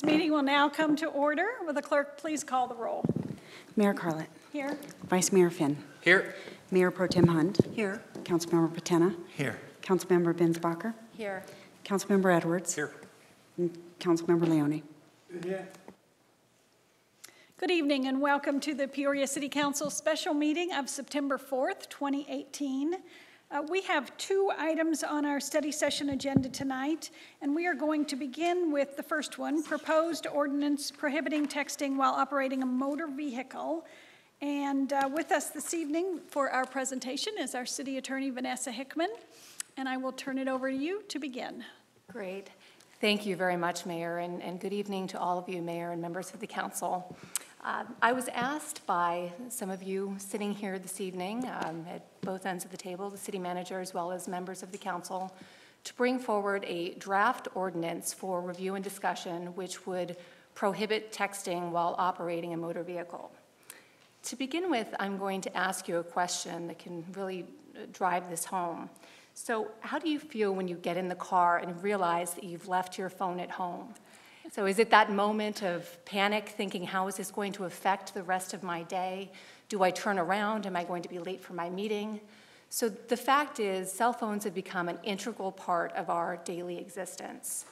This meeting will now come to order. Will the clerk please call the roll? Mayor Carlat. Here. Vice Mayor Finn. Here. Mayor Pro Tem Hunt. Here. Councilmember Patena. Here. Councilmember Binsbacher. Here. Councilmember Edwards. Here. and Councilmember Leone. Good evening and welcome to the Peoria City Council special meeting of September 4th, 2018. Uh, We have two items on our study session agenda tonight, and we are going to begin with the first one, proposed ordinance prohibiting texting while operating a motor vehicle. And uh, with us this evening for our presentation is our city attorney Vanessa Hickman, and I will turn it over to you to begin. Great. Thank you very much, Mayor, and, and good evening to all of you, Mayor and members of the council. Um, I was asked by some of you sitting here this evening um, at both ends of the table, the city manager as well as members of the council, to bring forward a draft ordinance for review and discussion which would prohibit texting while operating a motor vehicle. To begin with, I'm going to ask you a question that can really uh, drive this home. So, how do you feel when you get in the car and realize that you've left your phone at home? So, is it that moment of panic, thinking, how is this going to affect the rest of my day? Do I turn around? Am I going to be late for my meeting? So, the fact is, cell phones have become an integral part of our daily existence.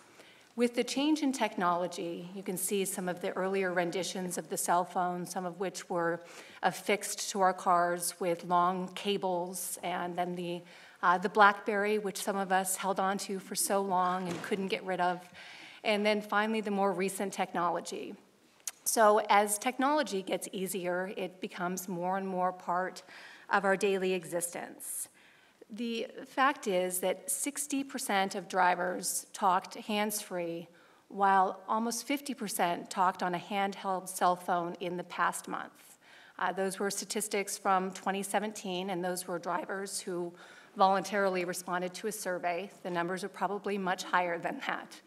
With the change in technology, you can see some of the earlier renditions of the cell phone, some of which were affixed to our cars with long cables, and then the, uh, the Blackberry, which some of us held on to for so long and couldn't get rid of, and then finally the more recent technology. So as technology gets easier, it becomes more and more part of our daily existence. The fact is that 60% of drivers talked hands free, while almost 50% talked on a handheld cell phone in the past month. Uh, those were statistics from 2017, and those were drivers who voluntarily responded to a survey. The numbers are probably much higher than that.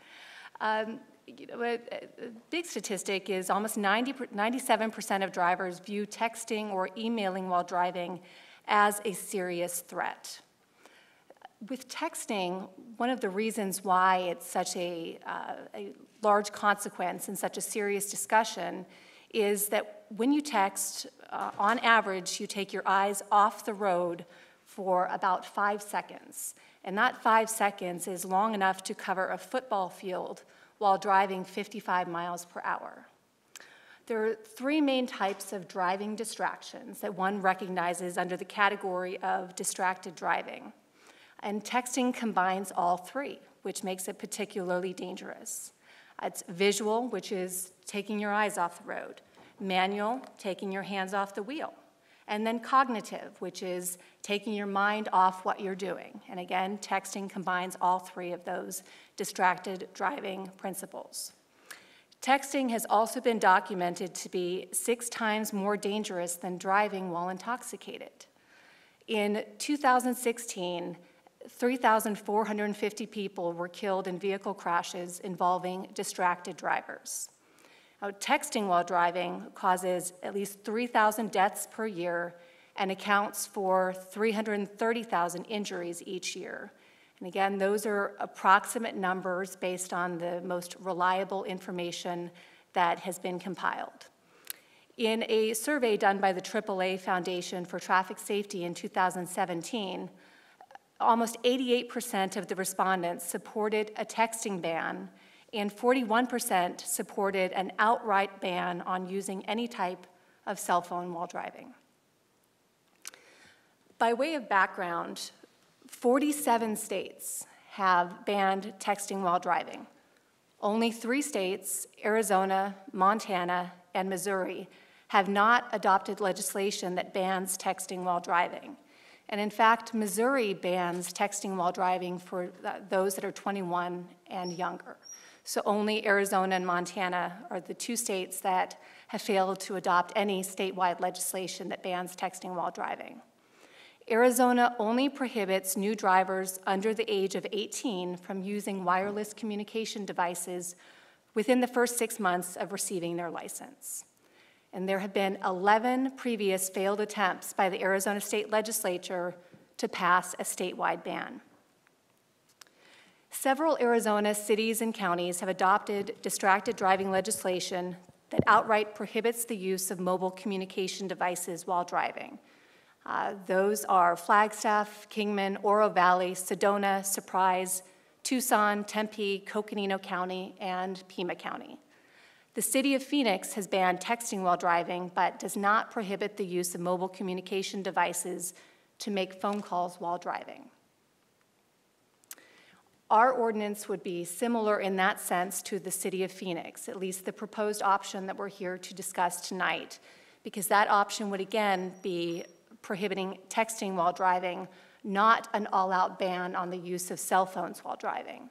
Um, you know, a, a big statistic is almost 90, 97% of drivers view texting or emailing while driving as a serious threat with texting, one of the reasons why it's such a, uh, a, large consequence and such a serious discussion is that when you text, uh, on average, you take your eyes off the road for about five seconds. And that five seconds is long enough to cover a football field while driving 55 miles per hour. There are three main types of driving distractions that one recognizes under the category of distracted driving. And texting combines all three, which makes it particularly dangerous. It's visual, which is taking your eyes off the road, manual, taking your hands off the wheel, and then cognitive, which is taking your mind off what you're doing. And again, texting combines all three of those distracted driving principles. Texting has also been documented to be six times more dangerous than driving while intoxicated. In 2016, 3,450 people were killed in vehicle crashes involving distracted drivers. Texting while driving causes at least 3,000 deaths per year and accounts for 330,000 injuries each year. And again, those are approximate numbers based on the most reliable information that has been compiled. In a survey done by the AAA Foundation for Traffic Safety in 2017, almost 88% of the respondents supported a texting ban, and 41% supported an outright ban on using any type of cell phone while driving. By way of background, 47 states have banned texting while driving. Only three states, Arizona, Montana, and Missouri, have not adopted legislation that bans texting while driving. And in fact, Missouri bans texting while driving for those that are 21 and younger. So only Arizona and Montana are the two states that have failed to adopt any statewide legislation that bans texting while driving. Arizona only prohibits new drivers under the age of 18 from using wireless communication devices within the first six months of receiving their license and there have been 11 previous failed attempts by the Arizona State Legislature to pass a statewide ban. Several Arizona cities and counties have adopted distracted driving legislation that outright prohibits the use of mobile communication devices while driving. Uh, Those are Flagstaff, Kingman, Oro Valley, Sedona, Surprise, Tucson, Tempe, Coconino County, and Pima County. The city of Phoenix has banned texting while driving, but does not prohibit the use of mobile communication devices to make phone calls while driving. Our ordinance would be similar in that sense to the city of Phoenix, at least the proposed option that we're here to discuss tonight, because that option would again be prohibiting texting while driving, not an all-out ban on the use of cell phones while driving.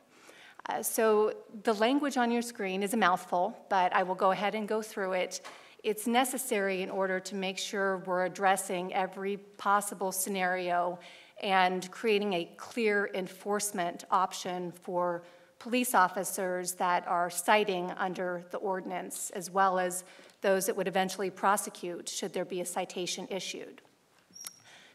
Uh, So the language on your screen is a mouthful, but I will go ahead and go through it. It's necessary in order to make sure we're addressing every possible scenario and creating a clear enforcement option for police officers that are citing under the ordinance, as well as those that would eventually prosecute should there be a citation issued.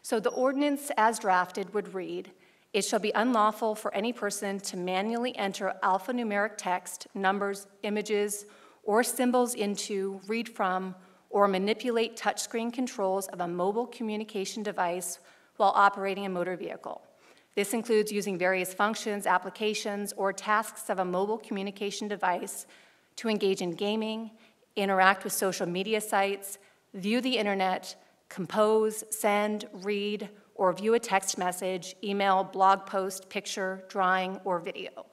So the ordinance as drafted would read, "It shall be unlawful for any person to manually enter alphanumeric text, numbers, images, or symbols into, read from, or manipulate touchscreen controls of a mobile communication device while operating a motor vehicle. This includes using various functions, applications, or tasks of a mobile communication device to engage in gaming, interact with social media sites, view the internet, compose, send, read, or view a text message, email, blog post, picture, drawing, or video.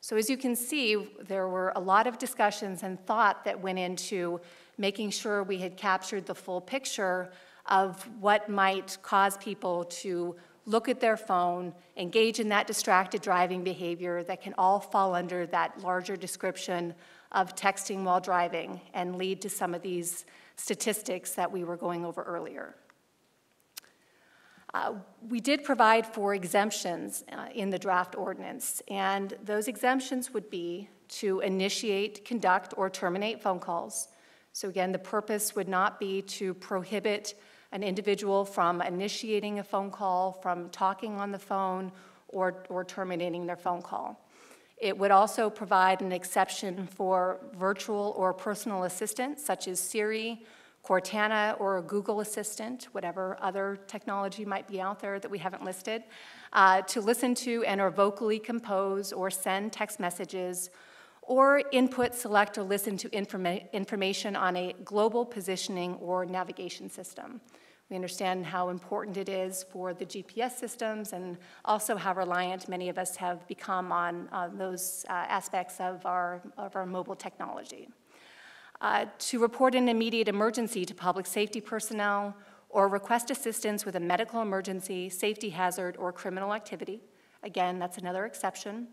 So as you can see, there were a lot of discussions and thought that went into making sure we had captured the full picture of what might cause people to look at their phone, engage in that distracted driving behavior that can all fall under that larger description of texting while driving and lead to some of these statistics that we were going over earlier. Uh, We did provide for exemptions uh, in the draft ordinance, and those exemptions would be to initiate, conduct, or terminate phone calls. So again, the purpose would not be to prohibit an individual from initiating a phone call, from talking on the phone, or, or terminating their phone call. It would also provide an exception for virtual or personal assistants such as Siri, Cortana, or Google Assistant, whatever other technology might be out there that we haven't listed, uh, to listen to and or vocally compose or send text messages, or input, select, or listen to informa- information on a global positioning or navigation system. We understand how important it is for the GPS systems and also how reliant many of us have become on uh, those uh, aspects of our, of our mobile technology. Uh, to report an immediate emergency to public safety personnel or request assistance with a medical emergency, safety hazard, or criminal activity. Again, that's another exception.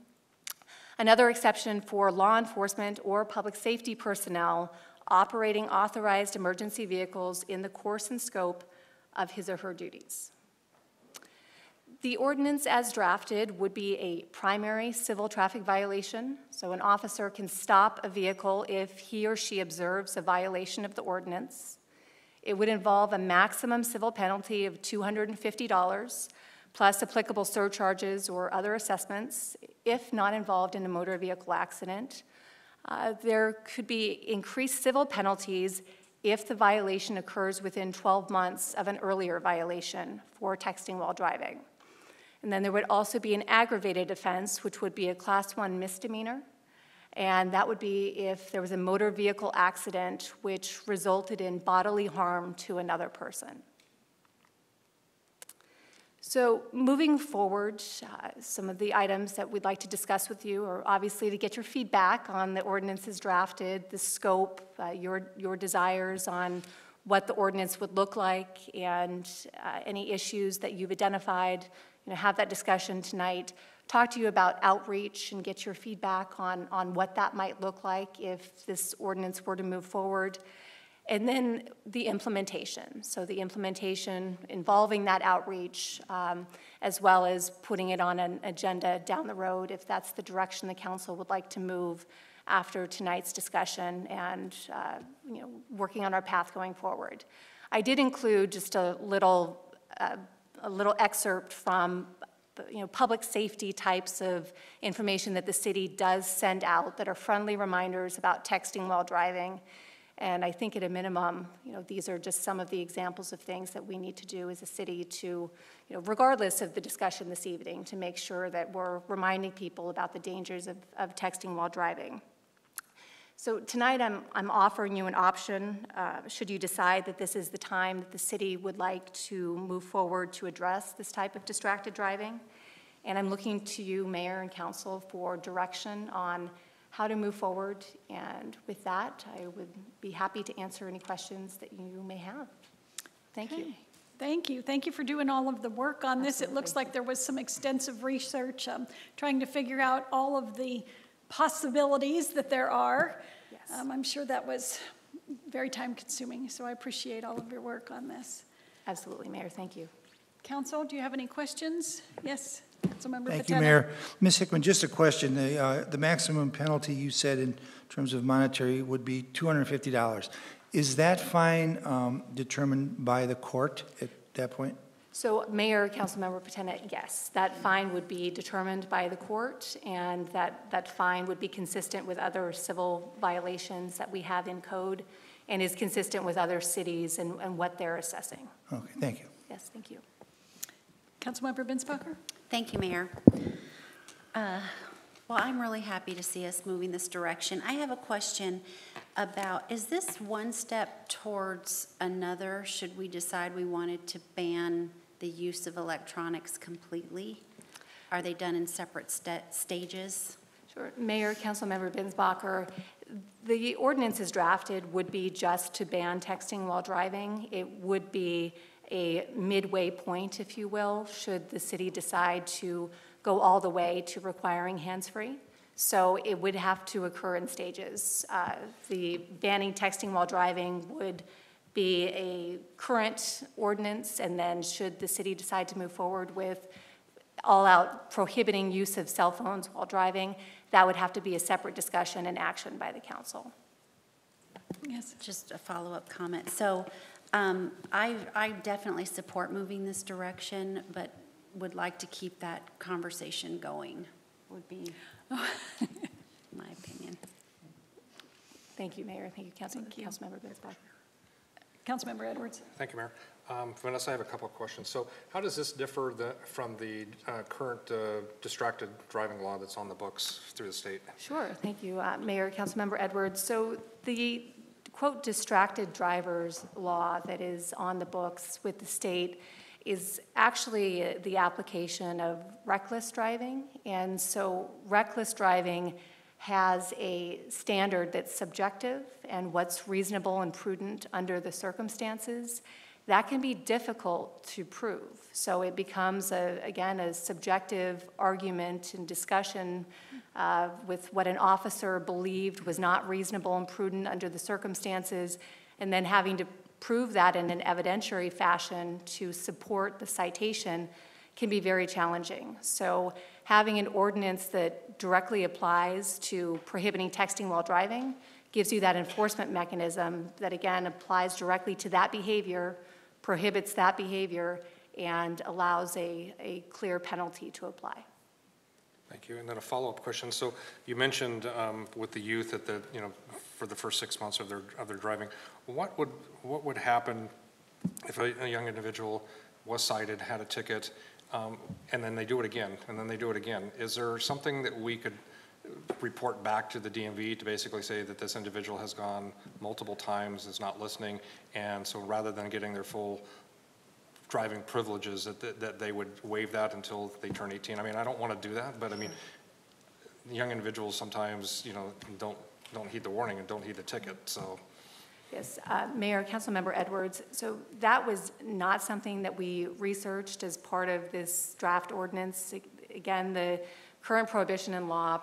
Another exception for law enforcement or public safety personnel operating authorized emergency vehicles in the course and scope of his or her duties. The ordinance as drafted would be a primary civil traffic violation, so an officer can stop a vehicle if he or she observes a violation of the ordinance. It would involve a maximum civil penalty of $250 plus applicable surcharges or other assessments if not involved in a motor vehicle accident. Uh, There could be increased civil penalties if the violation occurs within 12 months of an earlier violation for texting while driving. And then there would also be an aggravated offense, which would be a Class 1 misdemeanor. And that would be if there was a motor vehicle accident which resulted in bodily harm to another person. So moving forward, uh, some of the items that we'd like to discuss with you are obviously to get your feedback on the ordinances drafted, the scope, uh, your, your desires on what the ordinance would look like, and uh, any issues that you've identified. You know, have that discussion tonight. Talk to you about outreach and get your feedback on, on what that might look like if this ordinance were to move forward. And then the implementation. So the implementation involving that outreach, um, as well as putting it on an agenda down the road if that's the direction the council would like to move after tonight's discussion and uh, you know working on our path going forward. I did include just a little uh, a little excerpt from you know, public safety types of information that the city does send out that are friendly reminders about texting while driving. And I think at a minimum, you know, these are just some of the examples of things that we need to do as a city to, you know, regardless of the discussion this evening, to make sure that we're reminding people about the dangers of, of texting while driving. So tonight, I'm, I'm offering you an option, uh, should you decide that this is the time that the city would like to move forward to address this type of distracted driving. And I'm looking to you, mayor and council, for direction on how to move forward. And with that, I would be happy to answer any questions that you may have. Thank you. Thank you. Thank you for doing all of the work on this. It looks like there was some extensive research, um, trying to figure out all of the possibilities that there are. Yes. Um, I'm sure that was very time-consuming, so I appreciate all of your work on this. Absolutely, Mayor, thank you. Council, do you have any questions? Yes, Councilmember Thank you, Patena. Mayor. Ms. Hickman, just a question. The, uh, the maximum penalty you said in terms of monetary would be $250. Is that fine um, determined by the court at that point? So Mayor, Councilmember Patena, yes, that fine would be determined by the court, and that, that fine would be consistent with other civil violations that we have in code, and is consistent with other cities and, and what they're assessing. Okay, thank you. Yes, thank you. Councilmember Binsbacher? Thank you, Mayor. Uh, Well, I'm really happy to see us moving this direction. I have a question about, is this one step towards another? Should we decide we wanted to ban the use of electronics completely? Are they done in separate sta- stages? Sure. Mayor, Councilmember Binsbacher, the ordinance as drafted would be just to ban texting while driving. It would be a midway point, if you will, should the city decide to go all the way to requiring hands-free. So it would have to occur in stages. Uh, The banning texting while driving would be a current ordinance, and then should the city decide to move forward with all-out prohibiting use of cell phones while driving, that would have to be a separate discussion and action by the council. Yes. Just a follow-up comment. So um, I, I definitely support moving this direction, but would like to keep that conversation going, would be my opinion. Thank you, Mayor. Thank you, Council- Thank you. Councilmember Binsbach. Councilmember Edwards? Thank you, Mayor. Um, Vanessa, I have a couple of questions. So how does this differ the- from the uh, current uh, distracted driving law that's on the books through the state? Sure, thank you, uh, Mayor, Councilmember Edwards. So the quote distracted drivers law that is on the books with the state is actually the application of reckless driving. And so reckless driving has a standard that's subjective and what's reasonable and prudent under the circumstances. That can be difficult to prove. So it becomes, a, again, a subjective argument and discussion uh, with what an officer believed was not reasonable and prudent under the circumstances, and then having to prove that in an evidentiary fashion to support the citation can be very challenging. So having an ordinance that directly applies to prohibiting texting while driving gives you that enforcement mechanism that, again, applies directly to that behavior, prohibits that behavior, and allows a, a clear penalty to apply. Thank you. And then a follow-up question. So you mentioned um, with the youth at the, you know, for the first six months of their, of their driving, what would, what would happen if a, a young individual was cited, had a ticket, um, and then they do it again, and then they do it again? Is there something that we could report back to the DMV to basically say that this individual has gone multiple times, is not listening, and so rather than getting their full driving privileges, that, that- that they would waive that until they turn 18? I mean, I don't want to do that, but I mean, young individuals sometimes, you know, don't, don't heed the warning and don't heed the ticket, so. Yes, uh, Mayor, Councilmember Edwards, so that was not something that we researched as part of this draft ordinance. Again, the current prohibition in law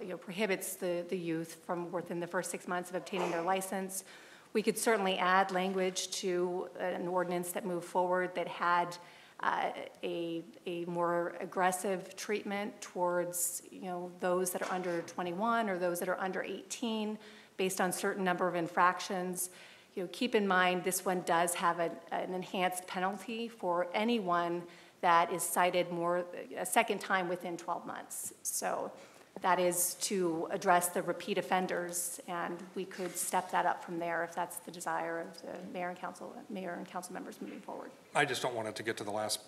you know, prohibits the, the youth from within the first six months of obtaining their license. We could certainly add language to an ordinance that moved forward that had uh, a, a more aggressive treatment towards, you know, those that are under 21 or those that are under 18 based on certain number of infractions. You know, keep in mind, this one does have a- an enhanced penalty for anyone that is cited more, a second time within 12 months. So that is to address the repeat offenders, and we could step that up from there if that's the desire of the mayor and council, mayor and council members moving forward. I just don't want it to get to the last,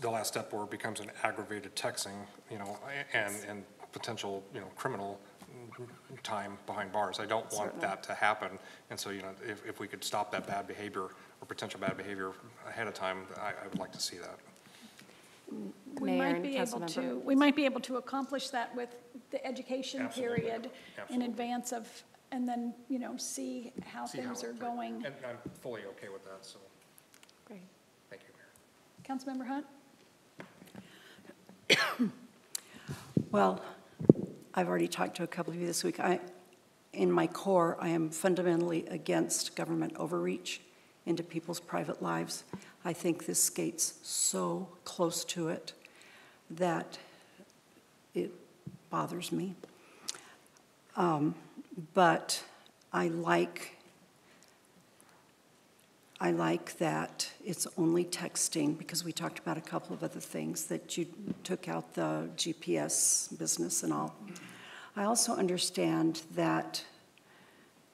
the last step where it becomes an aggravated texting, you know, and, and potential, you know, criminal time behind bars. I don't want Certainly. that to happen. And so, you know, if, if we could stop that bad behavior or potential bad behavior ahead of time, I, I would like to see that. We Mayor might and be able Councilmember. to, we might be able to accomplish that with the education Absolutely. period in Absolutely. advance of, and then, you know, see how See things it are plays. going. And I'm fully okay with that, so, Great. thank you, Mayor. Councilmember Hunt? Well, I've already talked to a couple of you this week. I, in my core, I am fundamentally against government overreach into people's private lives. I think this skates so close to it that it bothers me. Um, But I like, I like that it's only texting, because we talked about a couple of other things, that you took out the GPS business and all. I also understand that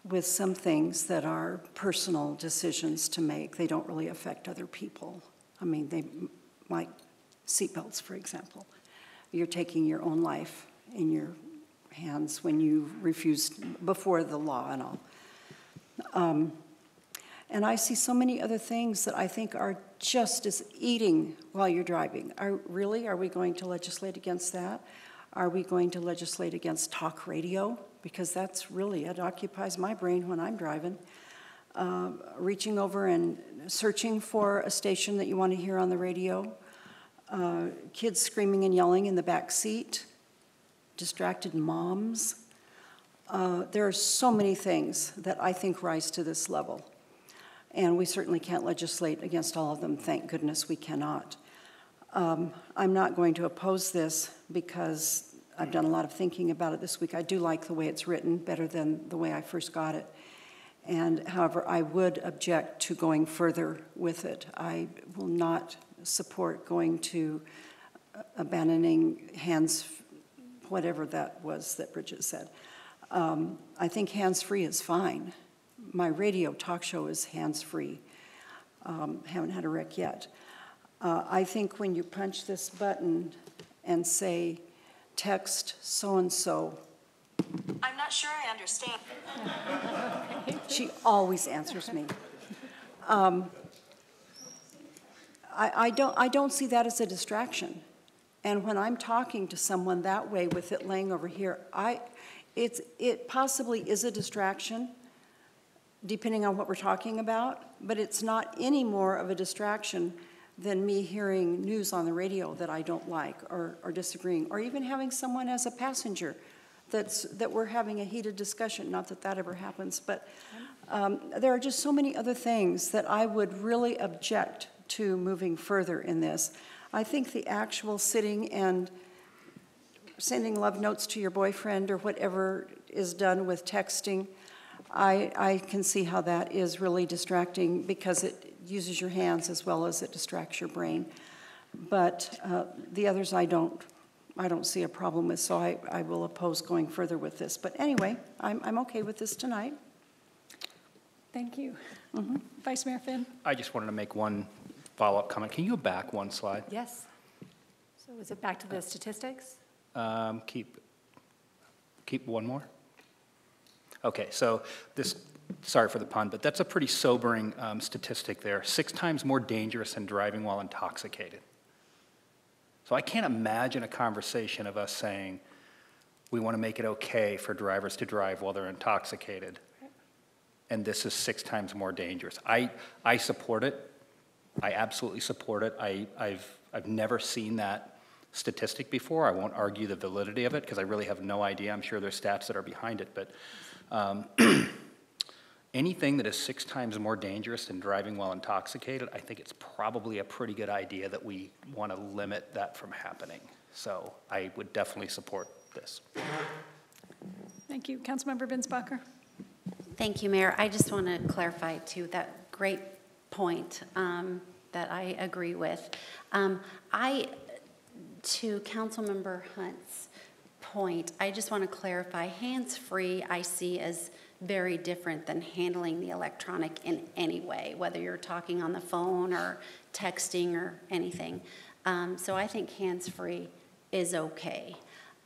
with some things that are personal decisions to make, they don't really affect other people. I mean, they, like seatbelts, for example. You're taking your own life in your hands when you refuse, before the law and all. Um, And I see so many other things that I think are just as eating while you're driving. Are, really, are we going to legislate against that? Are we going to legislate against talk radio? Because that's really, it occupies my brain when I'm driving. Um, Reaching over and searching for a station that you want to hear on the radio. Uh, Kids screaming and yelling in the back seat. Distracted moms. Uh, There are so many things that I think rise to this level. And we certainly can't legislate against all of them, thank goodness we cannot. Um, I'm not going to oppose this because I've done a lot of thinking about it this week. I do like the way it's written, better than the way I first got it. And however, I would object to going further with it. I will not support going to uh, abandoning hands, whatever that was that Bridget said. Um, I think hands-free is fine. My radio talk show is hands-free. Um, Haven't had a wreck yet. Uh, I think when you punch this button and say, text so-and-so, I'm not sure I understand. she always answers me. Um, I, I don't, I don't see that as a distraction. And when I'm talking to someone that way with it laying over here, I, it's, it possibly is a distraction, depending on what we're talking about, but it's not any more of a distraction than me hearing news on the radio that I don't like or, or disagreeing, or even having someone as a passenger that's, that we're having a heated discussion, not that that ever happens, but um, there are just so many other things that I would really object to moving further in this. I think the actual sitting and sending love notes to your boyfriend or whatever is done with texting, I, I can see how that is really distracting because it uses your hands as well as it distracts your brain. But uh, the others I don't, I don't see a problem with, so I, I will oppose going further with this. But anyway, I'm, I'm okay with this tonight. Thank you. Vice Mayor Finn? I just wanted to make one follow-up comment. Can you go back one slide? Yes. So is it back to the statistics? Um, Keep, keep one more? Okay, so this, sorry for the pun, but that's a pretty sobering um, statistic there. Six times more dangerous than driving while intoxicated. So I can't imagine a conversation of us saying, we want to make it okay for drivers to drive while they're intoxicated. And this is six times more dangerous. I, I support it. I absolutely support it. I, I've, I've never seen that statistic before. I won't argue the validity of it because I really have no idea. I'm sure there's stats that are behind it, but um, anything that is six times more dangerous than driving while intoxicated, I think it's probably a pretty good idea that we want to limit that from happening. So I would definitely support this. Thank you. Councilmember Binsbacher? Thank you, Mayor. I just want to clarify too, that great point um, that I agree with. Um, I, to Councilmember Hunt's point, I just want to clarify, hands-free I see as very different than handling the electronic in any way, whether you're talking on the phone or texting or anything. Um, So I think hands-free is okay,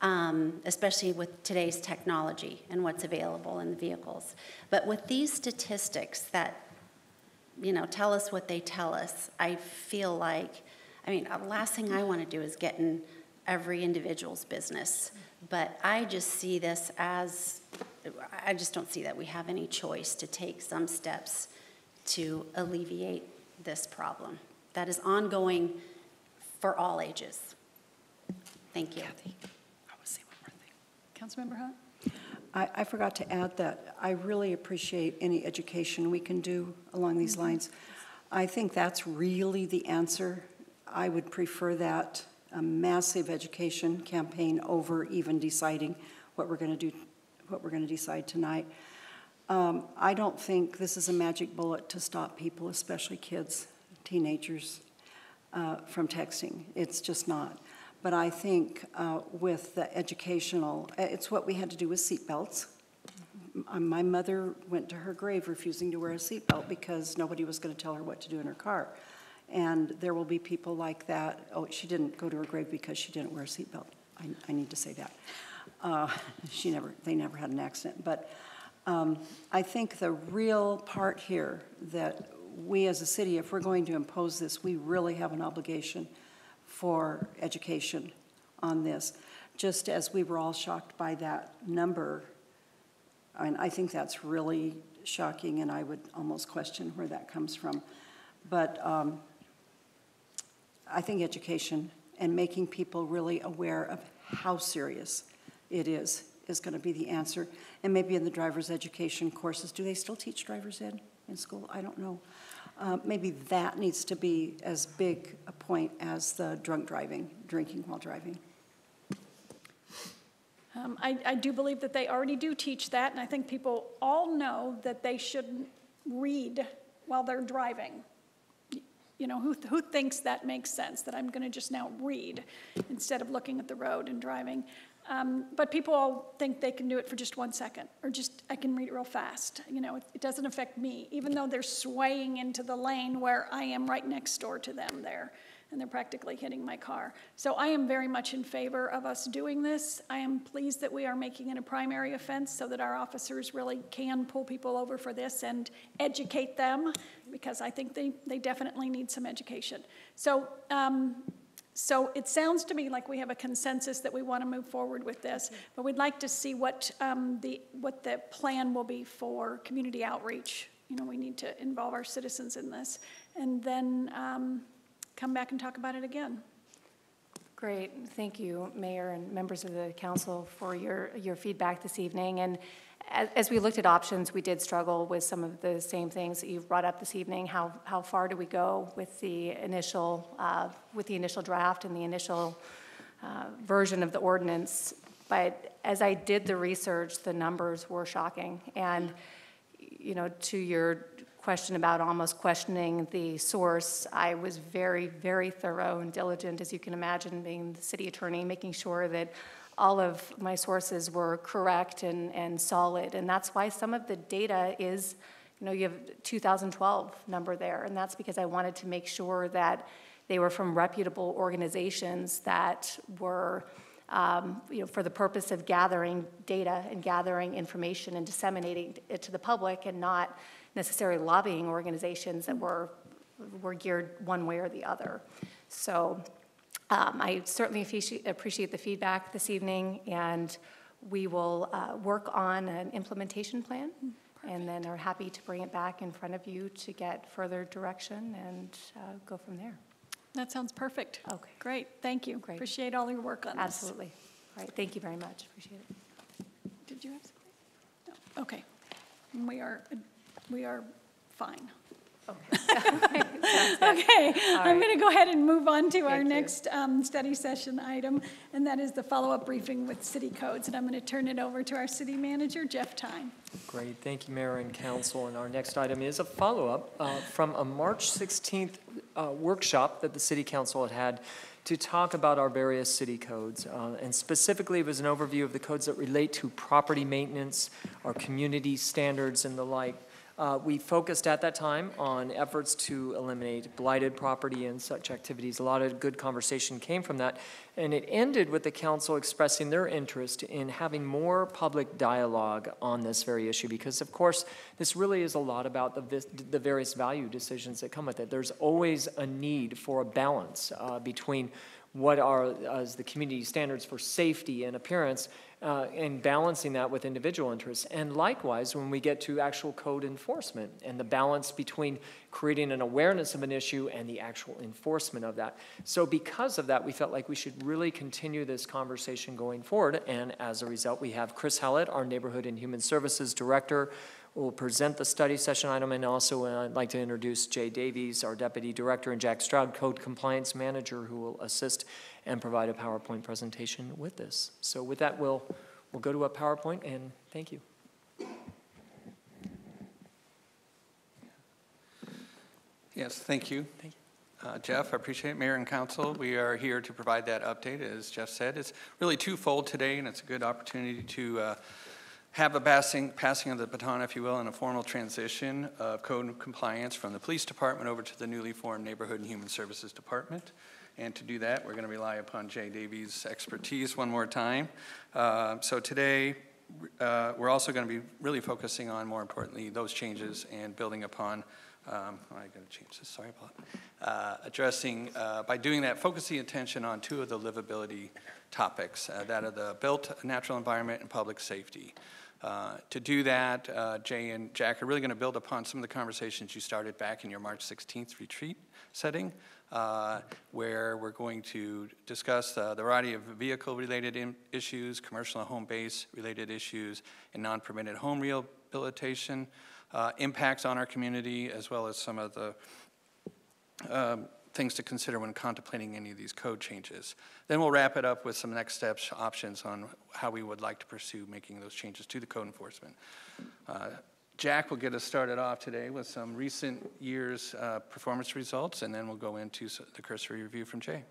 um, especially with today's technology and what's available in the vehicles. But with these statistics that you know, tell us what they tell us. I feel like, I mean, the last thing I want to do is get in every individual's business. But I just see this as, I just don't see that we have any choice to take some steps to alleviate this problem that is ongoing for all ages. Thank you. Kathy, I want to say one more thing. Councilmember Hunt? I, I forgot to add that I really appreciate any education we can do along these mm-hmm. lines. I think that's really the answer. I would prefer that, a massive education campaign over even deciding what we're going to do, what we're going to decide tonight. Um, I don't think this is a magic bullet to stop people, especially kids, teenagers, uh, from texting. It's just not. But I think uh, with the educational, uh, it's what we had to do with seatbelts. My mother went to her grave refusing to wear a seatbelt because nobody was going to tell her what to do in her car. And there will be people like that. Oh, she didn't go to her grave because she didn't wear a seatbelt. I, I need to say that. Uh, She never, they never had an accident. But um, I think the real part here that we as a city, if we're going to impose this, we really have an obligation for education on this. Just as we were all shocked by that number, and I think that's really shocking, and I would almost question where that comes from. But um, I think education and making people really aware of how serious it is, is going to be the answer. And maybe in the driver's education courses, do they still teach driver's ed in school? I don't know. Uh, Maybe that needs to be as big a point as the drunk driving, drinking while driving. Um, I, I do believe that they already do teach that, and I think people all know that they shouldn't read while they're driving. You know, who, who thinks that makes sense, that I'm going to just now read instead of looking at the road and driving? Um, But people all think they can do it for just one second, or just, I can read it real fast. You know, it, it doesn't affect me, even though they're swaying into the lane where I am right next door to them there, and they're practically hitting my car. So I am very much in favor of us doing this. I am pleased that we are making it a primary offense so that our officers really can pull people over for this and educate them, because I think they, they definitely need some education. So, um, so it sounds to me like we have a consensus that we want to move forward with this, but we'd like to see what um, the, what the plan will be for community outreach. You know, we need to involve our citizens in this, and then um, come back and talk about it again. Great, thank you, Mayor and members of the council for your, your feedback this evening. And as, we looked at options, we did struggle with some of the same things that you've brought up this evening. How, how far do we go with the initial, uh, with the initial draft and the initial uh, version of the ordinance? But as I did the research, the numbers were shocking. And, you know, to your question about almost questioning the source, I was very, very thorough and diligent, as you can imagine, being the city attorney, making sure that all of my sources were correct and, and solid. And that's why some of the data is, you know, you have 2012 number there. And that's because I wanted to make sure that they were from reputable organizations that were, um, you know, for the purpose of gathering data and gathering information and disseminating it to the public and not necessarily lobbying organizations that were, were geared one way or the other. So um, I certainly appreciate appreciate the feedback this evening, and we will uh, work on an implementation plan, and then are happy to bring it back in front of you to get further direction and uh, go from there. That sounds perfect. Okay. Great, thank you. Great. Appreciate all your work on this. Absolutely. All right, thank you very much, appreciate it. Did you have something? No. Okay. We are, we are fine. Okay, I'm going to go ahead and move on to our Thank you. next um, study session item, and that is the follow-up briefing with city codes. And I'm going to turn it over to our city manager, Jeff Tyne. Great, thank you, Mayor and Council. And our next item is a follow-up uh, from a March 16th uh, workshop that the city council had had to talk about our various city codes. Uh, And specifically, it was an overview of the codes that relate to property maintenance, our community standards and the like. Uh, We focused at that time on efforts to eliminate blighted property and such activities. A lot of good conversation came from that. And it ended with the council expressing their interest in having more public dialogue on this very issue, because of course, this really is a lot about the, the various value decisions that come with it. There's always a need for a balance uh, between what are, as the community standards for safety and appearance, uh, and balancing that with individual interests. And likewise, when we get to actual code enforcement and the balance between creating an awareness of an issue and the actual enforcement of that. So because of that, we felt like we should really continue this conversation going forward. And as a result, we have Chris Hallett, our Neighborhood and Human Services Director, will present the study session item, and also uh, I'd like to introduce Jay Davies, our Deputy Director, and Jack Stroud, Code Compliance Manager, who will assist and provide a PowerPoint presentation with this. So with that, we'll, we'll go to a PowerPoint, and thank you. Yes, thank you. Thank Uh, Jeff, I appreciate it. Mayor and council, we are here to provide that update, as Jeff said. It's really twofold today, and it's a good opportunity to uh, have a passing, passing of the baton, if you will, and a formal transition of code compliance from the police department over to the newly formed Neighborhood and Human Services Department. And to do that, we're going to rely upon Jay Davies' expertise one more time. Uh, So today, uh, we're also going to be really focusing on, more importantly, those changes and building upon, um, I got to change this, sorry about, uh, addressing, uh, by doing that, focusing attention on two of the livability topics, uh, that of the built natural environment and public safety. Uh, To do that, uh, Jay and Jack are really going to build upon some of the conversations you started back in your March 16th retreat setting, uh, where we're going to discuss uh, the variety of vehicle-related issues, commercial and home-base-related issues, and non-permitted home rehabilitation, uh, impacts on our community, as well as some of the um, things to consider when contemplating any of these code changes. Then we'll wrap it up with some next steps, options on how we would like to pursue making those changes to the code enforcement. Uh, Jack will get us started off today with some recent year's uh, performance results, and then we'll go into the cursory review from Jay.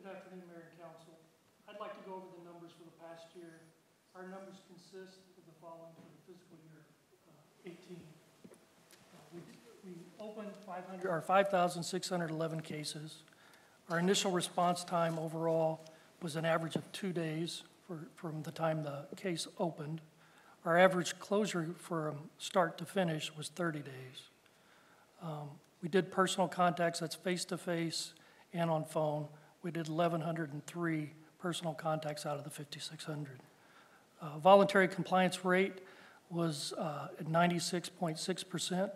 Good afternoon, Mayor and Council. I'd like to go over the numbers for the past year. Our numbers consist of the following for the fiscal year uh, 18. Uh, We we opened 500, or 5,611 cases. Our initial response time overall was an average of two days for, from the time the case opened. Our average closure from start to finish was 30 days. Um, We did personal contacts, that's face-to-face and on phone. We did 1,103 personal contacts out of the 5,600. Uh, Voluntary compliance rate was uh, at 96.6%.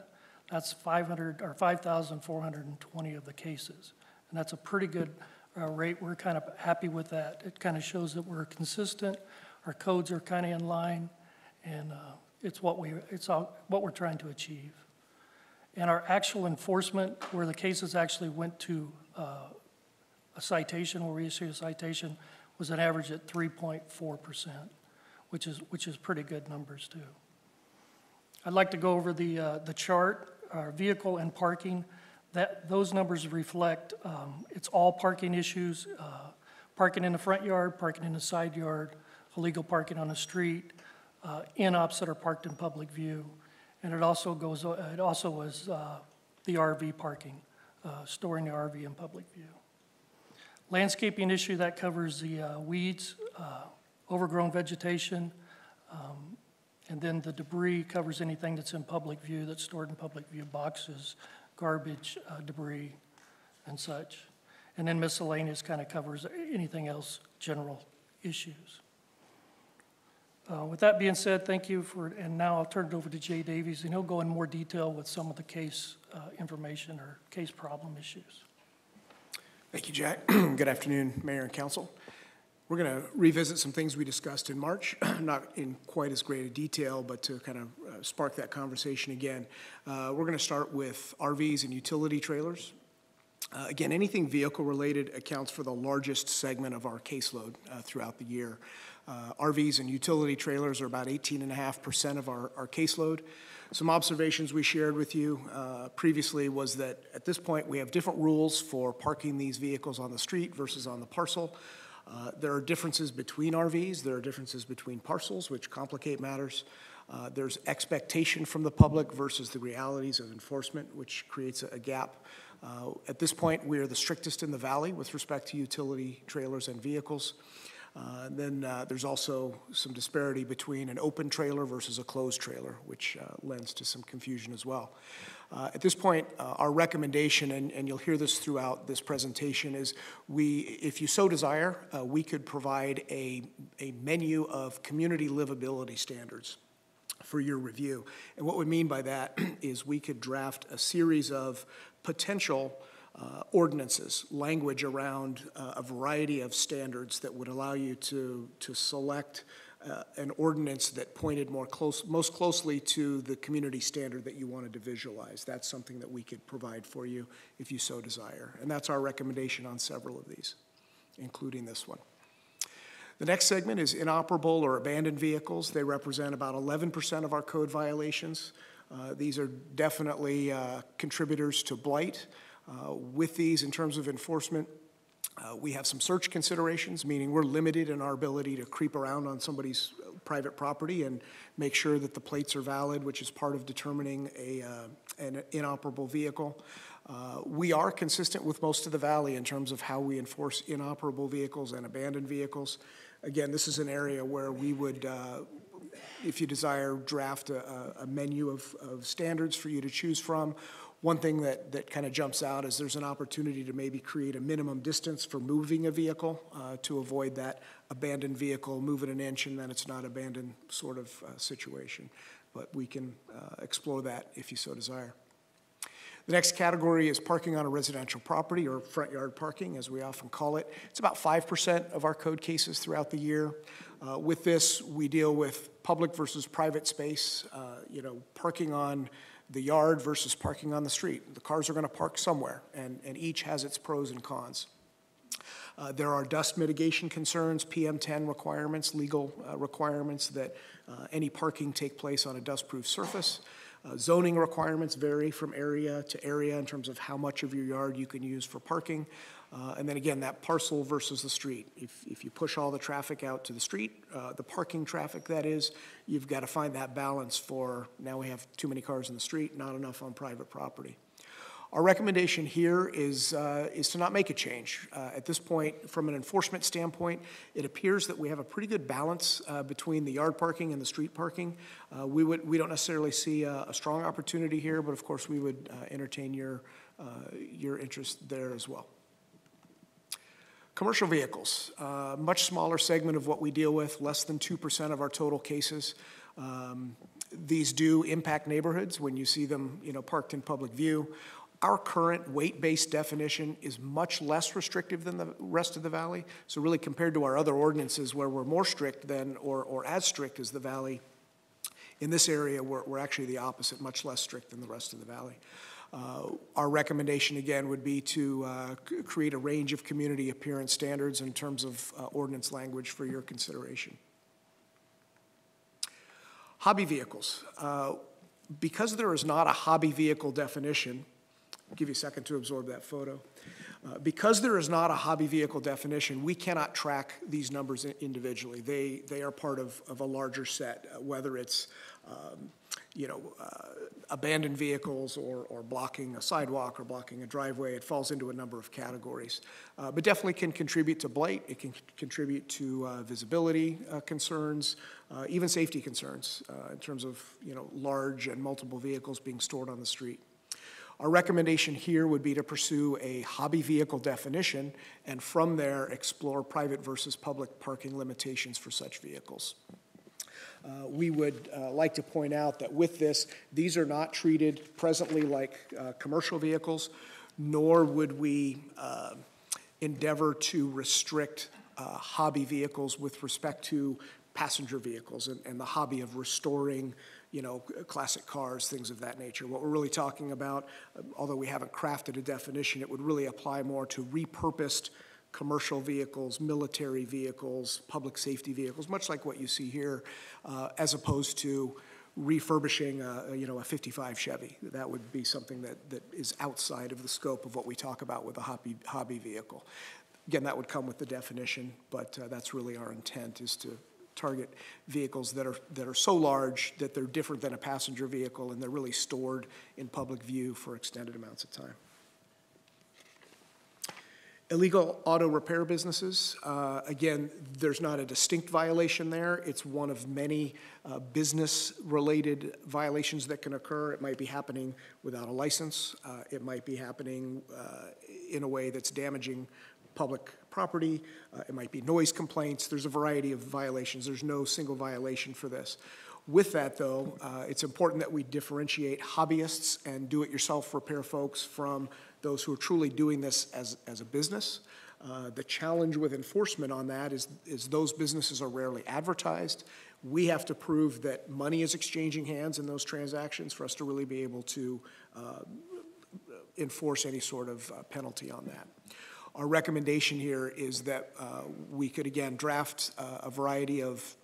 That's 500, or 5,420 of the cases. And that's a pretty good uh, rate. We're kind of happy with that. It kind of shows that we're consistent, our codes are kind of in line, and uh, it's what we, it's all, what we're trying to achieve. And our actual enforcement, where the cases actually went to uh, a citation, where we issued a citation, was an average at 3.4%, which is, which is pretty good numbers, too. I'd like to go over the, uh, the chart, uh, vehicle and parking. That, those numbers reflect, um, it's all parking issues, uh, parking in the front yard, parking in the side yard, illegal parking on the street, uh, in-ops that are parked in public view. And it also goes, uh, it also was uh, the RV parking, uh, storing the RV in public view. Landscaping issue, that covers the weeds, overgrown vegetation, um, and then the debris covers anything that's in public view, that's stored in public view, boxes, garbage, uh, debris, and such. And then miscellaneous kind of covers anything else, general issues. Uh, With that being said, thank you for, and now I'll turn it over to Jay Davies, and he'll go in more detail with some of the case uh, information or case problem issues. Thank you, Jack. Good afternoon, Mayor and Council. We're going to revisit some things we discussed in March, not in quite as great a detail, but to kind of uh, spark that conversation again. Uh, We're going to start with RVs and utility trailers. Uh, Again, anything vehicle-related accounts for the largest segment of our caseload uh, throughout the year. Uh, RVs and utility trailers are about 18.5% of our our caseload. Some observations we shared with you uh, previously was that at this point, we have different rules for parking these vehicles on the street versus on the parcel. Uh, There are differences between RVs, there are differences between parcels, which complicate matters. Uh, There's expectation from the public versus the realities of enforcement, which creates a a gap. Uh, At this point, we are the strictest in the valley with respect to utility trailers and vehicles. Uh, Then uh, there's also some disparity between an open trailer versus a closed trailer, which uh, lends to some confusion as well. Uh, At this point, uh, our recommendation, and and you'll hear this throughout this presentation, is we, if you so desire, we could provide a, a menu of community livability standards for your review. And what we mean by that is we could draft a series of potential uh, ordinances, language around uh, a variety of standards that would allow you to, to select uh, an ordinance that pointed more close, most closely to the community standard that you wanted to visualize. That's something that we could provide for you if you so desire. And that's our recommendation on several of these, including this one. The next segment is inoperable or abandoned vehicles. They represent about 11% of our code violations. Uh, These are definitely uh, contributors to blight. Uh, With these, in terms of enforcement, uh, we have some search considerations, meaning we're limited in our ability to creep around on somebody's uh, private property and make sure that the plates are valid, which is part of determining a, uh, an inoperable vehicle. Uh, We are consistent with most of the valley in terms of how we enforce inoperable vehicles and abandoned vehicles. Again, this is an area where we would, uh, if you desire, draft a, a- menu of, of standards for you to choose from. One thing that, that kind of jumps out is there's an opportunity to maybe create a minimum distance for moving a vehicle uh, to avoid that abandoned vehicle, move it an inch and then it's not abandoned sort of uh, situation. But we can uh, explore that if you so desire. The next category is parking on a residential property or front yard parking, as we often call it. It's about 5% of our code cases throughout the year. Uh, With this, we deal with public versus private space, uh, you know, parking on the yard versus parking on the street. The cars are going to park somewhere, and, and each has its pros and cons. Uh, There are dust mitigation concerns, PM10 requirements, legal uh, requirements that uh, any parking take place on a dust-proof surface. Uh, Zoning requirements vary from area to area in terms of how much of your yard you can use for parking. Uh, And then again, that parcel versus the street. If, if you push all the traffic out to the street, uh, the parking traffic that is, you've got to find that balance for, now we have too many cars in the street, not enough on private property. Our recommendation here is, uh, is to not make a change. Uh, At this point, from an enforcement standpoint, it appears that we have a pretty good balance uh, between the yard parking and the street parking. Uh, We would, we don't necessarily see a, a strong opportunity here, but of course, we would entertain your, your interest there as well. Commercial vehicles, uh, much smaller segment of what we deal with, less than 2% of our total cases. Um, These do impact neighborhoods when you see them, you know, parked in public view. Our current weight-based definition is much less restrictive than the rest of the valley. So really compared to our other ordinances where we're more strict than, or, or as strict as the valley, in this area, we're, we're actually the opposite, much less strict than the rest of the valley. Uh, Our recommendation, again, would be to uh, create a range of community appearance standards in terms of uh, ordinance language for your consideration. Hobby vehicles. Uh, Because there is not a hobby vehicle definition, I'll give you a second to absorb that photo. Uh, Because there is not a hobby vehicle definition, we cannot track these numbers individually. They, they are part of, of a larger set, uh, whether it's, um, you know, uh, abandoned vehicles or, or blocking a sidewalk or blocking a driveway. It falls into a number of categories. Uh, But definitely can contribute to blight, it can contribute to uh, visibility concerns, even safety concerns in terms of, you know, large and multiple vehicles being stored on the street. Our recommendation here would be to pursue a hobby vehicle definition, and from there, explore private versus public parking limitations for such vehicles. Uh, We would uh, like to point out that with this, these are not treated presently like uh, commercial vehicles, nor would we uh, endeavor to restrict uh, hobby vehicles with respect to passenger vehicles and and the hobby of restoring, you know, classic cars, things of that nature. What we're really talking about, although we haven't crafted a definition, it would really apply more to repurposed commercial vehicles, military vehicles, public safety vehicles, much like what you see here, uh, as opposed to refurbishing, a, you know, a 55 Chevy. That would be something that, that is outside of the scope of what we talk about with a hobby, hobby vehicle. Again, that would come with the definition, but uh, that's really our intent, is to target vehicles that are, that are so large that they're different than a passenger vehicle, and they're really stored in public view for extended amounts of time. Illegal auto repair businesses, uh, again, there's not a distinct violation there. It's one of many uh, business-related violations that can occur. It might be happening without a license. Uh, It might be happening uh, in a way that's damaging public property. Uh, It might be noise complaints. There's a variety of violations. There's no single violation for this. With that, though, uh, it's important that we differentiate hobbyists and do-it-yourself repair folks from those who are truly doing this as, as a business. Uh, The challenge with enforcement on that is, is those businesses are rarely advertised. We have to prove that money is exchanging hands in those transactions for us to really be able to uh, enforce any sort of uh, penalty on that. Our recommendation here is that uh, we could, again, draft uh, a variety of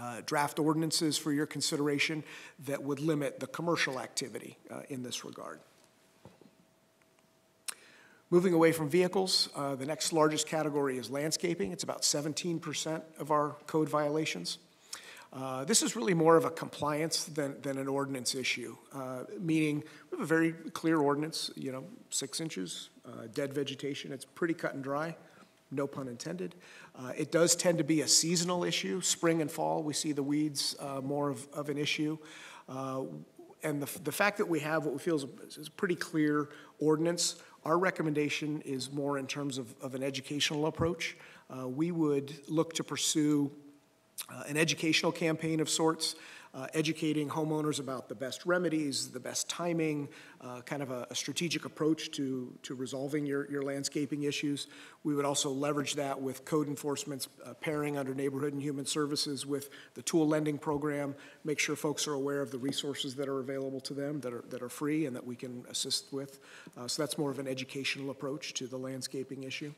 uh, draft ordinances for your consideration that would limit the commercial activity uh, in this regard. Moving away from vehicles, uh, the next largest category is landscaping. It's about 17% of our code violations. Uh, This is really more of a compliance than, than an ordinance issue, uh, meaning we have a very clear ordinance, you know, six inches, uh, dead vegetation, it's pretty cut and dry, no pun intended. Uh, It does tend to be a seasonal issue, spring and fall, we see the weeds uh, more of, of an issue. And the, the fact that we have what we feel is a, is a pretty clear ordinance, our recommendation is more in terms of, of an educational approach. Uh, We would look to pursue uh, an educational campaign of sorts, uh, educating homeowners about the best remedies, the best timing, uh, kind of a, a strategic approach to, to resolving your, your landscaping issues. We would also leverage that with code enforcement's uh, pairing under Neighborhood and Human Services with the tool lending program, make sure folks are aware of the resources that are available to them that are, that are free and that we can assist with. Uh, so that's more of an educational approach to the landscaping issue.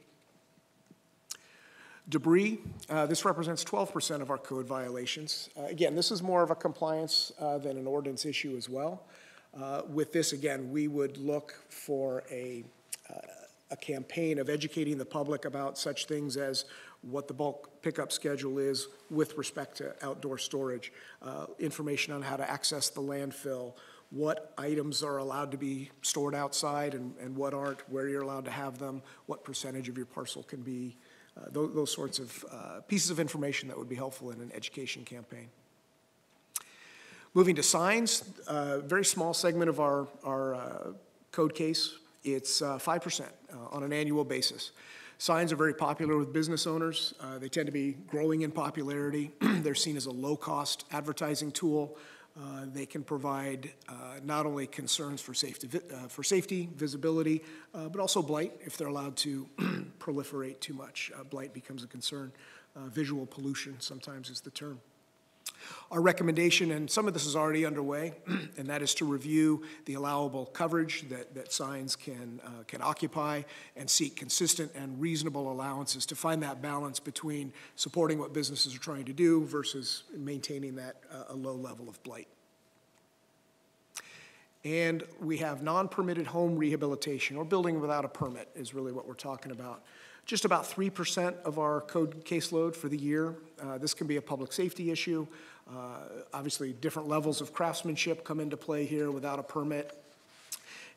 Debris, uh, this represents 12% of our code violations. Uh, Again, this is more of a compliance uh, than an ordinance issue as well. Uh, With this, again, we would look for a, uh, a campaign of educating the public about such things as what the bulk pickup schedule is with respect to outdoor storage, uh, information on how to access the landfill, what items are allowed to be stored outside and, and what aren't, where you're allowed to have them, what percentage of your parcel can be those, those sorts of uh, pieces of information that would be helpful in an education campaign. Moving to signs, a very small segment of our, our uh, code case. It's uh, 5% uh, on an annual basis. Signs are very popular with business owners. Uh, They tend to be growing in popularity. They're seen as a low-cost advertising tool. Uh, They can provide uh, not only concerns for safety, uh, for safety, visibility, uh, but also blight if they're allowed to proliferate too much. Uh, Blight becomes a concern. Visual pollution sometimes is the term. Our recommendation, and some of this is already underway, and that is to review the allowable coverage that, that signs can, uh, can occupy and seek consistent and reasonable allowances to find that balance between supporting what businesses are trying to do versus maintaining that, uh, a low level of blight. And we have non-permitted home rehabilitation, or building without a permit is really what we're talking about. Just about 3% of our code caseload for the year. Uh, This can be a public safety issue. Uh, Obviously, different levels of craftsmanship come into play here without a permit.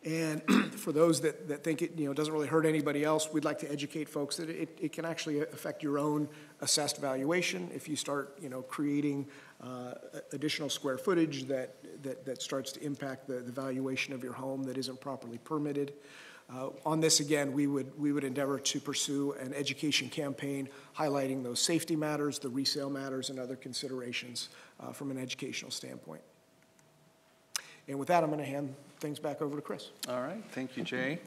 And for those that, that think it, you know, doesn't really hurt anybody else, we'd like to educate folks that it, it can actually affect your own assessed valuation if you start, you know, creating uh, additional square footage that, that, that starts to impact the, the valuation of your home that isn't properly permitted. Uh, On this, again, we would, we would endeavor to pursue an education campaign highlighting those safety matters, the resale matters, and other considerations uh, from an educational standpoint. And with that, I'm going to hand things back over to Chris. All right, thank you, Jay.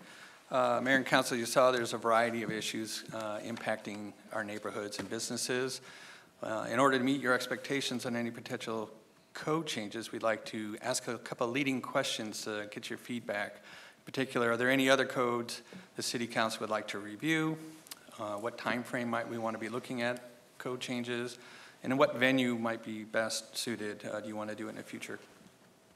Uh, Mayor and council, you saw there's a variety of issues uh, impacting our neighborhoods and businesses. Uh, In order to meet your expectations on any potential code changes, we'd like to ask a couple leading questions to get your feedback. Particular, are there any other codes the city council would like to review? Uh, What time frame might we want to be looking at code changes? And what venue might be best suited? Uh, Do you want to do it in a future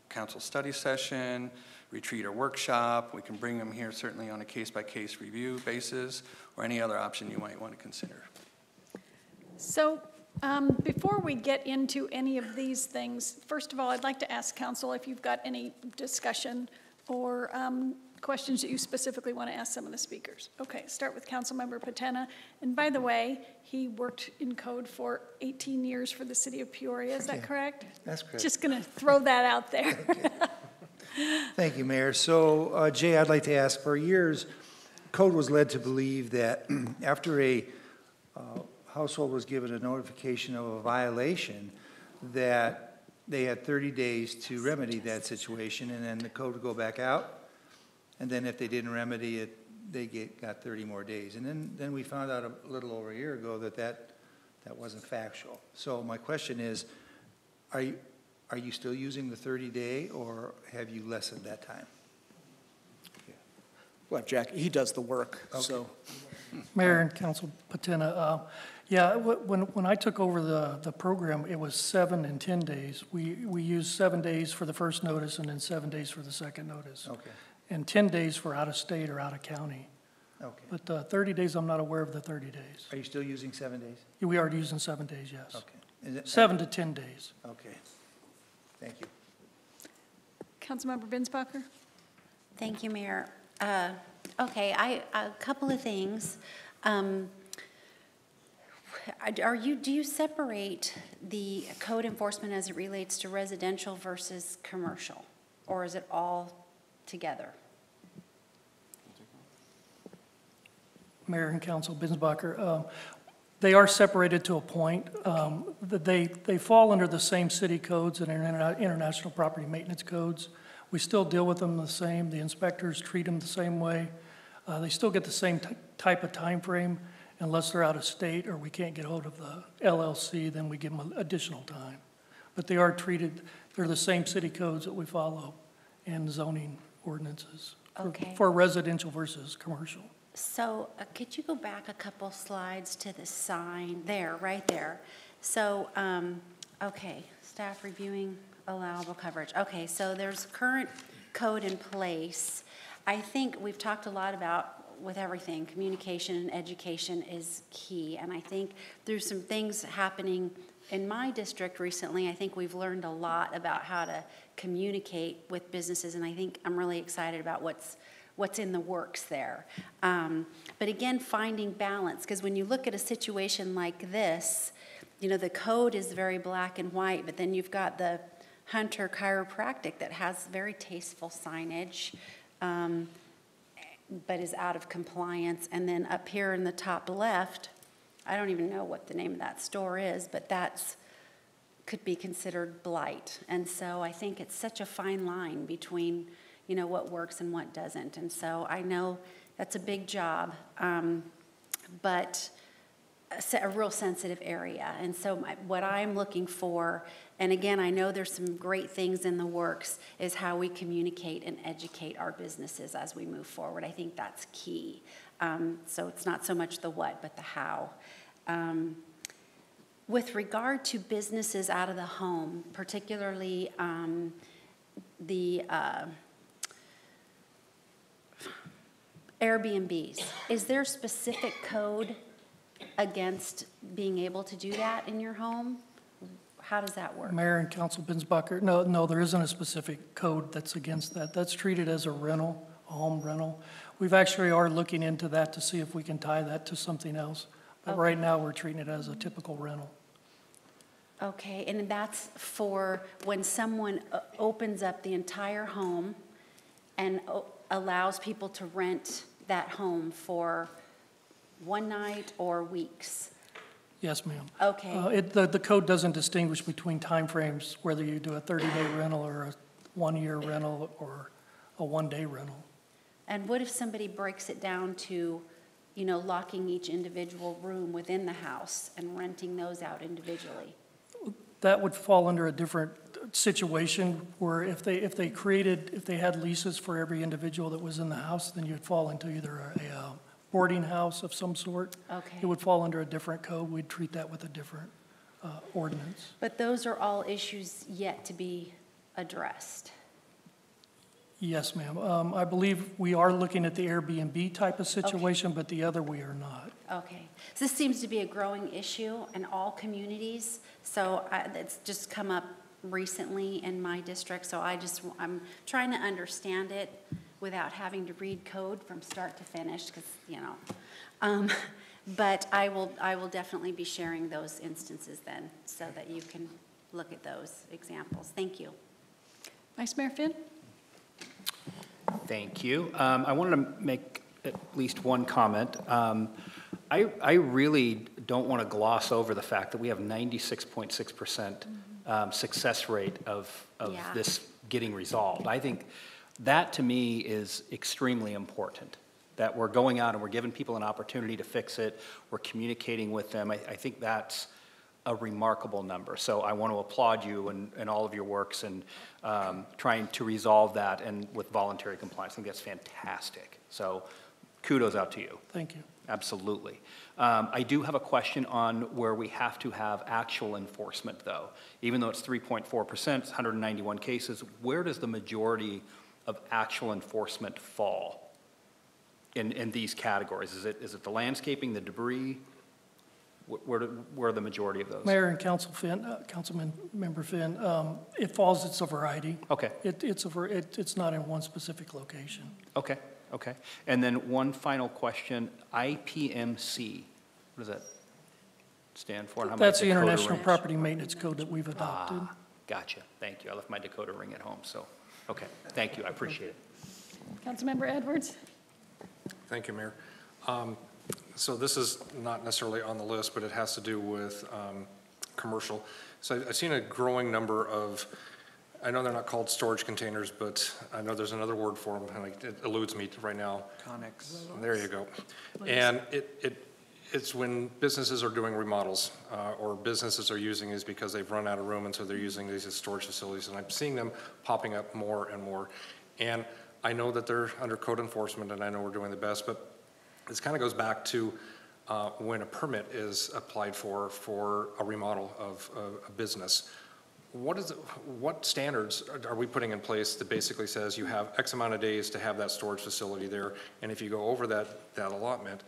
council study session, retreat or workshop? We can bring them here certainly on a case-by-case review basis, or any other option you might want to consider. So um, before we get into any of these things, first of all, I'd like to ask council if you've got any discussion or um, questions that you specifically want to ask some of the speakers. Okay, start with Councilmember Patena. And by the way, he worked in code for 18 years for the city of Peoria, is that Okay. correct? That's correct. Just going to throw that out there. Thank you, Mayor. So, uh, Jay, I'd like to ask, for years, code was led to believe that after a uh, household was given a notification of a violation, that they had 30 days to remedy that situation, and then the code would go back out. And then if they didn't remedy it, they get, got 30 more days. And then, then we found out a little over a year ago that that, that wasn't factual. So my question is, are you, are you still using the 30-day, or have you lessened that time? Well, Jack, he does the work, so. Mayor and Council Patena, uh, yeah, when, when I took over the, the program, it was seven and 10 days. We, we used seven days for the first notice and then seven days for the second notice. Okay, And 10 days for out of state or out of county. okay. But uh, 30 days, I'm not aware of the 30 days. Are you still using seven days? We are using seven days, yes. Okay. Is it- Seven to 10 days. Okay. Thank you. Councilmember Binsbacher? Thank you, Mayor. Uh, Okay, I, a couple of things. Um, Are you, do you separate the code enforcement as it relates to residential versus commercial? Or is it all together? Mayor and Council Binsbacher, um, they are separated to a point. um, that They, they fall under the same city codes and interna- international property maintenance codes. We still deal with them the same. The inspectors treat them the same way. Uh, They still get the same type of time frame unless they're out of state or we can't get hold of the LLC, then we give them additional time. But they are treated, they're the same city codes that we follow and zoning ordinances. for- Okay. For residential versus commercial. So uh, could you go back a couple slides to the sign, there, right there? So, um, okay, staff reviewing allowable coverage. Okay, so there's current code in place. I think we've talked a lot about, with everything, communication and education is key. And I think through some things happening in my district recently. I think we've learned a lot about how to communicate with businesses, and I think I'm really excited about what's what's in the works there. Um, but again, finding balance, because when you look at a situation like this, you know, the code is very black and white, but then you've got the Hunter Chiropractic that has very tasteful signage, um, but is out of compliance. And then up here in the top left, I don't even know what the name of that store is, but that's, could be considered blight. And so I think it's such a fine line between, you know, what works and what doesn't. And so I know that's a big job, um, but a, a real sensitive area. And so my, what I'm looking for, and again, I know there's some great things in the works, is how we communicate and educate our businesses as we move forward. I think that's key. Um, so it's not so much the what, but the how. Um, with regard to businesses out of the home, particularly um, the uh, Airbnbs, is there specific code against being able to do that in your home? How does that work? Mayor and Council Binsbacher, no, no, there isn't a specific code that's against that. That's treated as a rental, a home rental. We've actually are looking into that to see if we can tie that to something else. But Okay. right now, we're treating it as a typical rental. Okay, and that's for when someone uh, opens up the entire home and o- allows people to rent that home for one night or weeks? Yes, ma'am. Okay. Uh, It, the, the code doesn't distinguish between timeframes, whether you do a 30-day rental or a one-year rental or a one-day rental. And what if somebody breaks it down to, you know, locking each individual room within the house and renting those out individually? That would fall under a different situation where if they, if they created, if they had leases for every individual that was in the house, then you'd fall into either a uh, boarding house of some sort. Okay. It would fall under a different code. We'd treat that with a different uh, ordinance. But those are all issues yet to be addressed. Yes, ma'am. Um, I believe we are looking at the Airbnb type of situation, but the other we are not. Okay. So this seems to be a growing issue in all communities, so I- it's just come up recently in my district, so I just, I'm trying to understand it without having to read code from start to finish, because, you know. Um, But I will, I will definitely be sharing those instances then, so that you can look at those examples. Thank you. Vice Mayor Finn? Thank you. Um, I wanted to make at least one comment. Um, I, I really don't want to gloss over the fact that we have 96.6% um, success rate of, of Yeah. this getting resolved. I think that, to me, is extremely important, that we're going out and we're giving people an opportunity to fix it, we're communicating with them. I, I think that's a remarkable number. So I want to applaud you and, and all of your works and um, trying to resolve that and with voluntary compliance. I think that's fantastic. So kudos out to you. Thank you. Absolutely. Um, I do have a question on where we have to have actual enforcement, though. Even though it's 3.4%, 191 cases, where does the majority of actual enforcement fall in, in these categories? Is it, is it the landscaping, the debris? Wh- Where, do- where are the majority of those? Mayor and Council Finn, uh, Councilman Member Finn, um, it falls, it's a variety. Okay. It, it's a, it, it's not in one specific location. Okay, okay. And then one final question, IPMC, what does that stand for? and how many That's the Dakota International rings? Property Maintenance Code that we've adopted. Ah, Gotcha, thank you. I left my Dakota ring at home, so, okay, thank you, I appreciate it. Councilmember Edwards? Thank you, Mayor. Um, So this is not necessarily on the list, but it has to do with um, commercial. So I- I've seen a growing number of, I know they're not called storage containers, but I know there's another word for them, and it eludes me right now. Conex. There you go. And it, it, it's when businesses are doing remodels, uh, or businesses are using these because they've run out of room, and so they're using these as storage facilities, and I'm seeing them popping up more and more. And I know that they're under code enforcement, and I know we're doing the best, but this kind of goes back to uh, when a permit is applied for, for a remodel of of a business. What is, it- what standards are- are we putting in place that basically says you have X amount of days to have that storage facility there? And if you go over that, that allotment,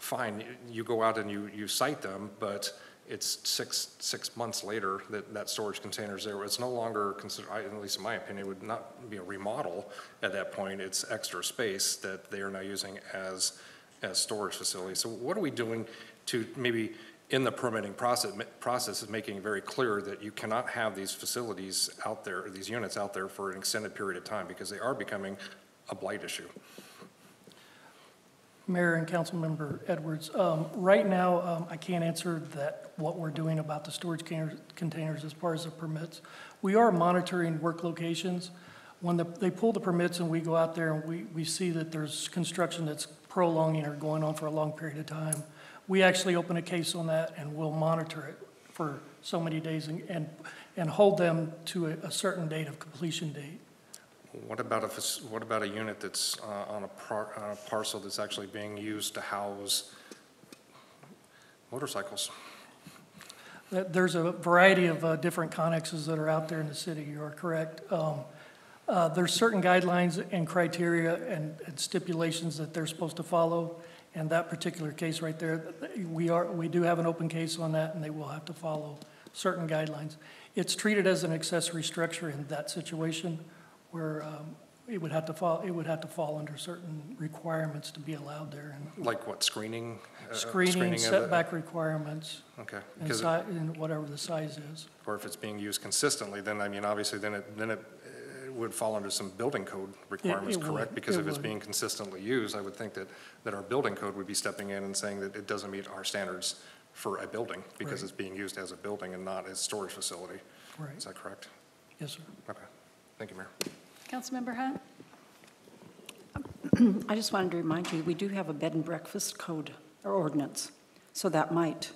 fine, you go out and you, you cite them, but it's six, six months later that that storage container's there. It's no longer considered, at least in my opinion, would not be a remodel at that point. It's extra space that they are now using as, as storage facilities. So what are we doing to maybe in the permitting process, process is making very clear that you cannot have these facilities out there, these units out there for an extended period of time because they are becoming a blight issue. Mayor and Councilmember Edwards, um, right now, um, I can't answer that, what we're doing about the storage containers- as far as the permits. We are monitoring work locations. When the- they pull the permits and we go out there and we, we see that there's construction that's prolonging or going on for a long period of time, we actually open a case on that and we'll monitor it for so many days and, and, and hold them to a, a certain date of completion date. What about a, what about a unit that's uh, on a par- on a parcel that's actually being used to house motorcycles? There's a variety of uh, different conexes that are out there in the city, you are correct. Um, uh, There's certain guidelines and criteria and and stipulations that they're supposed to follow. And that particular case right there, we are, we do have an open case on that, and they will have to follow certain guidelines. It's treated as an accessory structure in that situation where um, it would have to fall, it would have to fall under certain requirements to be allowed there. and Like what, screening? uh, Screening, of the- setback requirements, Okay. and because- si, and whatever the size is. Or if it's being used consistently, then, I mean, obviously, then it, then it uh, would fall under some building code requirements, would, correct? Because it if it's would. being consistently used, I would think that, that our building code would be stepping in and saying that it doesn't meet our standards for a building, because Right. it's being used as a building and not as storage facility. Right. Is that correct? Yes, sir. Okay. Thank you, Mayor. Councilmember Hunt? I just wanted to remind you, we do have a bed and breakfast code or ordinance, so that might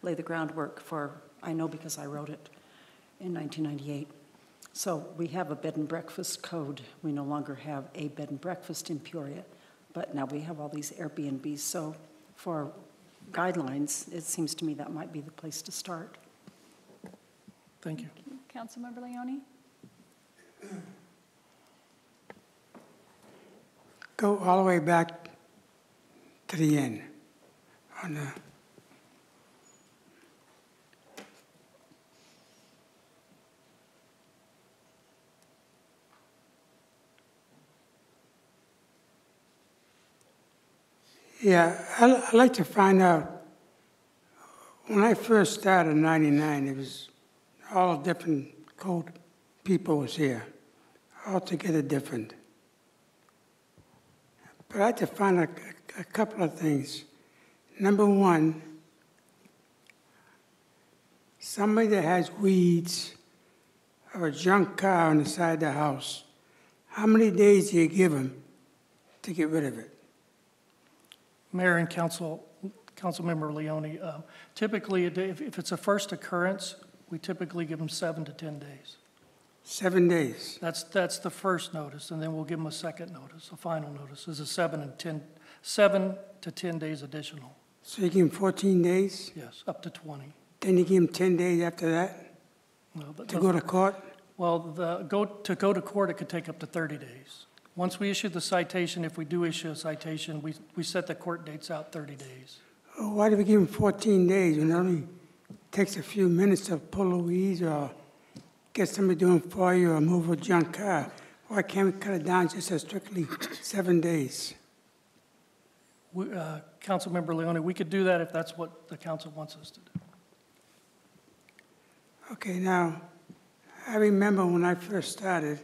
lay the groundwork for, I know because I wrote it in 1998. So we have a bed and breakfast code. We no longer have a bed and breakfast in Peoria, but now we have all these Airbnbs. So for guidelines, it seems to me that might be the place to start. Thank you. Councilmember Leone? Go all the way back to the end on the, yeah, I- like to find out, when I first started in 99, it was all different code people was here, altogether different. But I'd like to find a, a couple of things. Number one, somebody that has weeds or a junk car on the side of the house, how many days do you give them to get rid of it? Mayor and Council, Councilmember Leone, um, typically, if if it's a first occurrence, we typically give them seven to 10 days. Seven days. That's, that's the first notice, and then we'll give them a second notice, a final notice, is a seven and 10, seven to 10 days additional, So you give them 14 days, yes, up to 20. then you give them 10 days after that No, but to the- go to court? Well, the, go, to go to court, it could take up to 30 days. Once we issue the citation, if we do issue a citation, we, we set the court dates out 30 days. Oh, Why do we give them 14 days when it only takes a few minutes to pull the weeds or get somebody doing for you or move a junk car? Why can't we cut it down just to strictly seven days? We, uh, Councilmember Leone, we could do that if that's what the council wants us to do. Okay, now, I remember when I first started,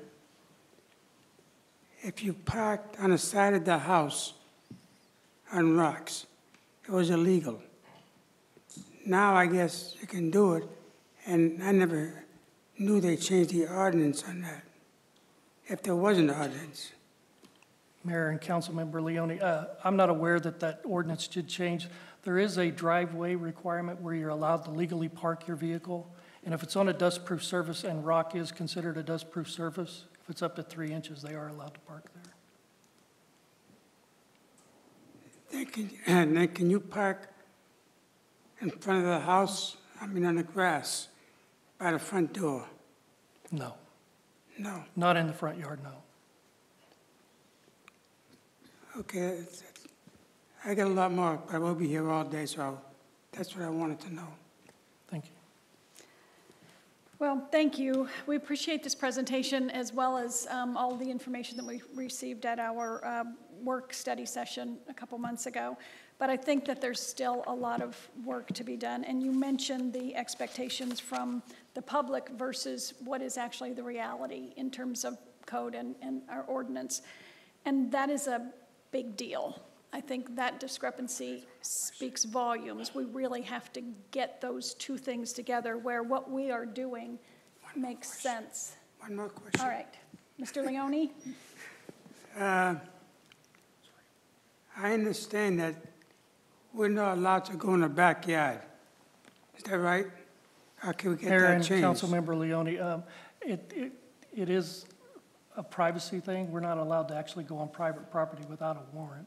if you parked on the side of the house on rocks, it was illegal. Now I guess you can do it, and I never knew they changed the ordinance on that, if there was an ordinance. Mayor and Councilmember Leone, uh, I'm not aware that that ordinance did change. There is a driveway requirement where you're allowed to legally park your vehicle, and if it's on a dust-proof surface and rock is considered a dust-proof surface, if it's up to three inches, they are allowed to park there. Then can, and then can you park in front of the house, I mean on the grass, by the front door? No, No. not in the front yard, no. Okay, it's- it's- I got a lot more, but I will be here all day, so that's what I wanted to know. Thank you. Well, thank you. We appreciate this presentation as well as um, all the information that we received at our um, work study session a couple months ago. But I think that there's still a lot of work to be done. And you mentioned the expectations from the public versus what is actually the reality in terms of code and, and our ordinance. And that is a big deal. I think that discrepancy speaks volumes. We really have to get those two things together where what we are doing makes sense. One more question. All right. Mr. Leone? Uh, I understand that we're not allowed to go in the backyard. Is that right? How can we get Mayor that and changed? Councilmember Leone, um, it, it, it is a privacy thing. We're not allowed to actually go on private property without a warrant.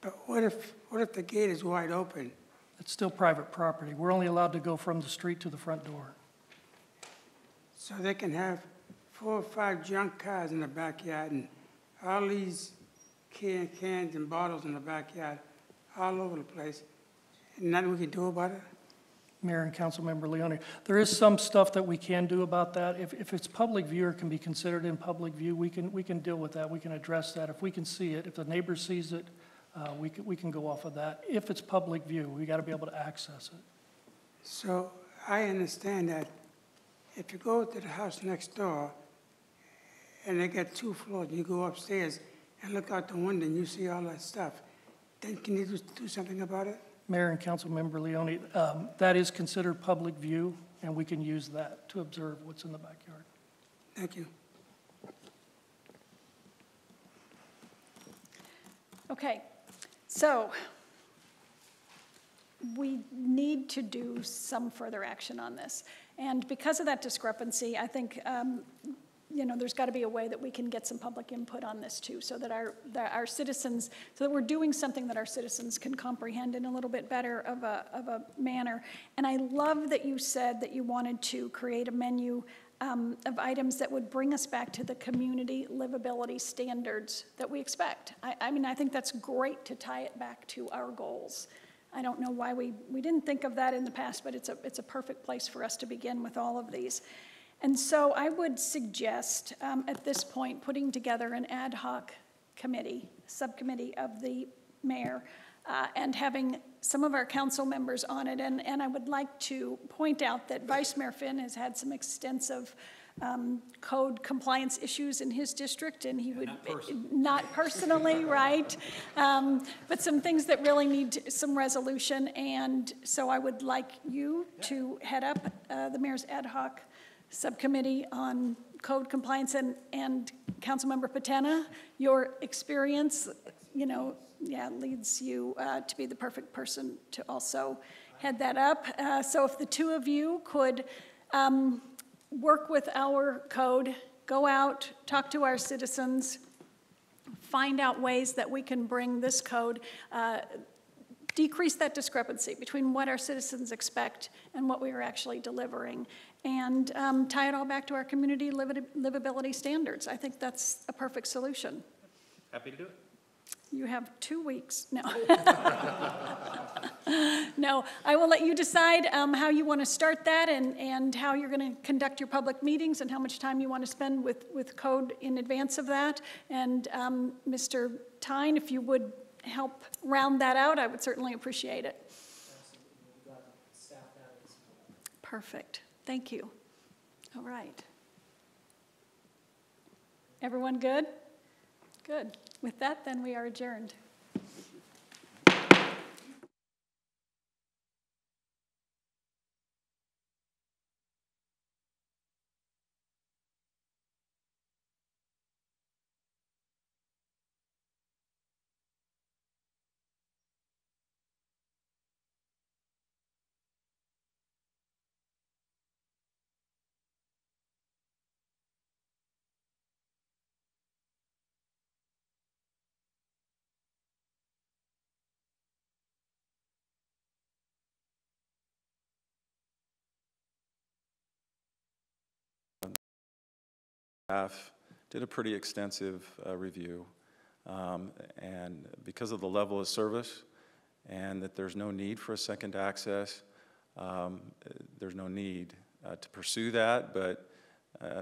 But what if, what if the gate is wide open? It's still private property. We're only allowed to go from the street to the front door. So they can have four or five junk cars in the backyard and all these can, cans and bottles in the backyard, all over the place. And nothing we can do about it? Mayor and Councilmember Leone, there is some stuff that we can do about that. If, if it's public view or can be considered in public view, we can, we can deal with that. We can address that. If we can see it, if the neighbor sees it, uh, we can, we can go off of that. If it's public view, we got to be able to access it. So I understand that if you go to the house next door and they got two floors, you go upstairs and look out the window and you see all that stuff, then can you do, do something about it? Mayor and Councilmember Leone, um, that is considered public view, and we can use that to observe what's in the backyard. Thank you. Okay, so we need to do some further action on this. And because of that discrepancy, I think um, you know, there's got to be a way that we can get some public input on this too, so that our, that our citizens, so that we're doing something that our citizens can comprehend in a little bit better of a, of a manner. And I love that you said that you wanted to create a menu um, of items that would bring us back to the community livability standards that we expect. I, I mean, I think that's great to tie it back to our goals. I don't know why we, we didn't think of that in the past, but it's a, it's a perfect place for us to begin with all of these. And so I would suggest, um, at this point, putting together an ad hoc committee, subcommittee of the mayor, uh, and having some of our council members on it. And, and I would like to point out that Vice Mayor Finn has had some extensive um, code compliance issues in his district, and he would, not personally, right? Um, But some things that really need some resolution, and so I would like you to head up uh, the mayor's ad hoc subcommittee on code compliance, and, and Councilmember Patena, your experience, you know, yeah, leads you uh, to be the perfect person to also head that up. Uh, So if the two of you could um, work with our code, go out, talk to our citizens, find out ways that we can bring this code, uh, decrease that discrepancy between what our citizens expect and what we are actually delivering, and um, tie it all back to our community livi- livability standards. I think that's a perfect solution. Happy to do it. You have two weeks. No. No, I will let you decide um, how you want to start that and, and how you're going to conduct your public meetings and how much time you want to spend with, with code in advance of that. And um, Mr. Tyne, if you would help round that out, I would certainly appreciate it. Perfect. Thank you. All right. Everyone good? Good. With that, then, we are adjourned. Staff did a pretty extensive uh, review, um, and because of the level of service and that there's no need for a second access, um, there's no need uh, to pursue that, but uh,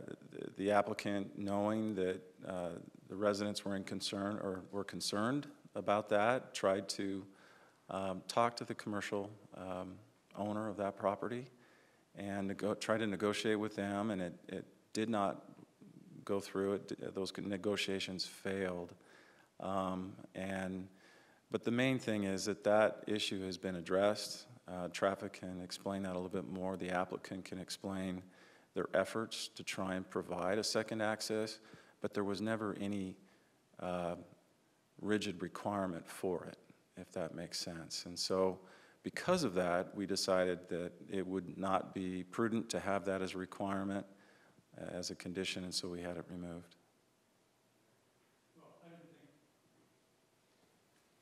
the- applicant, knowing that uh, the residents were in concern, or were concerned about that, tried to um, talk to the commercial um, owner of that property and try to negotiate with them, and it, it did not go through it. Those negotiations failed. Um, And, but the main thing is that that issue has been addressed. Uh, Traffic can explain that a little bit more. The applicant can explain their efforts to try and provide a second access, but there was never any uh, rigid requirement for it, if that makes sense. And so, because of that, we decided that it would not be prudent to have that as a requirement, Uh, as a condition, and so we had it removed.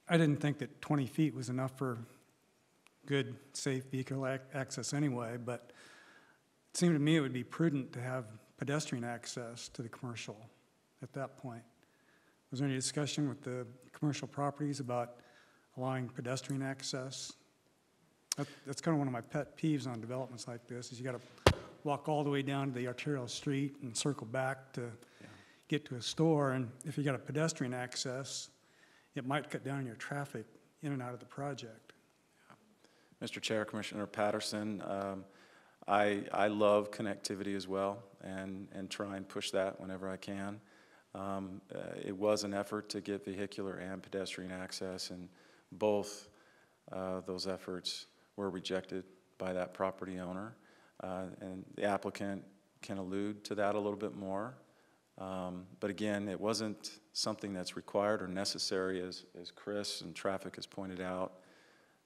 I didn't think that 20 feet was enough for good, safe vehicle ac- access anyway, but it seemed to me it would be prudent to have pedestrian access to the commercial at that point. Was there any discussion with the commercial properties about allowing pedestrian access? That- That's kind of one of my pet peeves on developments like this, is you got to walk all the way down to the arterial street and circle back to get to a store, and if you got a pedestrian access, it might cut down your traffic in and out of the project. Mr. Chair, Commissioner Patterson, um, I, I love connectivity as well and, and try and push that whenever I can. Um, uh, It was an effort to get vehicular and pedestrian access, and both uh, those efforts were rejected by that property owner. Uh, And the applicant can allude to that a little bit more. Um, But again, it wasn't something that's required or necessary, as, as Chris and traffic has pointed out.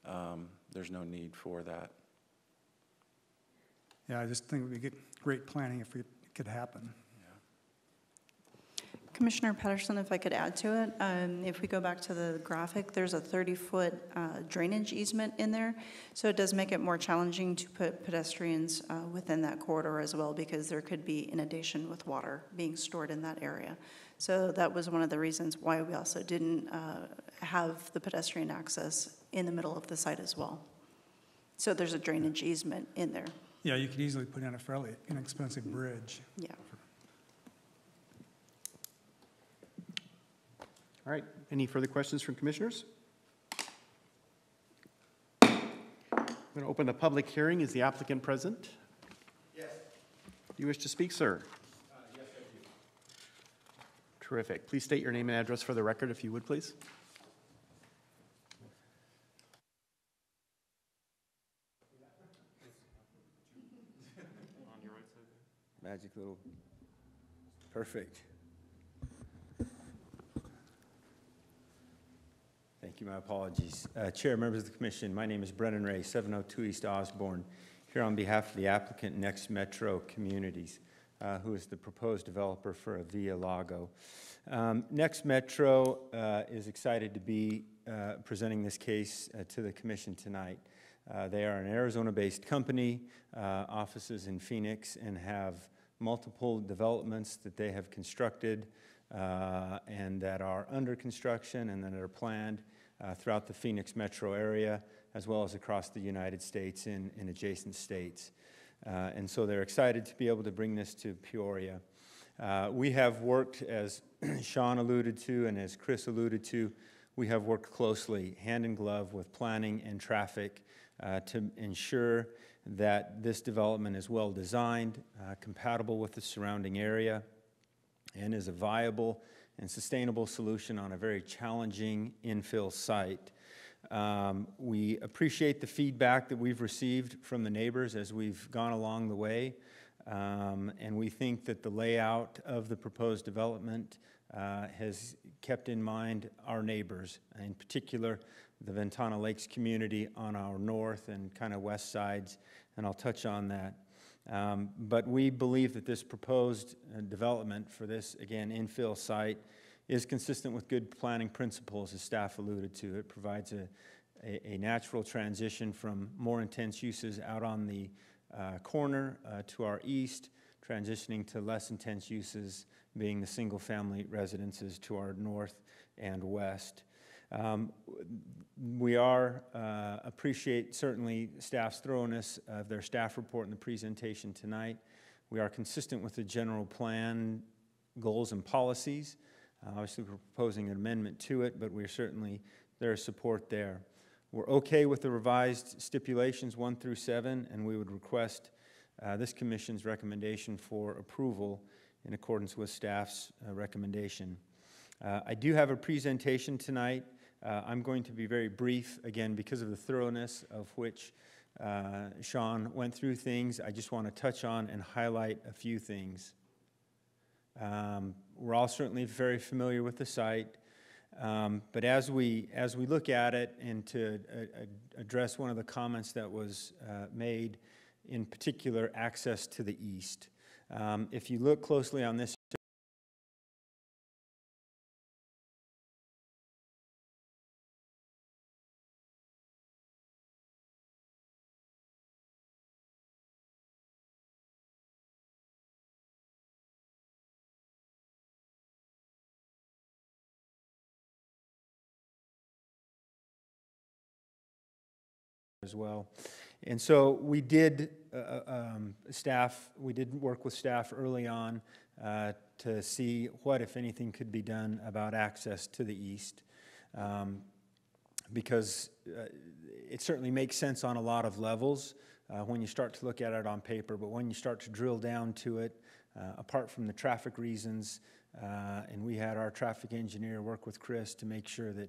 Um, There's no need for that. Yeah, I just think would be great planning if it could happen. Commissioner Patterson, if I could add to it, um, if we go back to the graphic, there's a 30-foot drainage easement in there, so it does make it more challenging to put pedestrians uh, within that corridor as well, because there could be inundation with water being stored in that area. So that was one of the reasons why we also didn't uh, have the pedestrian access in the middle of the site as well. So there's a drainage easement in there, Yeah, you could easily put in a fairly inexpensive bridge. yeah. All right, any further questions from commissioners? I'm going to open the public hearing. Is the applicant present? Yes. Do you wish to speak, sir? Uh, yes, I do. Terrific. Please state your name and address for the record, if you would, please. Magic little, perfect. Thank you, my apologies. Uh, Chair, members of the commission, my name is Brennan Ray, 702 East Osborne, here on behalf of the applicant NexMetro Communities, uh, who is the proposed developer for Avilla Lago. Um, NexMetro uh, is excited to be uh, presenting this case uh, to the commission tonight. Uh, They are an Arizona-based company, offices in Phoenix, and have multiple developments that they have constructed uh, and that are under construction and that are planned uh, throughout the Phoenix metro area, as well as across the United States in, in adjacent states. Uh, And so they're excited to be able to bring this to Peoria. Uh, We have worked, as Sean alluded to and as Chris alluded to, we have worked closely, hand in glove, with planning and traffic uh, to ensure that this development is well-designed, uh, compatible with the surrounding area, and is a viable and sustainable solution on a very challenging infill site. Um, We appreciate the feedback that we've received from the neighbors as we've gone along the way, Um, and we think that the layout of the proposed development uh, has kept in mind our neighbors, in particular, the Ventana Lakes community on our north and kind of west sides, and I'll touch on that. Um, But we believe that this proposed uh, development for this, again, infill site is consistent with good planning principles, as staff alluded to. It provides a, a, a natural transition from more intense uses out on the uh, corner uh, to our east, transitioning to less intense uses being the single-family residences to our north and west. Um, We are, uh, appreciate certainly staff's thoroughness of their staff report and the presentation tonight. We are consistent with the general plan goals and policies. Uh, Obviously, we're proposing an amendment to it, but we're certainly, there is support there. We're okay with the revised stipulations one through seven, and we would request uh, this commission's recommendation for approval in accordance with staff's uh, recommendation. Uh, I do have a presentation tonight. Uh, I'm going to be very brief, again, because of the thoroughness of which uh, Sean went through things. I just want to touch on and highlight a few things. Um, We're all certainly very familiar with the site, um, but as we, as we look at it and to uh, uh, address one of the comments that was uh, made, in particular, access to the east. Um, If you look closely on this as well. And so we did, uh, um, staff, we did work with staff early on uh, to see what, if anything, could be done about access to the east. Um, Because uh, it certainly makes sense on a lot of levels uh, when you start to look at it on paper, but when you start to drill down to it, uh, apart from the traffic reasons, uh, and we had our traffic engineer work with Chris to make sure that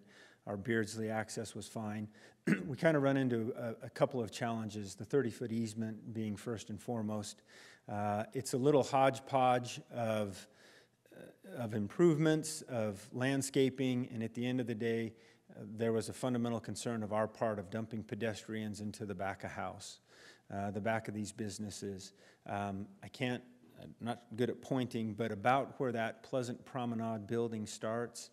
our Beardsley access was fine. we kind of run into a, a couple of challenges, the 30-foot easement being first and foremost. Uh, It's a little hodgepodge of, uh, of improvements, of landscaping, and at the end of the day, uh, there was a fundamental concern of our part of dumping pedestrians into the back of house, uh, the back of these businesses. Um, I can't uh, not good at pointing, but about where that Pleasant Promenade building starts,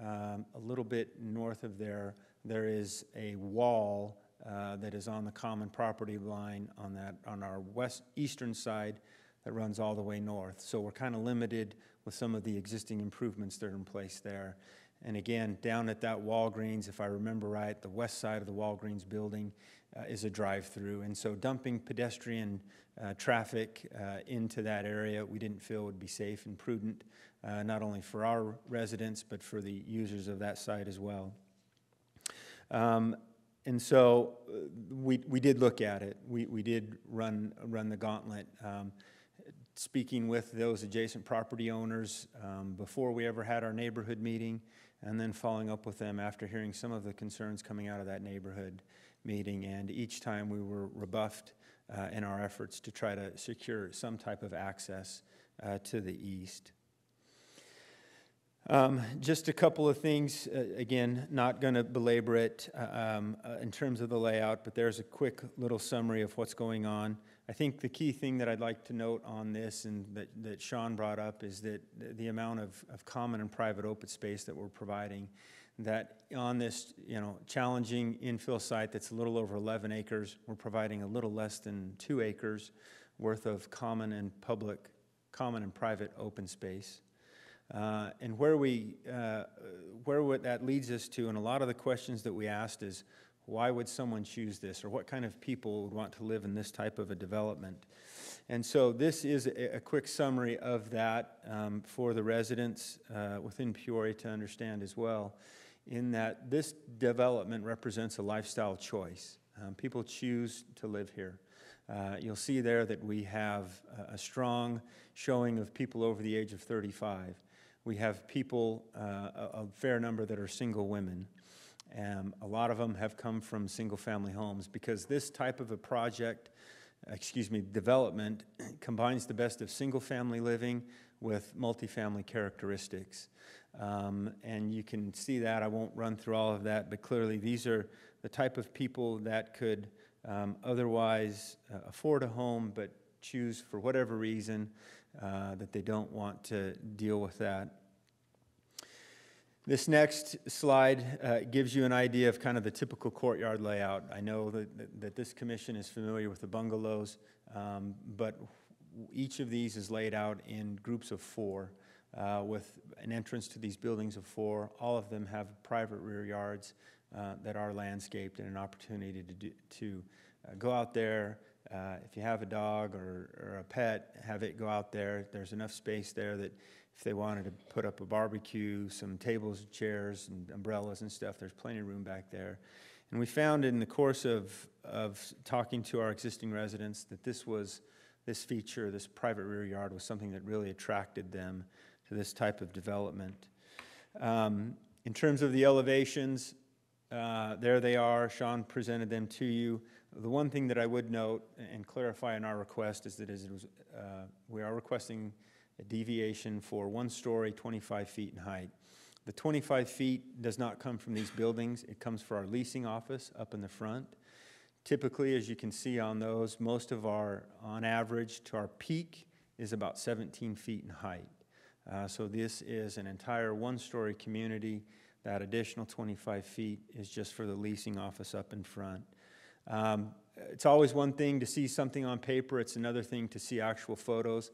um, a little bit north of there, there is a wall uh, that is on the common property line on that, on our west, eastern side that runs all the way north. So we're kind of limited with some of the existing improvements that are in place there. And again, down at that Walgreens, if I remember right, the west side of the Walgreens building uh, is a drive-through. And so dumping pedestrian uh, traffic uh, into that area, we didn't feel would be safe and prudent, uh, not only for our residents, but for the users of that site as well. Um, and so uh, we, we did look at it. We, we did run, run the gauntlet. Um, speaking with those adjacent property owners um, before we ever had our neighborhood meeting, and then following up with them after hearing some of the concerns coming out of that neighborhood meeting. And each time we were rebuffed uh, in our efforts to try to secure some type of access uh, to the east. Um, just a couple of things, uh, again, not going to belabor it uh, um, uh, in terms of the layout, but there's a quick little summary of what's going on. I think the key thing that I'd like to note on this and that, that Sean brought up is that the, amount of, of common and private open space that we're providing, that on this, you know, challenging infill site that's a little over 11 acres, we're providing a little less than two acres worth of common and public, common and private open space. Uh, and where we, uh, where that leads us to, and a lot of the questions that we asked is, why would someone choose this, or what kind of people would want to live in this type of a development? And so this is a, a quick summary of that um, for the residents uh, within Peoria to understand as well, in that this development represents a lifestyle choice. Um, people choose to live here. Uh, you'll see there that we have a strong showing of people over the age of 35 we have people, uh, a, a, fair number that are single women. Um, a lot of them have come from single family homes because this type of a project, excuse me, development combines the best of single family living with multifamily characteristics. Um, and you can see that. I won't run through all of that, but clearly these are the type of people that could um, otherwise uh, afford a home but choose for whatever reason uh, that they don't want to deal with that. This next slide uh, gives you an idea of kind of the typical courtyard layout. I know that, that this commission is familiar with the bungalows, um, but each of these is laid out in groups of four uh, with an entrance to these buildings of four. All of them have private rear yards uh, that are landscaped and an opportunity to, do, to uh, go out there, uh, if you have a dog or, or a pet, have it go out there. There's enough space there that if they wanted to put up a barbecue, some tables, and chairs, and umbrellas and stuff, there's plenty of room back there. And we found in the course of, of talking to our existing residents that this was, this feature, this private rear yard was something that really attracted them to this type of development. Um, in terms of the elevations, uh, there they are. Sean presented them to you. The one thing that I would note and clarify in our request is that it was, uh, we are requesting a deviation for one story, 25 feet in height. The 25 feet does not come from these buildings. It comes from our leasing office up in the front. Typically, as you can see on those, most of our, on average, to our peak is about 17 feet in height. Uh, so this is an entire one-story community that additional 25 feet is just for the leasing office up in front. Um, it's always one thing to see something on paper, it's another thing to see actual photos.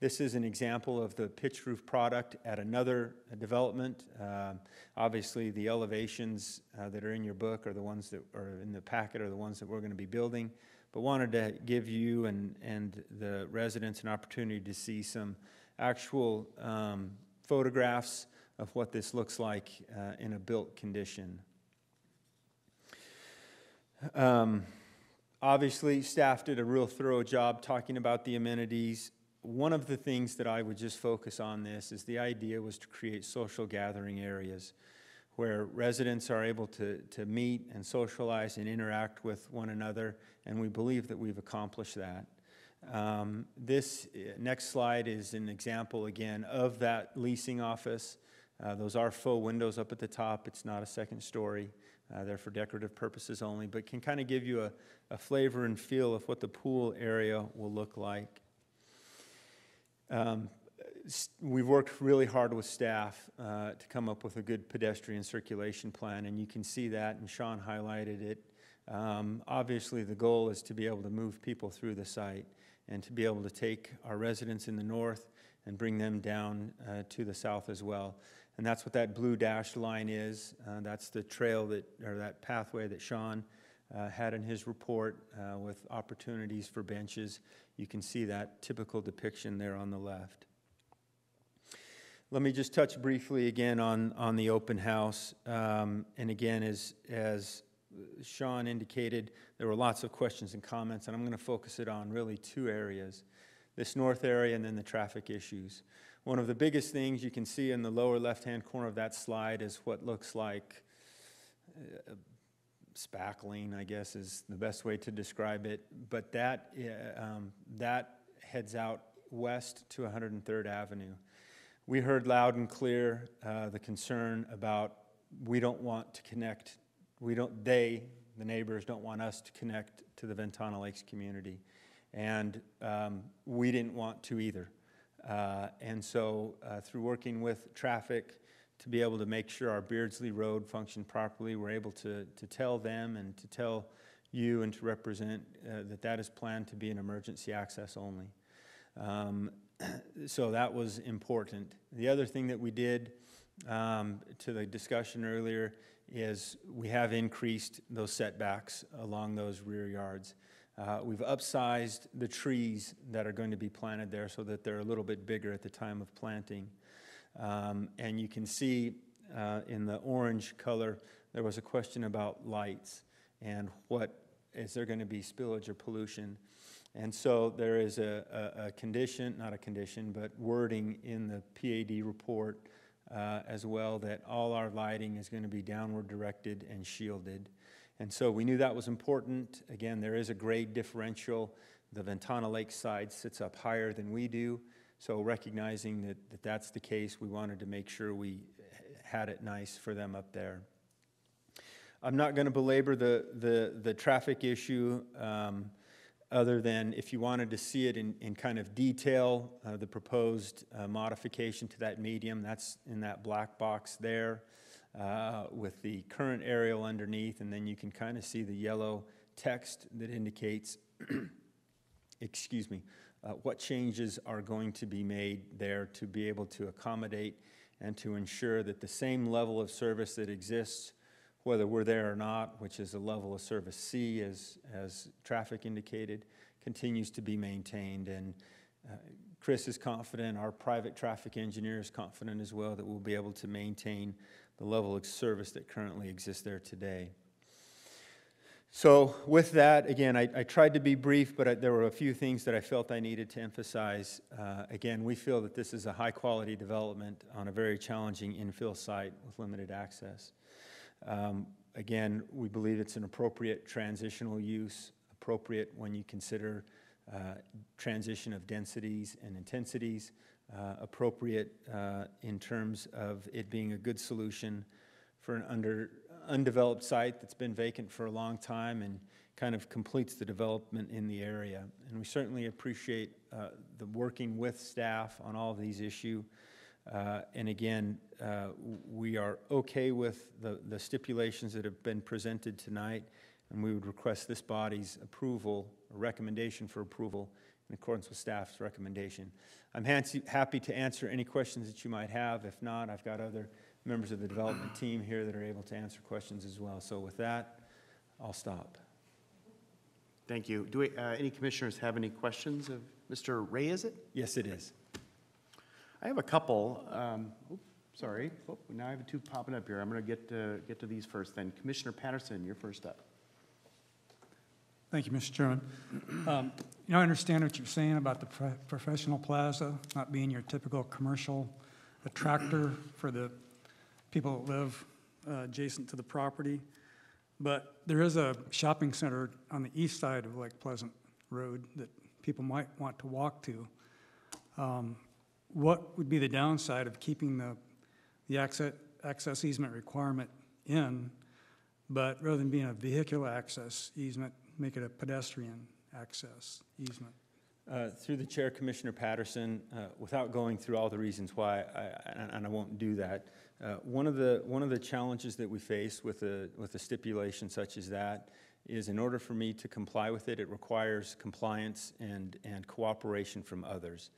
This is an example of the pitch roof product at another development. Uh, obviously, the elevations uh, that are in your book are the ones that are in the packet are the ones that we're going to be building. But wanted to give you and, and the residents an opportunity to see some actual um, photographs of what this looks like uh, in a built condition. Um, obviously, staff did a real thorough job talking about the amenities. One of the things that I would just focus on this is the idea was to create social gathering areas where residents are able to, to meet and socialize and interact with one another, and we believe that we've accomplished that. Um, this uh, next slide is an example again of that leasing office. Uh, those are faux windows up at the top. It's not a second story. Uh, they're for decorative purposes only, but can kind of give you a, a flavor and feel of what the pool area will look like. Um, We've worked really hard with staff uh, to come up with a good pedestrian circulation plan, and you can see that, and Sean highlighted it. Um, Obviously, the goal is to be able to move people through the site and to be able to take our residents in the north and bring them down uh, to the south as well. And that's what that blue dashed line is. Uh, That's the trail that, or that pathway that Sean uh, had in his report uh, with opportunities for benches. You can see that typical depiction there on the left. Let me just touch briefly again on, on the open house. Um, And again, as, as Sean indicated, there were lots of questions and comments, and I'm going to focus it on really two areas, this north area and then the traffic issues. One of the biggest things you can see in the lower left-hand corner of that slide is what looks like uh, spackling, I guess is the best way to describe it. But that, uh, um, that heads out west to 103rd Avenue. We heard loud and clear uh, the concern about we don't want to connect, we don't, they, the neighbors, don't want us to connect to the Ventana Lakes community. And um, we didn't want to either. Uh, And so, uh, through working with traffic to be able to make sure our Beardsley Road functioned properly, we're able to, to tell them and to tell you and to represent uh, that that is planned to be an emergency access only. Um, So that was important. The other thing that we did, um, to the discussion earlier, is we have increased those setbacks along those rear yards. Uh, We've upsized the trees that are going to be planted there so that they're a little bit bigger at the time of planting. Um, And you can see uh, in the orange color, there was a question about lights and what, is there going to be spillage or pollution? And so there is a, a, a condition, not a condition, but wording in the PAD report uh, as well that all our lighting is going to be downward directed and shielded. And so we knew that was important. Again, there is a grade differential. The Ventana Lake side sits up higher than we do. So recognizing that, that that's the case, we wanted to make sure we had it nice for them up there. I'm not going to belabor the, the, the traffic issue, um, other than if you wanted to see it in, in kind of detail, uh, the proposed uh, modification to that medium, that's in that black box there uh, with the current aerial underneath, and then you can kind of see the yellow text that indicates, excuse me, uh, what changes are going to be made there to be able to accommodate and to ensure that the same level of service that exists, whether we're there or not, which is a level of service C as, as traffic indicated, continues to be maintained. And uh, Chris is confident, our private traffic engineer is confident as well that we'll be able to maintain the level of service that currently exists there today. So with that, again, I, I tried to be brief, but I, there were a few things that I felt I needed to emphasize. Uh, again, we feel that this is a high-quality development on a very challenging infill site with limited access. Um, again, we believe it's an appropriate transitional use, appropriate when you consider uh, transition of densities and intensities, uh, appropriate uh, in terms of it being a good solution for an under, undeveloped site that's been vacant for a long time and kind of completes the development in the area. And we certainly appreciate uh, the working with staff on all of these issues. Uh, And again, uh, we are okay with the the stipulations that have been presented tonight, and we would request this body's approval, recommendation for approval in accordance with staff's recommendation. I'm happy to answer any questions that you might have. If not, I've got other members of the development team here that are able to answer questions as well. So with that, I'll stop. Thank you. Do we, uh, any commissioners have any questions of Mr. Ray, is it? Yes, it is. I have a couple. Um, oop, Sorry, Oop, now I have two popping up here. I'm going to get, to get to these first then. Commissioner Patterson, you're first up. Thank you, Mr. Chairman. Um, You know, I understand what you're saying about the pro- professional plaza not being your typical commercial attractor for the people that live uh, adjacent to the property. But there is a shopping center on the east side of Lake Pleasant Road that people might want to walk to. Um, What would be the downside of keeping the, the access, access easement requirement in, but rather than being a vehicular access easement, make it a pedestrian access easement? Uh, Through the chair, Commissioner Patterson, uh, without going through all the reasons why, I- and and I won't do that, uh, one of the, one of the challenges that we face with a, with a stipulation such as that is in order for me to comply with it, it requires compliance and, and cooperation from others.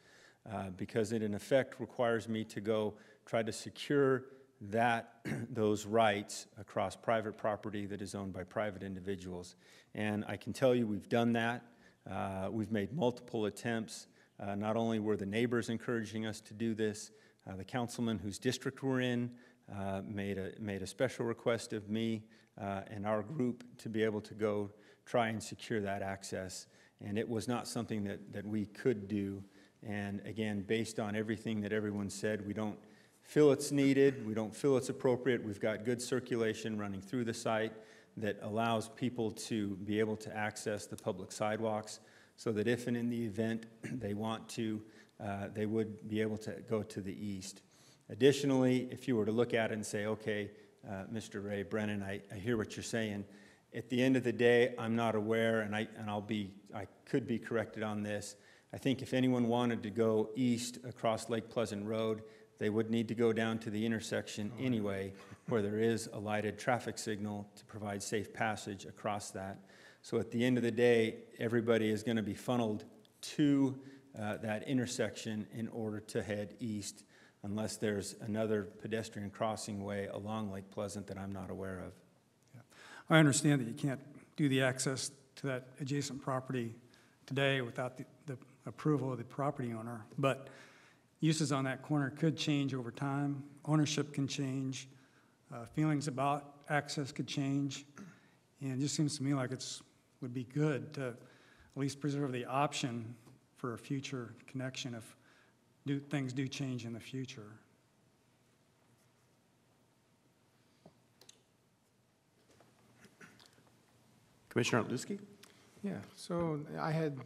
Uh, Because it in effect requires me to go try to secure that, those rights across private property that is owned by private individuals. And I can tell you, we've done that. Uh, We've made multiple attempts. Uh, Not only were the neighbors encouraging us to do this, uh, the councilman whose district we're in uh, made a, made a special request of me uh, and our group to be able to go try and secure that access. And it was not something that, that we could do. And again, based on everything that everyone said, we don't feel it's needed, we don't feel it's appropriate. We've got good circulation running through the site that allows people to be able to access the public sidewalks so that if and in the event they want to, uh, they would be able to go to the east. Additionally, if you were to look at it and say, okay, uh, Mr. Ray Brennan, I, I hear what you're saying. At the end of the day, I'm not aware, and I, and I'll be, I could be corrected on this. I think if anyone wanted to go east across Lake Pleasant Road, they would need to go down to the intersection anyway, where there is a lighted traffic signal to provide safe passage across that. So at the end of the day, everybody is going to be funneled to uh, that intersection in order to head east, unless there's another pedestrian crossing way along Lake Pleasant that I'm not aware of. I understand that you can't do the access to that adjacent property today without the, the approval of the property owner, but uses on that corner could change over time. Ownership can change. Uh, feelings about access could change. And it just seems to me like it's, would be good to at least preserve the option for a future connection if do, things do change in the future. Commissioner Luski? Yeah, so I had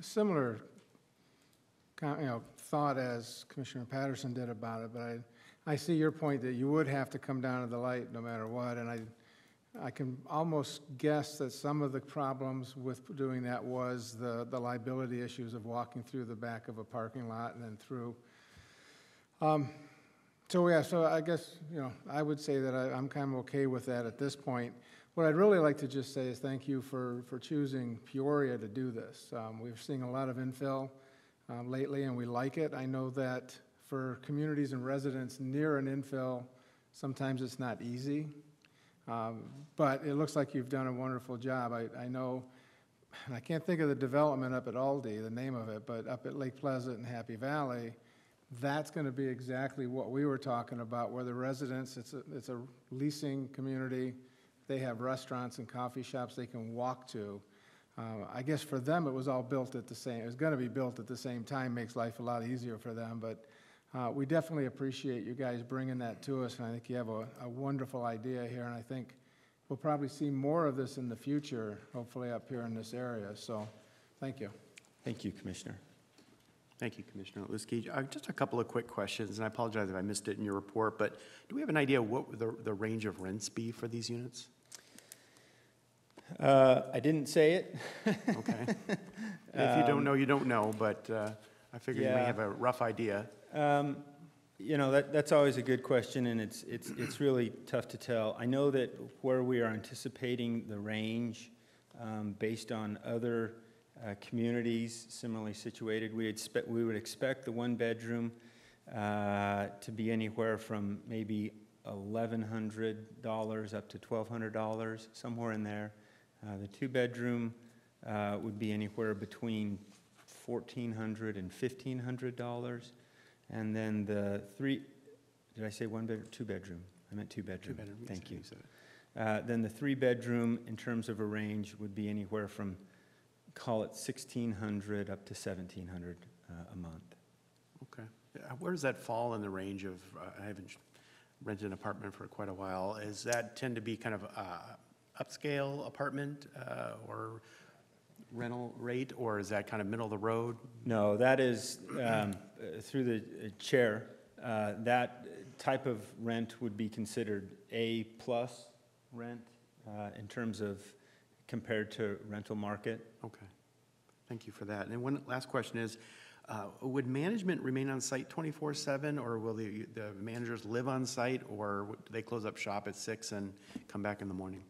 similar, kind- you know, thought as Commissioner Patterson did about it, but I, I see your point that you would have to come down to the light no matter what, and I, I can almost guess that some of the problems with doing that was the, the liability issues of walking through the back of a parking lot and then through. Um, So, yeah, so I guess, you know, I would say that I, I'm kind of okay with that at this point. What I'd really like to just say is thank you for, for choosing Peoria to do this. Um, we're seeing a lot of infill um, lately, and we like it. I know that for communities and residents near an infill, sometimes it's not easy. Um, But it looks like you've done a wonderful job. I, I know, and I can't think of the development up at Aldi, the name of it, but up at Lake Pleasant and Happy Valley, that's going to be exactly what we were talking about, where the residents, it's a, it's a leasing community. They have restaurants and coffee shops they can walk to. Uh, I guess for them, it was all built at the same, it was going to be built at the same time, makes life a lot easier for them. But uh, we definitely appreciate you guys bringing that to us, and I think you have a, a wonderful idea here, and I think we'll probably see more of this in the future, hopefully up here in this area. So, thank you. Thank you, Commissioner. Thank you, Commissioner Luski. Uh, Just a couple of quick questions, and I apologize if I missed it in your report, but do we have an idea what the, the range of rents be for these units? Uh, I didn't say it. Okay. If you don't Um, know, you don't know, but uh, I figure you may Yeah. have a rough idea. Um, You know, that, that's always a good question, and it's, it's, it's really tough to tell. I know that where we are anticipating the range, um, based on other uh, communities similarly situated, we expect, we would expect the one-bedroom uh, to be anywhere from maybe $1,100 up to $1,200, somewhere in there. Uh, The two-bedroom uh, would be anywhere between $1,400 and $1,500. And then the three, did I say one bedroom, two bedroom? I meant two bedroom. Two-bedroom, Thank you. you said it. Uh, Then the three bedroom, in terms of a range, would be anywhere from, call it 1,600 up to 1,700 uh, a month. Okay. Where does that fall in the range of, uh, I haven't rented an apartment for quite a while. Is that tend to be kind of uh, upscale apartment uh, or rental rate, or is that kind of middle of the road? No, that is, um, uh, through the uh, chair, uh, that type of rent would be considered A-plus rent uh, in terms of compared to rental market. Okay. Thank you for that. And one last question is, uh, would management remain on site 24/7, or will the the managers live on site, or do they close up shop at six and come back in the morning?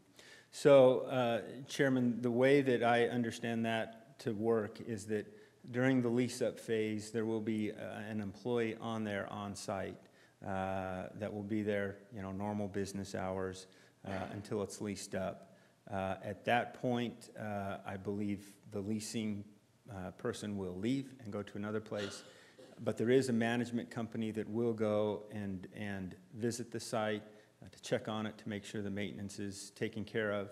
So, uh, Chairman, the way that I understand that to work is that during the lease-up phase, there will be uh, an employee on there on-site uh, that will be there, you know, normal business hours uh, until it's leased up. Uh, At that point, uh, I believe the leasing person will leave and go to another place. But there is a management company that will go and, and visit the site to check on it, to make sure the maintenance is taken care of,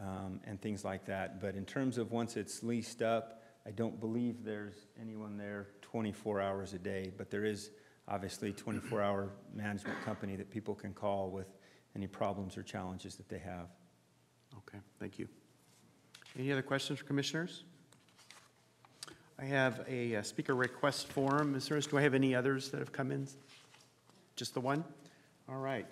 um, and things like that. But in terms of once it's leased up, I don't believe there's anyone there 24 hours a day, but there is obviously 24-hour management company that people can call with any problems or challenges that they have. Okay, thank you. Any other questions for commissioners? I have a uh, speaker request form. Ms. Ernst, do I have any others that have come in? Just the one? All right.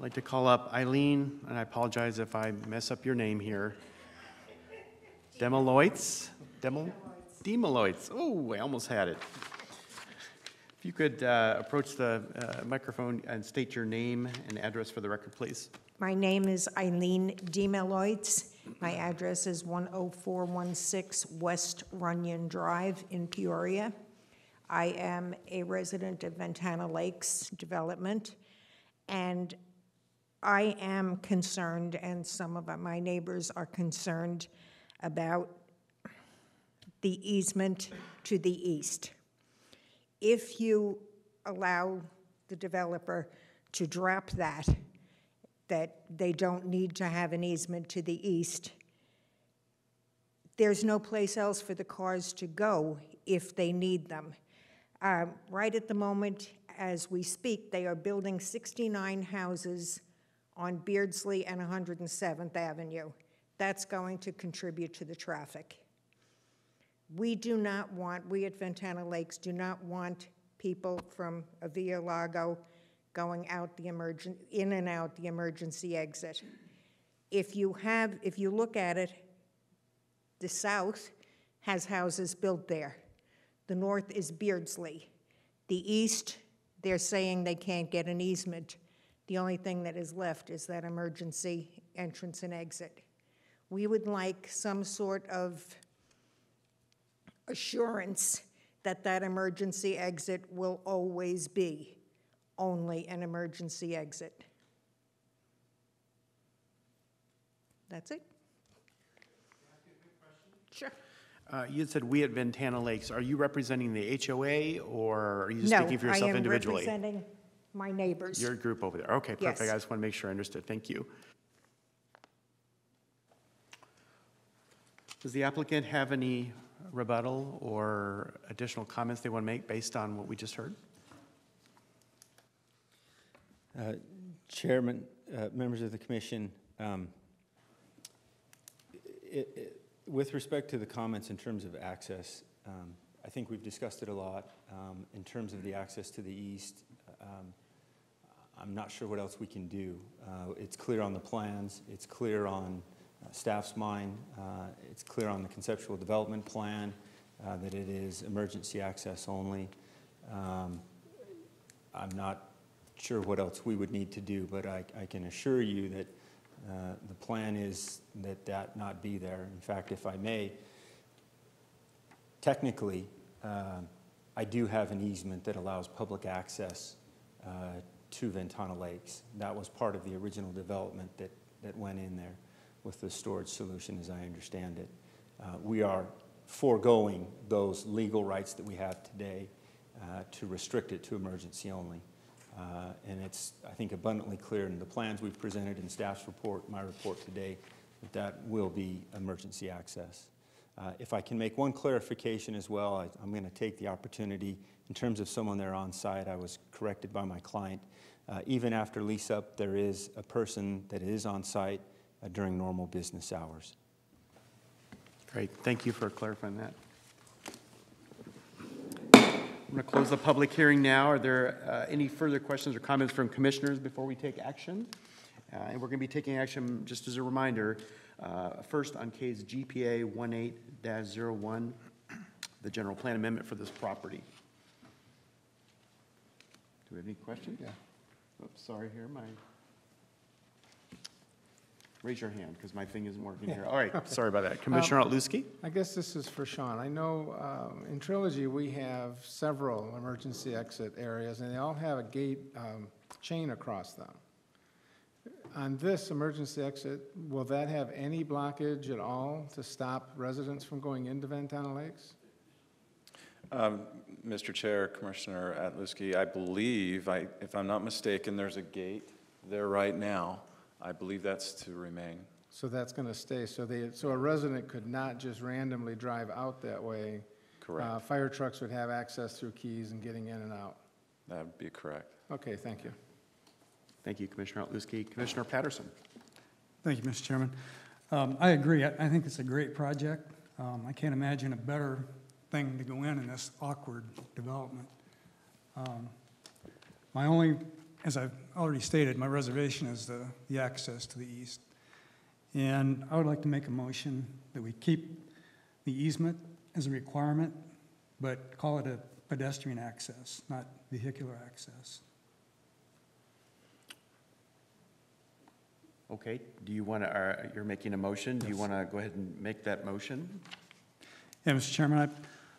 I'd like to call up Eileen, and I apologize if I mess up your name here. Demoloitz? Demol? Demoloitz. Oh, I almost had it. If you could uh, approach the uh, microphone and state your name and address for the record, please. My name is Eileen Demeloitz. My address is 10416 West Runion Drive in Peoria. I am a resident of Ventana Lakes Development, and I am concerned, and some of my neighbors are concerned, about the easement to the east. If you allow the developer to drop that, that they don't need to have an easement to the east, there's no place else for the cars to go if they need them. Uh, Right at the moment, as we speak, they are building 69 houses on Beardsley and 107th Avenue. That's going to contribute to the traffic. We do not want, we at Ventana Lakes do not want people from Avilla Lago going out the emergen, in and out the emergency exit. If you have, if you look at it, the south has houses built there. The north is Beardsley. The east, they're saying they can't get an easement. The only thing that is left is that emergency entrance and exit. We would like some sort of assurance that that emergency exit will always be only an emergency exit. That's it? Sure. Uh, You said "we at Ventana Lakes." Are you representing the HOA, or are you just No, speaking for yourself I am individually? representing my neighbors. Your group over there. Okay, perfect. Yes. I just want to make sure I understood. Thank you. Does the applicant have any rebuttal or additional comments they want to make based on what we just heard? Uh, Chairman, uh, members of the commission, um, it- it- with respect to the comments in terms of access, um, I think we've discussed it a lot. Um, In terms of the access to the east, um, I'm not sure what else we can do. Uh, It's clear on the plans, it's clear on uh, staff's mind, uh, it's clear on the conceptual development plan uh, that it is emergency access only. Um, I'm not sure what else we would need to do, but I, I can assure you that uh, the plan is that that not be there. In fact, if I may, technically, I do have an easement that allows public access to Ventana Lakes. That was part of the original development that, that went in there with the storage solution, as I understand it. Uh, We are foregoing those legal rights that we have today uh, to restrict it to emergency only. Uh, And it's, I think, abundantly clear in the plans we've presented in staff's report, my report today, that that will be emergency access. Uh, If I can make one clarification as well, I- I'm going to take the opportunity, in terms of someone there on site, I was corrected by my client. Uh, Even after lease-up, there is a person that is on site uh, during normal business hours. Great, thank you for clarifying that. I'm going to close the public hearing now. Are there uh, any further questions or comments from commissioners before we take action? Uh, And we're going to be taking action, just as a reminder, Uh, First, on case GPA 18-01, the general plan amendment for this property. Do we have any questions? Yeah. Oops, sorry here, my, raise your hand, because my thing isn't working here. All right, sorry about that. Commissioner Um, Otluski? I guess this is for Sean. I know um, in Trilogy, we have several emergency exit areas, and they all have a gate um, chain across them. On this emergency exit, will that have any blockage at all to stop residents from going into Ventana Lakes? Um, Mr. Chair, Commissioner Atluski, I believe, I, if I'm not mistaken, there's a gate there right now. I believe that's to remain. So that's going to stay, so they, so a resident could not just randomly drive out that way? Correct. Uh, Fire trucks would have access through keys and getting in and out? That would be correct. Okay, thank you. Thank you, Commissioner Otluski. Commissioner Patterson? Thank you, Mr. Chairman. Um, I agree. I I think it's a great project. Um, I can't imagine a better thing to go in in this awkward development. Um, My only, as I've already stated, my reservation is the, the access to the east. And I would like to make a motion that we keep the easement as a requirement, but call it a pedestrian access, not vehicular access. Okay, do you want to, you're making a motion? Do you want to go ahead and make that motion? Yeah, Mr. Chairman,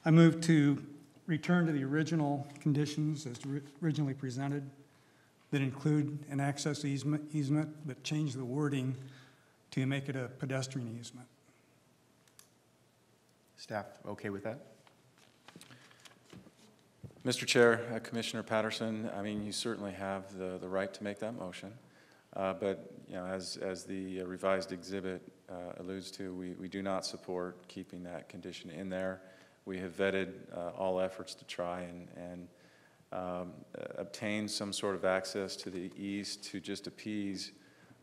I, I move to return to the original conditions as originally presented that include an access easement, easement, but change the wording to make it a pedestrian easement. Staff, okay with that? Mr. Chair, uh, Commissioner Patterson, I mean, you certainly have the, the right to make that motion. Uh, But, you know, as, as the revised exhibit uh, alludes to, we, we do not support keeping that condition in there. We have vetted uh, all efforts to try and, and um, uh, obtain some sort of access to the east to just appease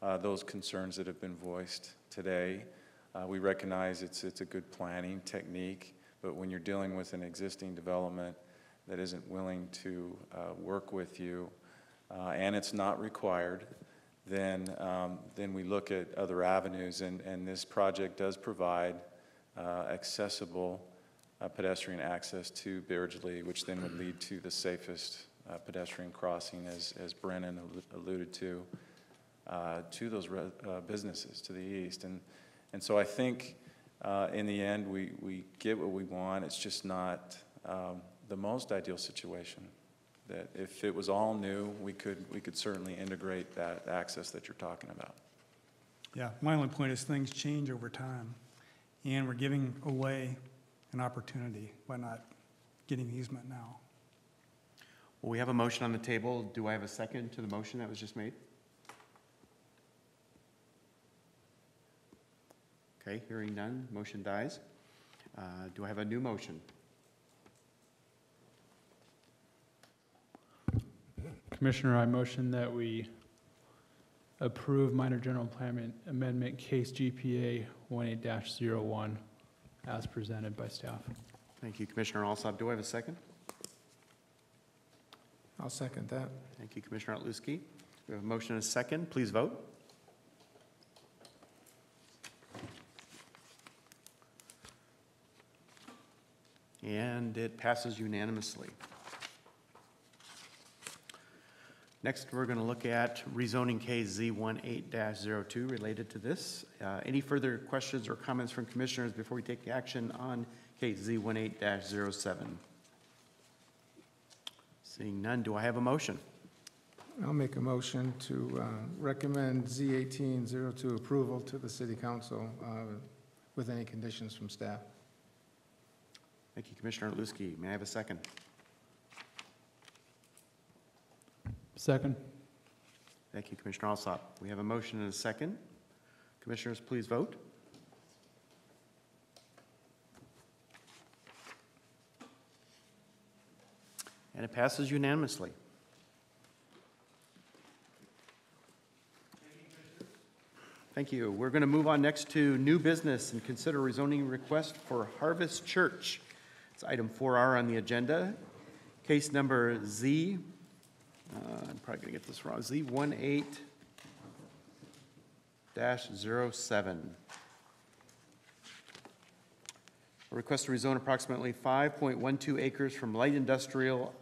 uh, those concerns that have been voiced today. Uh, We recognize it's, it's a good planning technique, but when you're dealing with an existing development that isn't willing to uh, work with you, uh, and it's not required, then, um, then we look at other avenues, and, and this project does provide uh, accessible uh, pedestrian access to Beardsley, which then would lead to the safest uh, pedestrian crossing, as, as Brennan allu- alluded to, uh, to those uh, businesses to the east. And, and so I think uh, in the end, we, we get what we want. It's just not um, the most ideal situation. That if it was all new, we could, we could certainly integrate that access that you're talking about. Yeah, my only point is things change over time, and we're giving away an opportunity by not getting the easement now. Well, we have a motion on the table. Do I have a second to the motion that was just made? Okay, hearing none, motion dies. Uh, Do I have a new motion? Commissioner, I motion that we approve minor general plan amendment case GPA 18-01 as presented by staff. Thank you, Commissioner Alsop. Do I have a second? I'll second that. Thank you, Commissioner Otluski. We have a motion and a second. Please vote. And it passes unanimously. Next, we're going to look at rezoning case Z18-02 related to this. Uh, Any further questions or comments from commissioners before we take action on case Z18-07? Seeing none, do I have a motion? I'll make a motion to uh, recommend Z1802 approval to the city council uh, with any conditions from staff. Thank you, Commissioner Luski. May I have a second? Second. Thank you, Commissioner Alsop. We have a motion and a second. Commissioners, please vote. And it passes unanimously. Thank you. We're going to move on next to new business and consider rezoning request for Harvest Church. It's item 4R on the agenda. Case number Z, uh, I'm probably gonna get this wrong, Z one eight dash zero seven. A request to rezone approximately five point one two acres from light industrial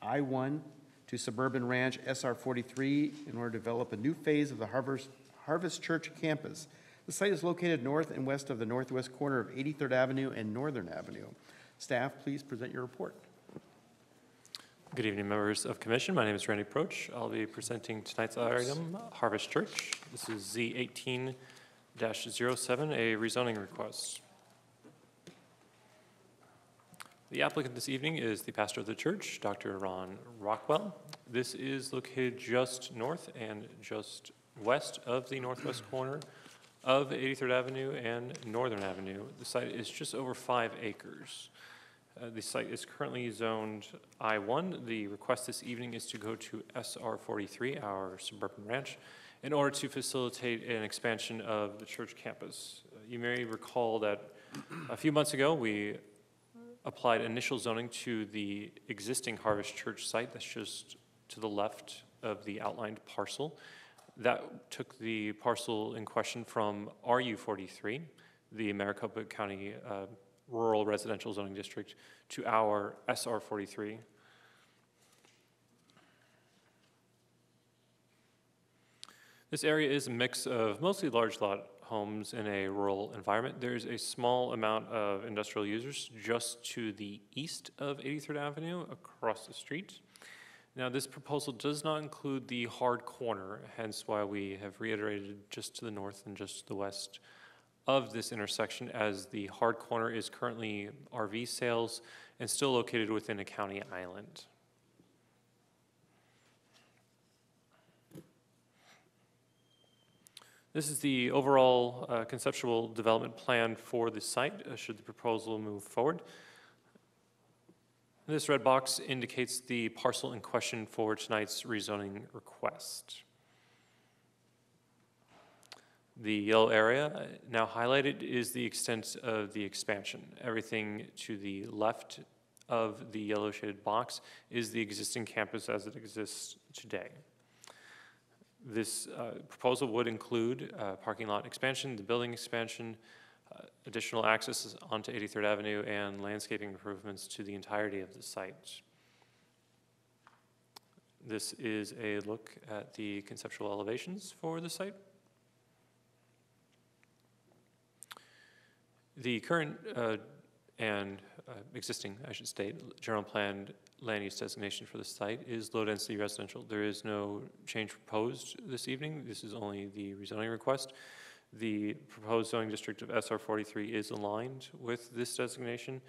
I one to suburban ranch SR forty-three in order to develop a new phase of the Harvest, Harvest Church campus. The site is located north and west of the northwest corner of 83rd Avenue and Northern Avenue. Staff, please present your report. Good evening, members of commission. My name is Randy Proch. I'll be presenting tonight's item, Harvest Church. This is Z eighteen 7 a rezoning request. The applicant this evening is the pastor of the church, Dr. Ron Rockwell. This is located just north and just west of the northwest corner of 83rd Avenue and Northern Avenue. The site is just over five acres. Uh, The site is currently zoned I-1. The request this evening is to go to SR 43, our suburban ranch, in order to facilitate an expansion of the church campus. Uh, You may recall that a few months ago, we applied initial zoning to the existing Harvest Church site that's just to the left of the outlined parcel. That took the parcel in question from RU 43, the Maricopa County uh, Rural Residential Zoning District, to our SR 43. This area is a mix of mostly large lot homes in a rural environment. There's a small amount of industrial users just to the east of 83rd Avenue across the street. Now, this proposal does not include the hard corner, hence why we have reiterated just to the north and just to the west of this intersection, as the hard corner is currently RV sales and still located within a county island. This is the overall uh, conceptual development plan for the site, uh, should the proposal move forward. This red box indicates the parcel in question for tonight's rezoning request. The yellow area now highlighted is the extent of the expansion. Everything to the left of the yellow shaded box is the existing campus as it exists today. This uh, proposal would include uh, parking lot expansion, the building expansion, uh, additional access onto 83rd Avenue, and landscaping improvements to the entirety of the site. This is a look at the conceptual elevations for the site. The current uh, and uh, existing, I should state, general plan land use designation for the site is low-density residential. There is no change proposed this evening. This is only the rezoning request. The proposed zoning district of SR 43 is aligned with this designation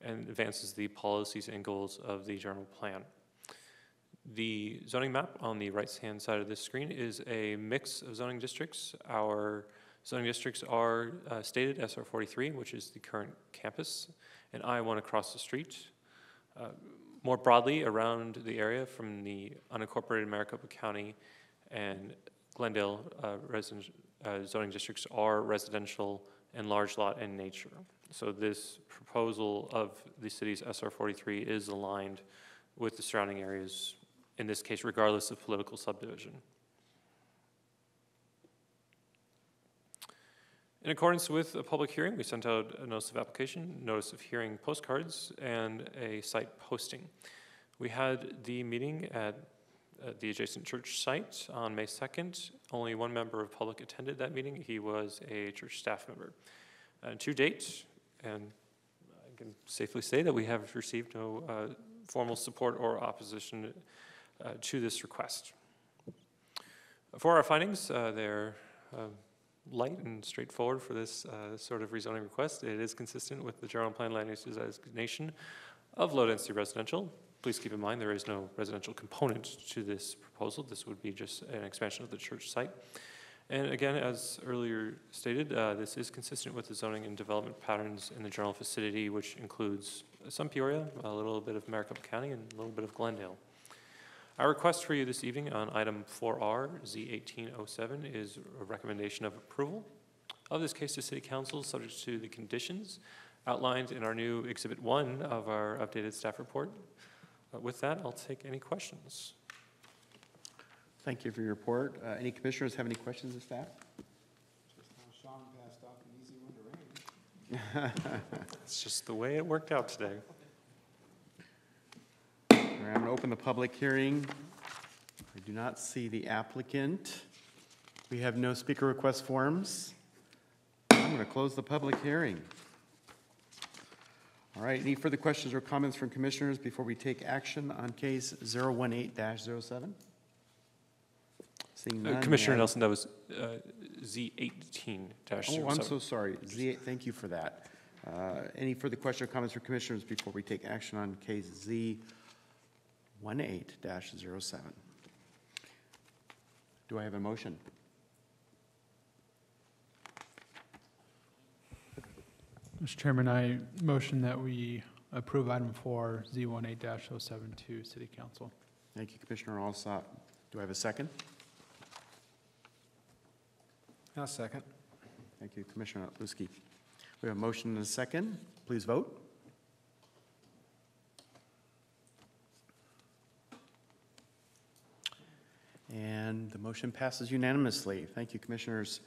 and advances the policies and goals of the general plan. The zoning map on the right-hand side of this screen is a mix of zoning districts. Our zoning districts are uh, stated SR 43, which is the current campus, and I-1 across the street. Uh, more broadly, around the area from the unincorporated Maricopa County and Glendale uh, uh, zoning districts are residential and large lot in nature. So this proposal of the city's SR 43 is aligned with the surrounding areas, in this case, regardless of political subdivision. In accordance with a public hearing, we sent out a notice of application, notice of hearing postcards, and a site posting. We had the meeting at the adjacent church site on May 2nd. Only one member of public attended that meeting. He was a church staff member. Uh, to date, and I can safely say that we have received no uh, formal support or opposition uh, to this request. For our findings, uh, they're um, light and straightforward for this uh, sort of rezoning request. It is consistent with the general plan land use designation of low-density residential. Please keep in mind there is no residential component to this proposal. This would be just an expansion of the church site. And again, as earlier stated, uh, this is consistent with the zoning and development patterns in the general vicinity, which includes some Peoria, a little bit of Maricopa County, and a little bit of Glendale. Our request for you this evening on item 4R, Z1807, is a recommendation of approval of this case to City Council, subject to the conditions outlined in our new Exhibit 1 of our updated staff report. Uh, With that, I'll take any questions. Thank you for your report. Uh, Any commissioners have any questions of staff? Just Sean passed off an easy one to Randy. It's just the way it worked out today. All right, I'm going to open the public hearing. I do not see the applicant. We have no speaker request forms. I'm going to close the public hearing. All right, any further questions or comments from commissioners before we take action on case 018-07? Seeing Uh. Commissioner may I- Nelson, that was uh, Z eighteen dash Oh, I'm so sorry. Z, thank you for that. Uh, Any further questions or comments from commissioners before we take action on case Z 18-07? Do I have a motion? Mr. Chairman, I motion that we approve item four, Z18-072, City Council. Thank you, Commissioner Allsop. Do I have a second? I'll second. Thank you, Commissioner Luskey. We have a motion and a second. Please vote. And the motion passes unanimously. Thank you, Commissioners.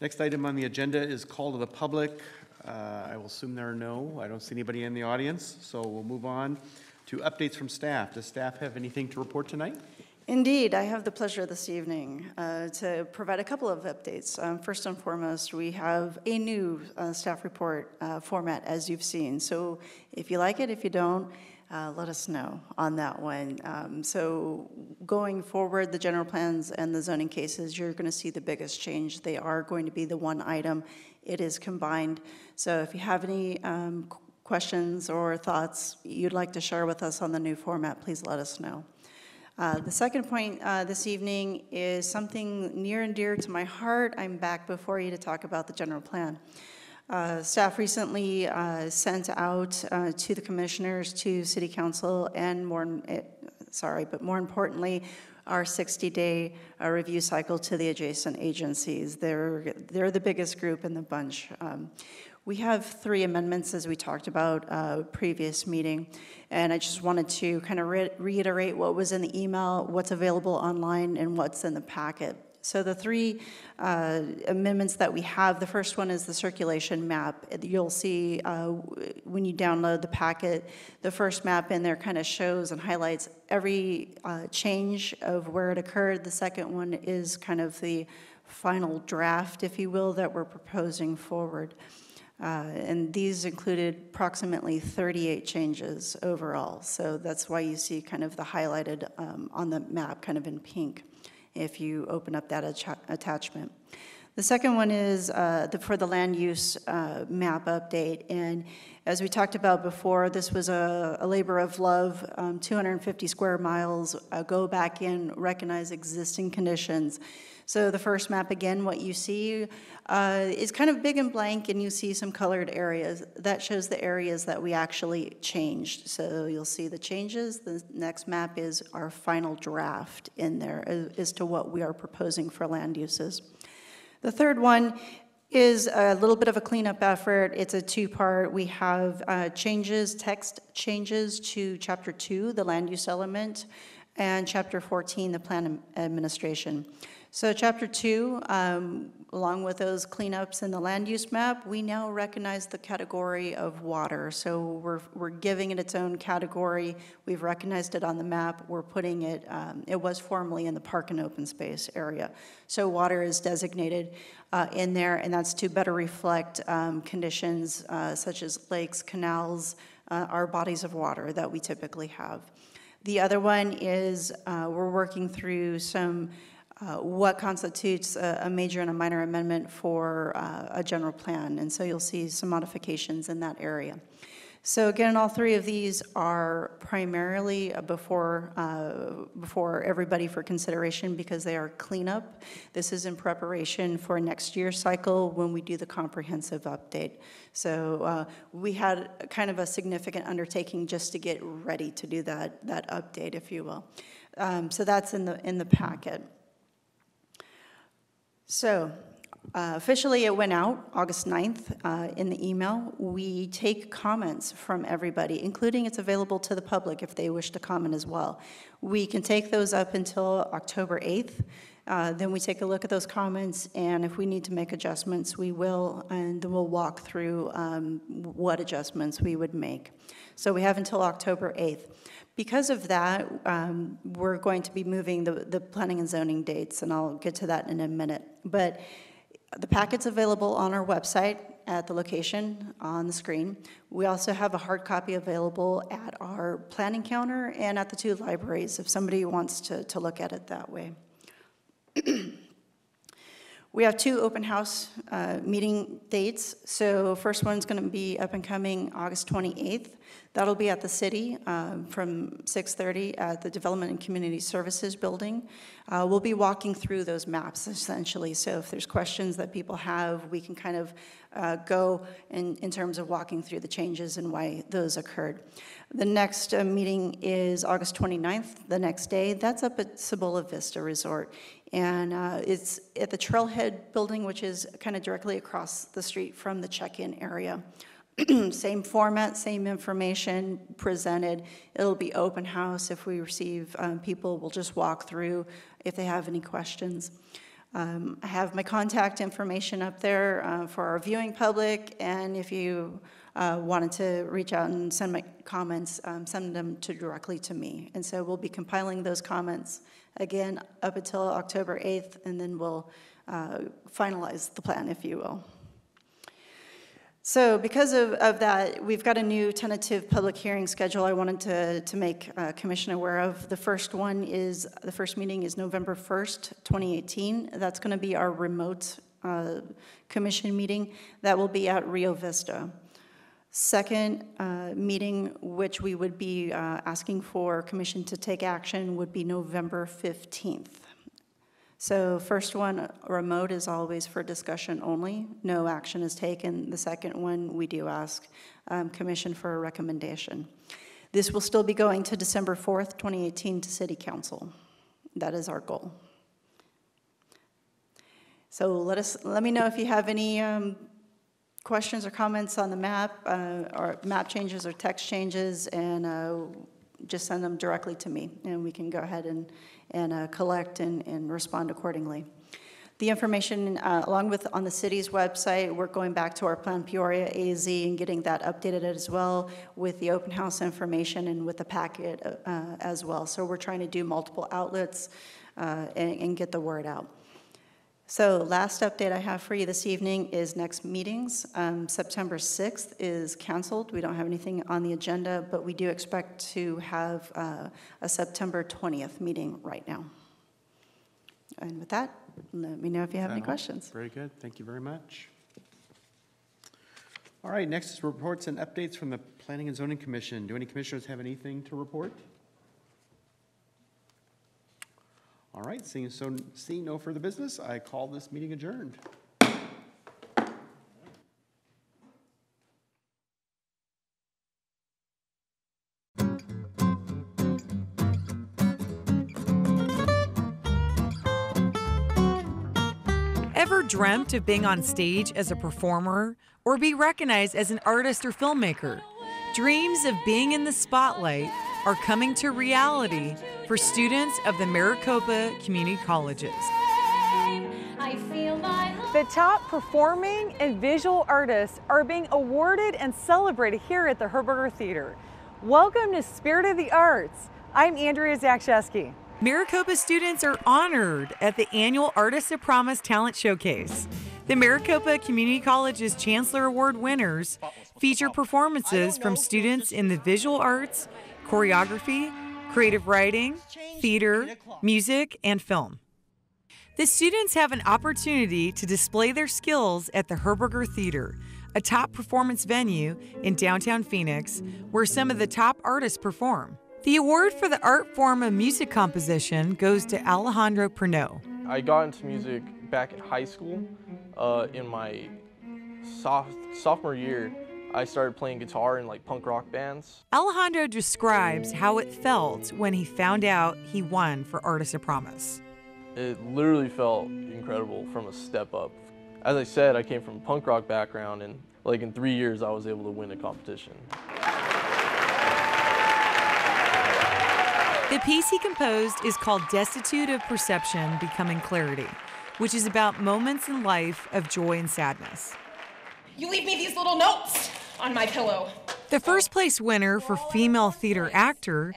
Next item on the agenda is call to the public. Uh, I will assume there are no. I don't see anybody in the audience, so we'll move on to updates from staff. Does staff have anything to report tonight? Indeed, I have the pleasure this evening uh, to provide a couple of updates. Um, First and foremost, we have a new uh, staff report uh, format, as you've seen. So if you like it, if you don't, uh, let us know on that one. Um, So going forward, the general plans and the zoning cases, you're going to see the biggest change. They are going to be the one item. It is combined. So if you have any um, questions or thoughts you'd like to share with us on the new format, please let us know. Uh, The second point uh, this evening is something near and dear to my heart. I'm back before you to talk about the general plan. Uh, Staff recently uh, sent out uh, to the commissioners, to city council, and more, eh, sorry, but more importantly, our 60-day uh, review cycle to the adjacent agencies. They're, they're the biggest group in the bunch. Um, we have three amendments, as we talked about uh, previous meeting, and I just wanted to kind of re- reiterate what was in the email, what's available online, and what's in the packet. So the three uh, amendments that we have, the first one is the circulation map. You'll see uh, when you download the packet, the first map in there kind of shows and highlights every uh, change of where it occurred. The second one is kind of the final draft, if you will, that we're proposing forward. Uh, And these included approximately 38 changes overall. So that's why you see kind of the highlighted um, on the map, kind of in pink, if you open up that attachment. The second one is uh, the- for the land use uh, map update. And as we talked about before, this was a a labor of love, um, 250 square miles, uh, go back in, recognize existing conditions. So the first map, again, what you see uh, is kind of big and blank, and you see some colored areas. That shows the areas that we actually changed. So you'll see the changes. The next map is our final draft in there as as to what we are proposing for land uses. The third one is a little bit of a cleanup effort. It's a two-part. We have uh, changes, text changes to Chapter 2, the land use element, and Chapter 14, the plan administration. So Chapter 2, um, along with those cleanups in the land use map, we now recognize the category of water. So we're, we're giving it its own category. We've recognized it on the map. We're putting it, um, it was formerly in the park and open space area. So water is designated uh, in there, and that's to better reflect um, conditions uh, such as lakes, canals, uh, our bodies of water that we typically have. The other one is uh, we're working through some uh, what constitutes a a major and a minor amendment for uh, a general plan, and so you'll see some modifications in that area. So again, all three of these are primarily uh, before, uh, before everybody for consideration because they are cleanup. This is in preparation for next year's cycle when we do the comprehensive update. So uh, we had kind of a significant undertaking just to get ready to do that, that update, if you will. Um, So that's in the, in the packet. So uh, officially, it went out August 9th uh, in the email. We take comments from everybody, including it's available to the public if they wish to comment as well. We can take those up until October 8th. Uh, Then we take a look at those comments, and if we need to make adjustments, we will, and then we'll walk through um, what adjustments we would make. So we have until October 8th. Because of that, um, we're going to be moving the, the planning and zoning dates, and I'll get to that in a minute. But the packet's available on our website at the location on the screen. We also have a hard copy available at our planning counter and at the two libraries if somebody wants to, to look at it that way. We have two open house uh, meeting dates. So first one's going to be up and coming August 28th. That'll be at the city um, from 6:30 at the Development and Community Services Building. Uh, We'll be walking through those maps essentially. So if there's questions that people have, we can kind of uh, go in, in terms of walking through the changes and why those occurred. The next uh, meeting is August 29th, the next day. That's up at Cibola Vista Resort. And uh, it's at the Trailhead Building, which is kind of directly across the street from the check-in area. Same format, same information presented. It'll be open house. If we receive um, people, we'll just walk through if they have any questions. Um, I have my contact information up there uh, for our viewing public, and if you uh, wanted to reach out and send my comments, um, send them to directly to me. And so we'll be compiling those comments again up until October 8th, and then we'll uh, finalize the plan, if you will. So because of, of that, we've got a new tentative public hearing schedule I wanted to, to make uh, Commission aware of. The first one is, the first meeting is November 1st, 2018. That's going to be our remote uh, commission meeting. That will be at Rio Vista. Second uh, meeting, which we would be uh, asking for commission to take action, would be November 15th. So first one, remote is always for discussion only. No action is taken. The second one, we do ask um, commission for a recommendation. This will still be going to December 4th, 2018 to city council. That is our goal. So let us, let me know if you have any um, questions or comments on the map, uh, or map changes or text changes, and uh, just send them directly to me, and we can go ahead and, and uh, collect and, and respond accordingly. The information, uh, along with on the city's website, we're going back to our Plan Peoria AZ and getting that updated as well with the open house information and with the packet uh, as well. So we're trying to do multiple outlets uh, and, and get the word out. So last update I have for you this evening is next meetings. Um, September 6th is canceled. We don't have anything on the agenda, but we do expect to have uh, a September 20th meeting right now. And with that, let me know if you have any questions. Very good, thank you very much. All right, next is reports and updates from the Planning and Zoning Commission. Do any commissioners have anything to report? All right, seeing, so, seeing no further business, I call this meeting adjourned. Ever dreamt of being on stage as a performer or be recognized as an artist or filmmaker? Dreams of being in the spotlight are coming to reality for students of the Maricopa Community Colleges. The top performing and visual artists are being awarded and celebrated here at the Herberger Theater. Welcome to Spirit of the Arts. I'm Andrea Zakshesky. Maricopa students are honored at the annual Artists of Promise Talent Showcase. The Maricopa Community College's Chancellor Award winners feature performances from students in the visual arts, choreography, creative writing, theater, music, and film. The students have an opportunity to display their skills at the Herberger Theater, a top performance venue in downtown Phoenix where some of the top artists perform. The award for the art form of music composition goes to Alejandro Perno. I got into music back in high school. Uh, in my soph- sophomore year, I started playing guitar in like punk rock bands. Alejandro describes how it felt when he found out he won for Artist of Promise. It literally felt incredible from a step up. As I said, I came from a punk rock background, and like in three years, I was able to win a competition. The The piece he composed is called Destitute of Perception Becoming Clarity, which is about moments in life of joy and sadness. You leave me these little notes on my pillow. The first place winner for female theater actor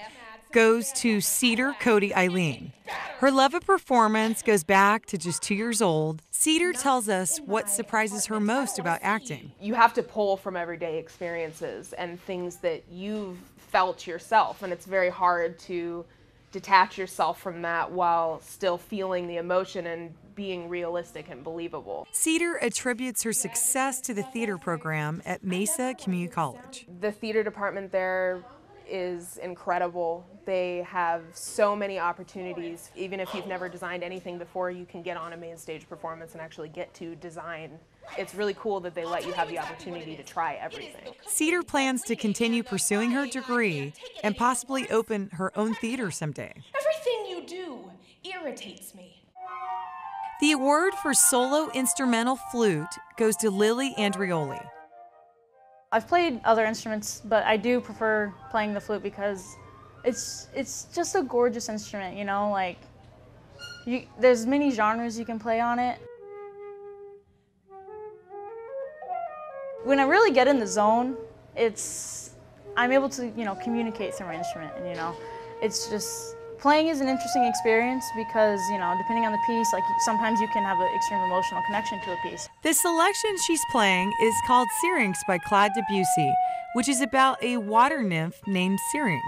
goes to Cedar Cody Eileen. Her love of performance goes back to just two years old. Cedar tells us what surprises her most about acting. You have to pull from everyday experiences and things that you've felt yourself, and it's very hard to detach yourself from that while still feeling the emotion and being realistic and believable. Cedar attributes her success to the theater program at Mesa Community College. The theater department there is incredible. They have so many opportunities. Even if you've never designed anything before, you can get on a main stage performance and actually get to design. It's really cool that they let you have the opportunity to try everything. Cedar plans to continue pursuing her degree and possibly open her own theater someday. Everything you do irritates me. The award for solo instrumental flute goes to Lily Andrioli. I've played other instruments, but I do prefer playing the flute because it's it's just a gorgeous instrument, you know, like you, there's many genres you can play on it. When I really get in the zone, it's I'm able to, you know, communicate through my instrument and you know, it's just playing is an interesting experience because, you know, depending on the piece, like sometimes you can have an extreme emotional connection to a piece. The selection she's playing is called Syrinx by Claude Debussy, which is about a water nymph named Syrinx.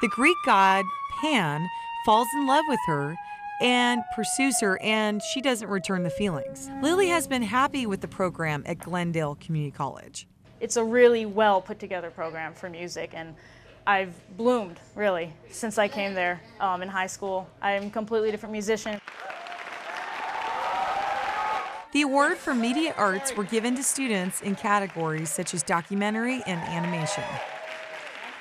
The Greek god Pan falls in love with her and pursues her, and she doesn't return the feelings. Lily has been happy with the program at Glendale Community College. It's a really well put together program for music and I've bloomed really since I came there um, in high school. I'm a completely different musician. The award for media arts were given to students in categories such as documentary and animation.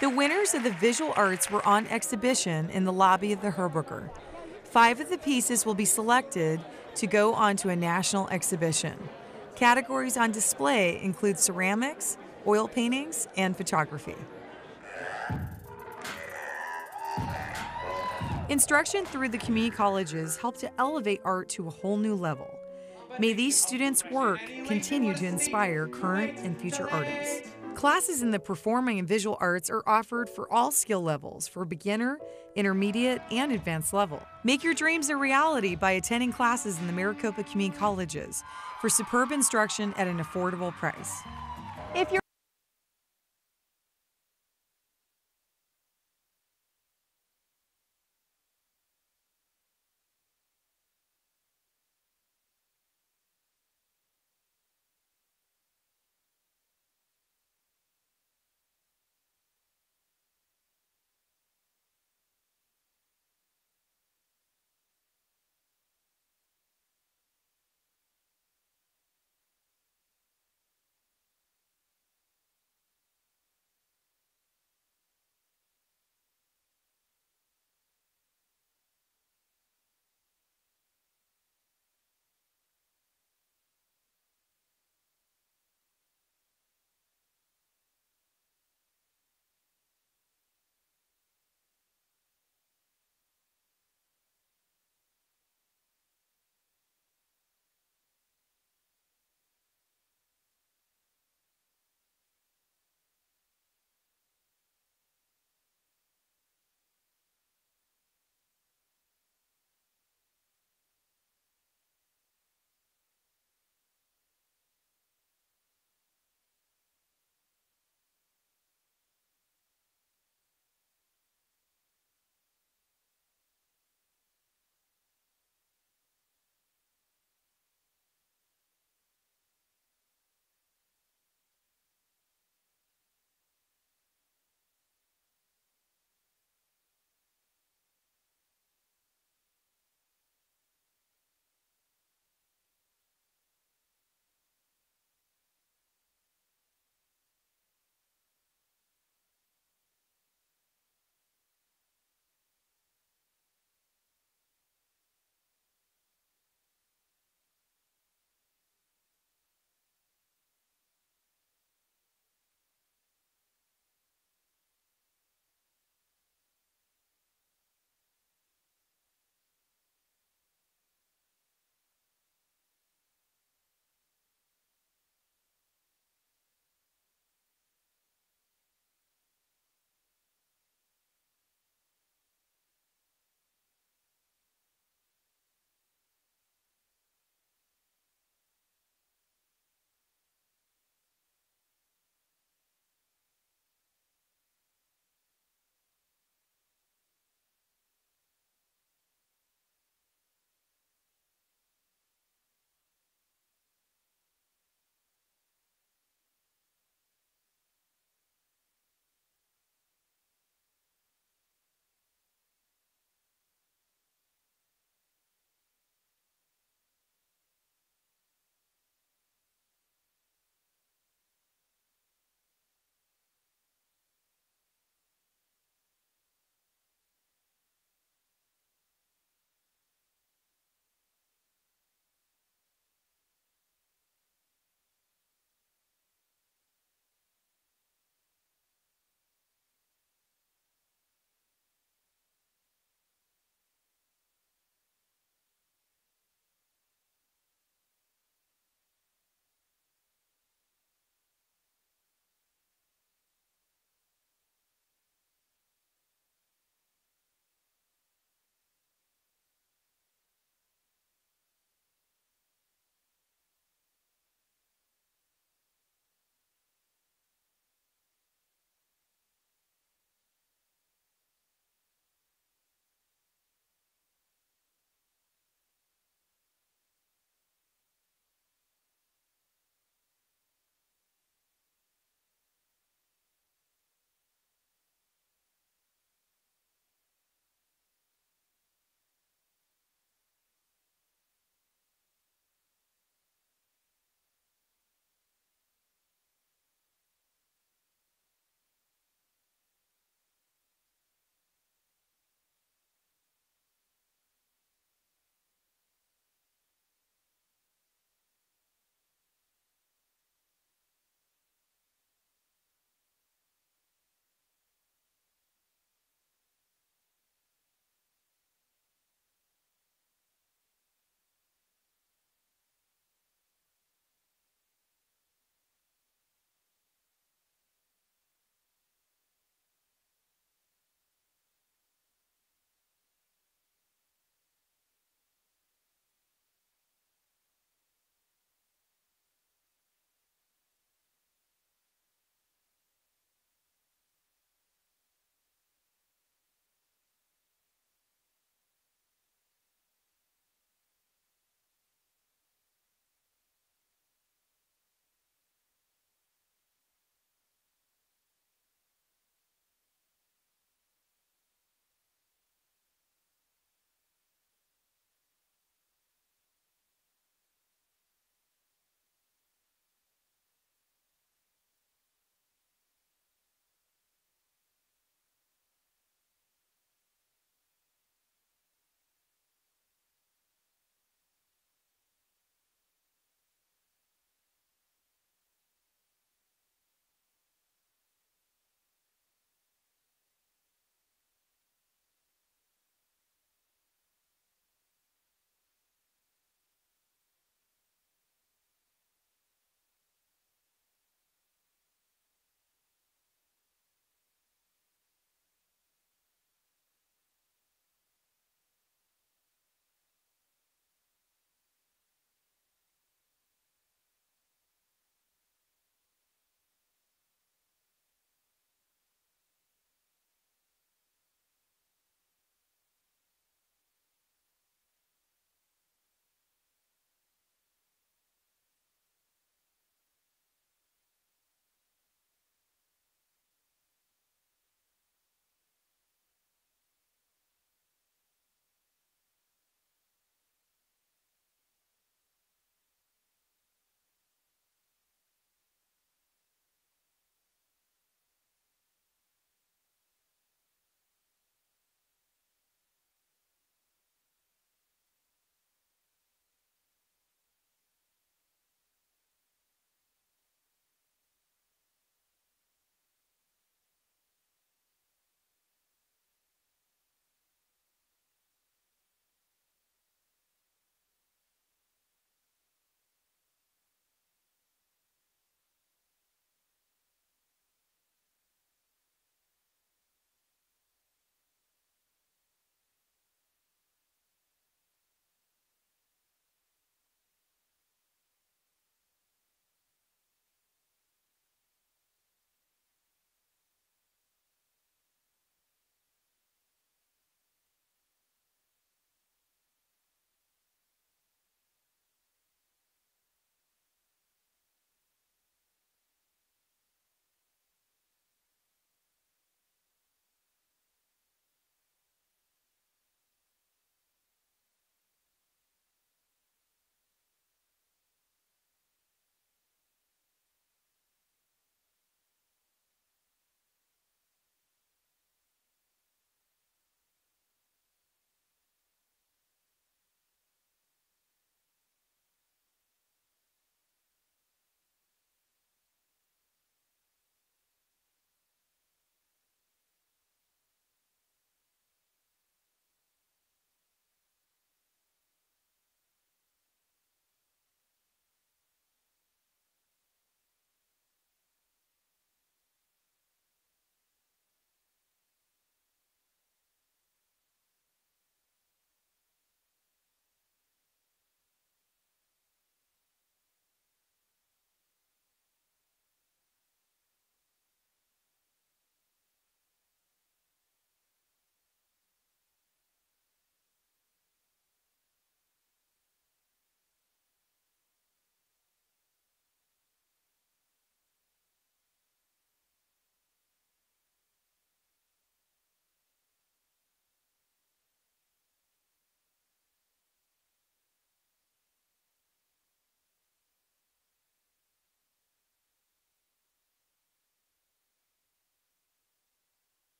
The winners of the visual arts were on exhibition in the lobby of the Herberger. Five of the pieces will be selected to go onto a national exhibition. Categories on display include ceramics, oil paintings, and photography. Instruction through the community colleges help to elevate art to a whole new level. May these students' work continue to inspire current and future artists. Classes in the performing and visual arts are offered for all skill levels for beginner, intermediate, and advanced level. Make your dreams a reality by attending classes in the Maricopa Community Colleges for superb instruction at an affordable price. If you're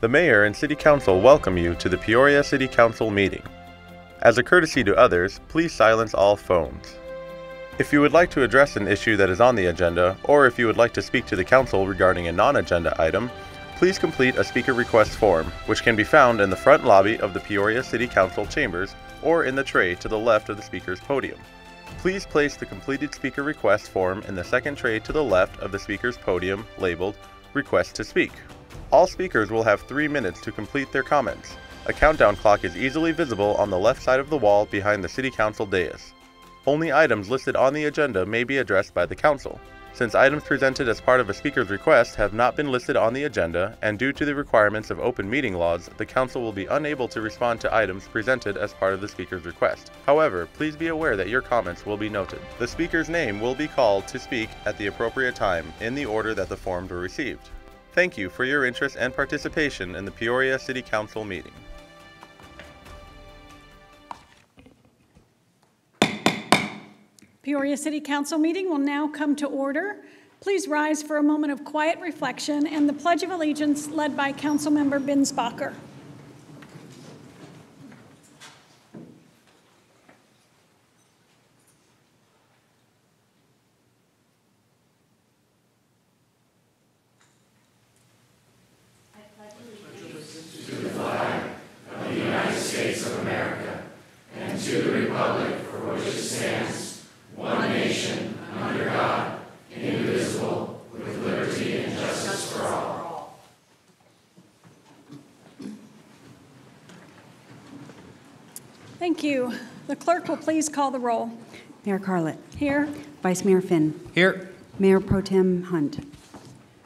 The mayor and city council welcome you to the Peoria City Council meeting. As a courtesy to others, please silence all phones. If you would like to address an issue that is on the agenda, or if you would like to speak to the council regarding a non-agenda item, please complete a speaker request form, which can be found in the front lobby of the Peoria City Council chambers or in the tray to the left of the speaker's podium. Please place the completed speaker request form in the second tray to the left of the speaker's podium labeled Request to Speak. All speakers will have three minutes to complete their comments. A countdown clock is easily visible on the left side of the wall behind the City Council dais. Only items listed on the agenda may be addressed by the Council. Since items presented as part of a speaker's request have not been listed on the agenda, and due to the requirements of open meeting laws, the Council will be unable to respond to items presented as part of the speaker's request. However, please be aware that your comments will be noted. The speaker's name will be called to speak at the appropriate time, in the order that the forms were received. Thank you for your interest and participation in the Peoria City Council meeting. Peoria City Council meeting will now come to order. Please rise for a moment of quiet reflection and the Pledge of Allegiance led by Councilmember Binsbacher. You. The clerk will please call the roll. Mayor Carlat. Here. Vice Mayor Finn. Here. Mayor Pro Tem Hunt.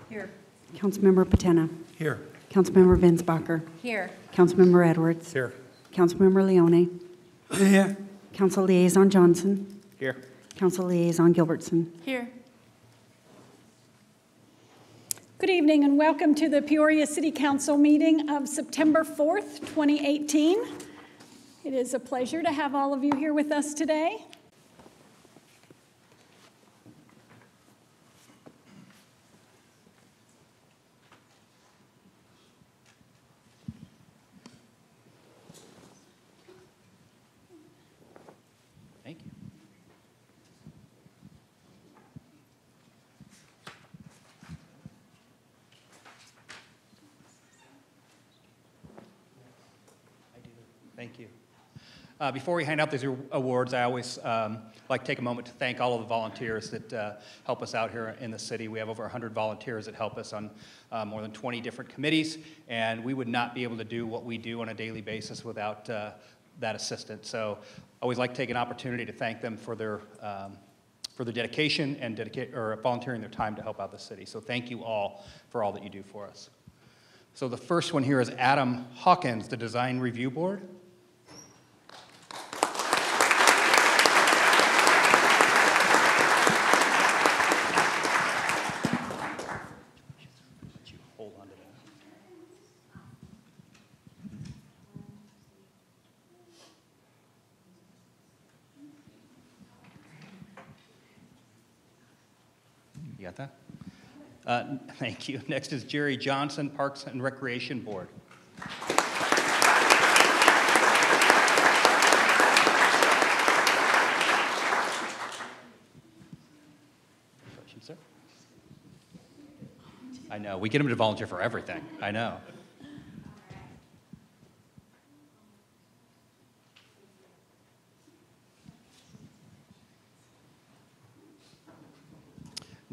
Here. Councilmember Patena. Here. Councilmember Binsbacher. Here. Councilmember Edwards. Here. Councilmember Leone. Here. Council Liaison Johnson. Here. Council Liaison Gilbertson. Here. Good evening and welcome to the Peoria City Council meeting of September 4th, 2018. It is a pleasure to have all of you here with us today. Uh, Before we hand out these awards, I always um, like to take a moment to thank all of the volunteers that uh, help us out here in the city. We have over 100 volunteers that help us on uh, more than 20 different committees, and we would not be able to do what we do on a daily basis without uh, that assistance. So I always like to take an opportunity to thank them for their, um, for their dedication and dedicate, or volunteering their time to help out the city. So thank you all for all that you do for us. So the first one here is Adam Hawkins, the Design Review Board. Hold on to that. You got that? Uh, Thank you. Next is Jerry Johnson, Parks and Recreation Board. I know, we get them to volunteer for everything, I know.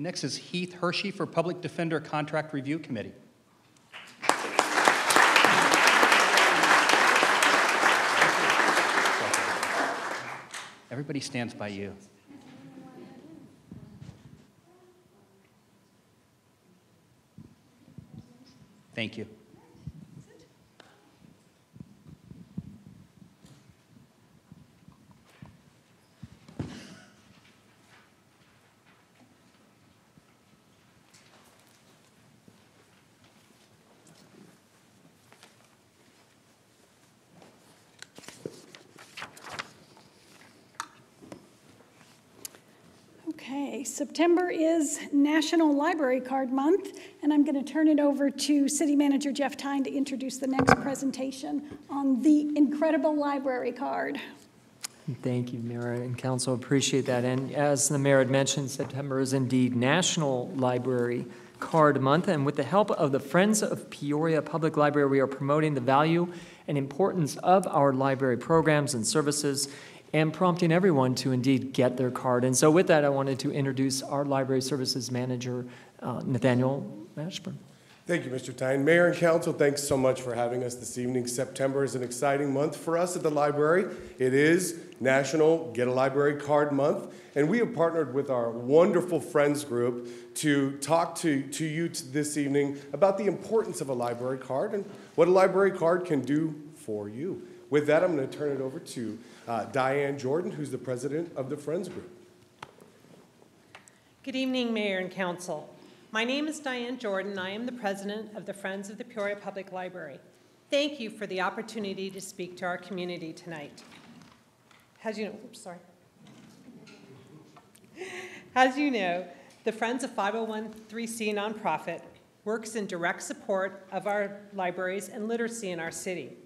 Next is Heath Hershey for Public Defender Contract Review Committee. Everybody stands by you. Thank you. September is National Library Card Month, and I'm going to turn it over to City Manager Jeff Tyne to introduce the next presentation on the incredible library card. Thank you, Mayor and Council. Appreciate that. And as the mayor had mentioned, September is indeed National Library Card Month. And with the help of the Friends of Peoria Public Library, we are promoting the value and importance of our library programs and services and prompting everyone to indeed get their card. And so, with that, I wanted to introduce our Library Services Manager, uh, Nathaniel Mashburn. Thank you, Mr. Tyne. Mayor and Council, thanks so much for having us this evening. September is an exciting month for us at the library. It is National Get a Library Card Month, and we have partnered with our wonderful Friends group to talk to, to you this evening about the importance of a library card and what a library card can do for you. With that, I'm going to turn it over to uh, Diane Jordan, who's the president of the Friends Group. Good evening, Mayor and Council. My name is Diane Jordan. I am the president of the Friends of the Peoria Public Library. Thank you for the opportunity to speak to our community tonight. As you know, oops, sorry. As you know, the Friends of 501c nonprofit works in direct support of our libraries and literacy in our city.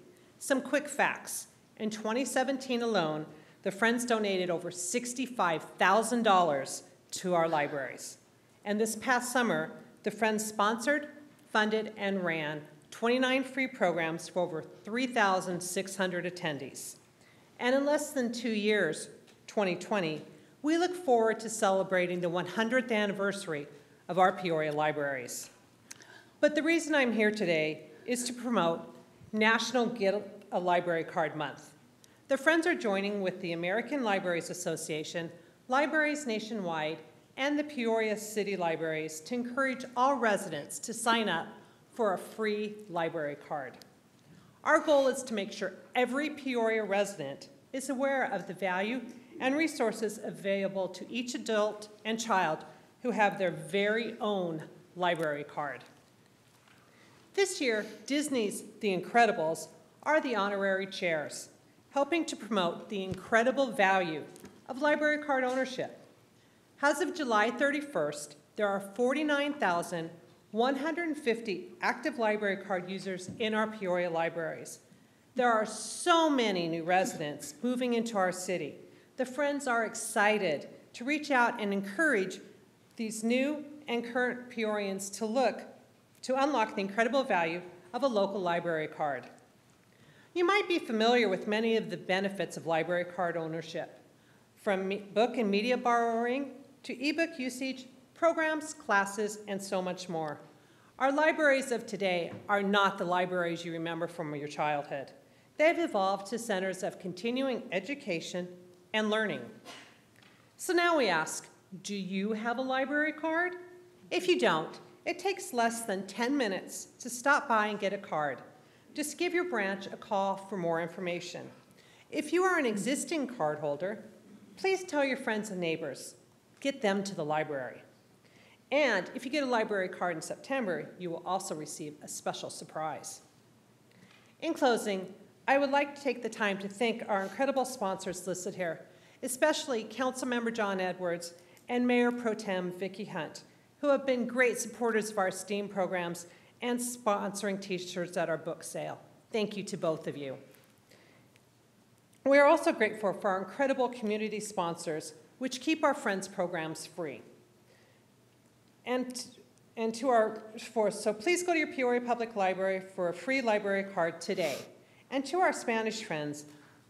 Some quick facts. In 2017 alone, the Friends donated over $65,000 to our libraries. And this past summer, the Friends sponsored, funded, and ran 29 free programs for over 3,600 attendees. And in less than two years, 2020, we look forward to celebrating the 100th anniversary of our Peoria libraries. But the reason I'm here today is to promote National Get a Library Card Month. The Friends are joining with the American Libraries Association, libraries nationwide, and the Peoria City Libraries to encourage all residents to sign up for a free library card. Our goal is to make sure every Peoria resident is aware of the value and resources available to each adult and child who have their very own library card. This year, Disney's The Incredibles are the honorary chairs, helping to promote the incredible value of library card ownership. As of July 31st, there are 49,150 active library card users in our Peoria libraries. There are so many new residents moving into our city. The Friends are excited to reach out and encourage these new and current Peorians to look to unlock the incredible value of a local library card. You might be familiar with many of the benefits of library card ownership, from book and media borrowing to ebook usage, programs, classes, and so much more. Our libraries of today are not the libraries you remember from your childhood. They've evolved to centers of continuing education and learning. So now we ask, do you have a library card? If you don't, it takes less than 10 minutes to stop by and get a card. Just give your branch a call for more information. If you are an existing cardholder, please tell your friends and neighbors. Get them to the library. And if you get a library card in September, you will also receive a special surprise. In closing, I would like to take the time to thank our incredible sponsors listed here, especially Councilmember John Edwards and Mayor Pro Tem Vicki Hunt, who have been great supporters of our STEAM programs and sponsoring t-shirts at our book sale. Thank you to both of you. We are also grateful for our incredible community sponsors, which keep our Friends programs free. And, and to our force, so please go to your Peoria Public Library for a free library card today. And to our Spanish friends,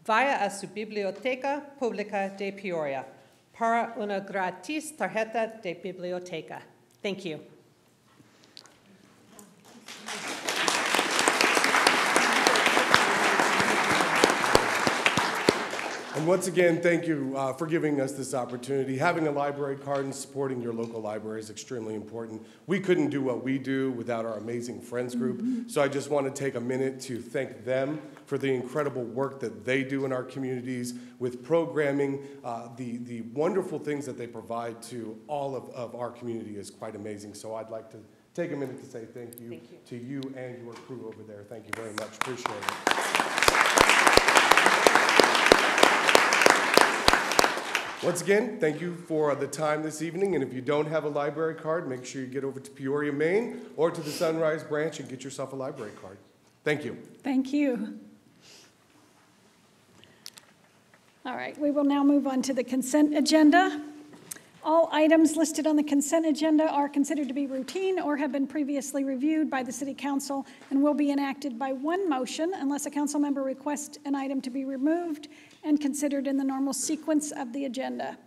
vaya a su Biblioteca Pública de Peoria para una gratis tarjeta de biblioteca. Thank you. And once again, thank you uh, for giving us this opportunity. Having a library card and supporting your local library is extremely important. We couldn't do what we do without our amazing friends group. So I just want to take a minute to thank them for the incredible work that they do in our communities with programming. Uh, the, the wonderful things that they provide to all of, of our community is quite amazing. So I'd like to take a minute to say thank you, Thank you. to you and your crew over there. Thank you very much. Appreciate it. Once again, thank you for the time this evening, and if you don't have a library card, make sure you get over to Peoria, Main, or to the Sunrise Branch and get yourself a library card. Thank you. Thank you. All right, we will now move on to the consent agenda. All items listed on the consent agenda are considered to be routine or have been previously reviewed by the city council and will be enacted by one motion unless a council member requests an item to be removed and considered in the normal sequence of the agenda.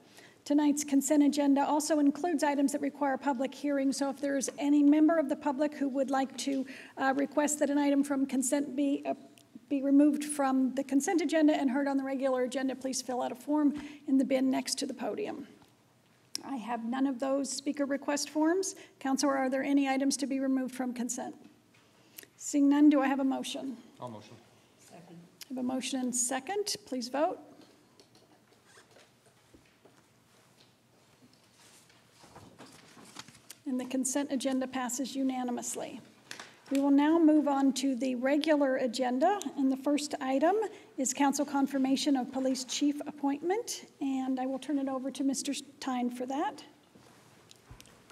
Tonight's consent agenda also includes items that require public hearing, so if there is any member of the public who would like to uh, request that an item from consent be, uh, be removed from the consent agenda and heard on the regular agenda, please fill out a form in the bin next to the podium. I have none of those speaker request forms. Counselor, are there any items to be removed from consent? Seeing none, do I have a motion? I'll motion. Have a motion and second. Please vote. And the consent agenda passes unanimously. We will now move on to the regular agenda, and the first item is council confirmation of police chief appointment, and I will turn it over to Mr. Tyne for that.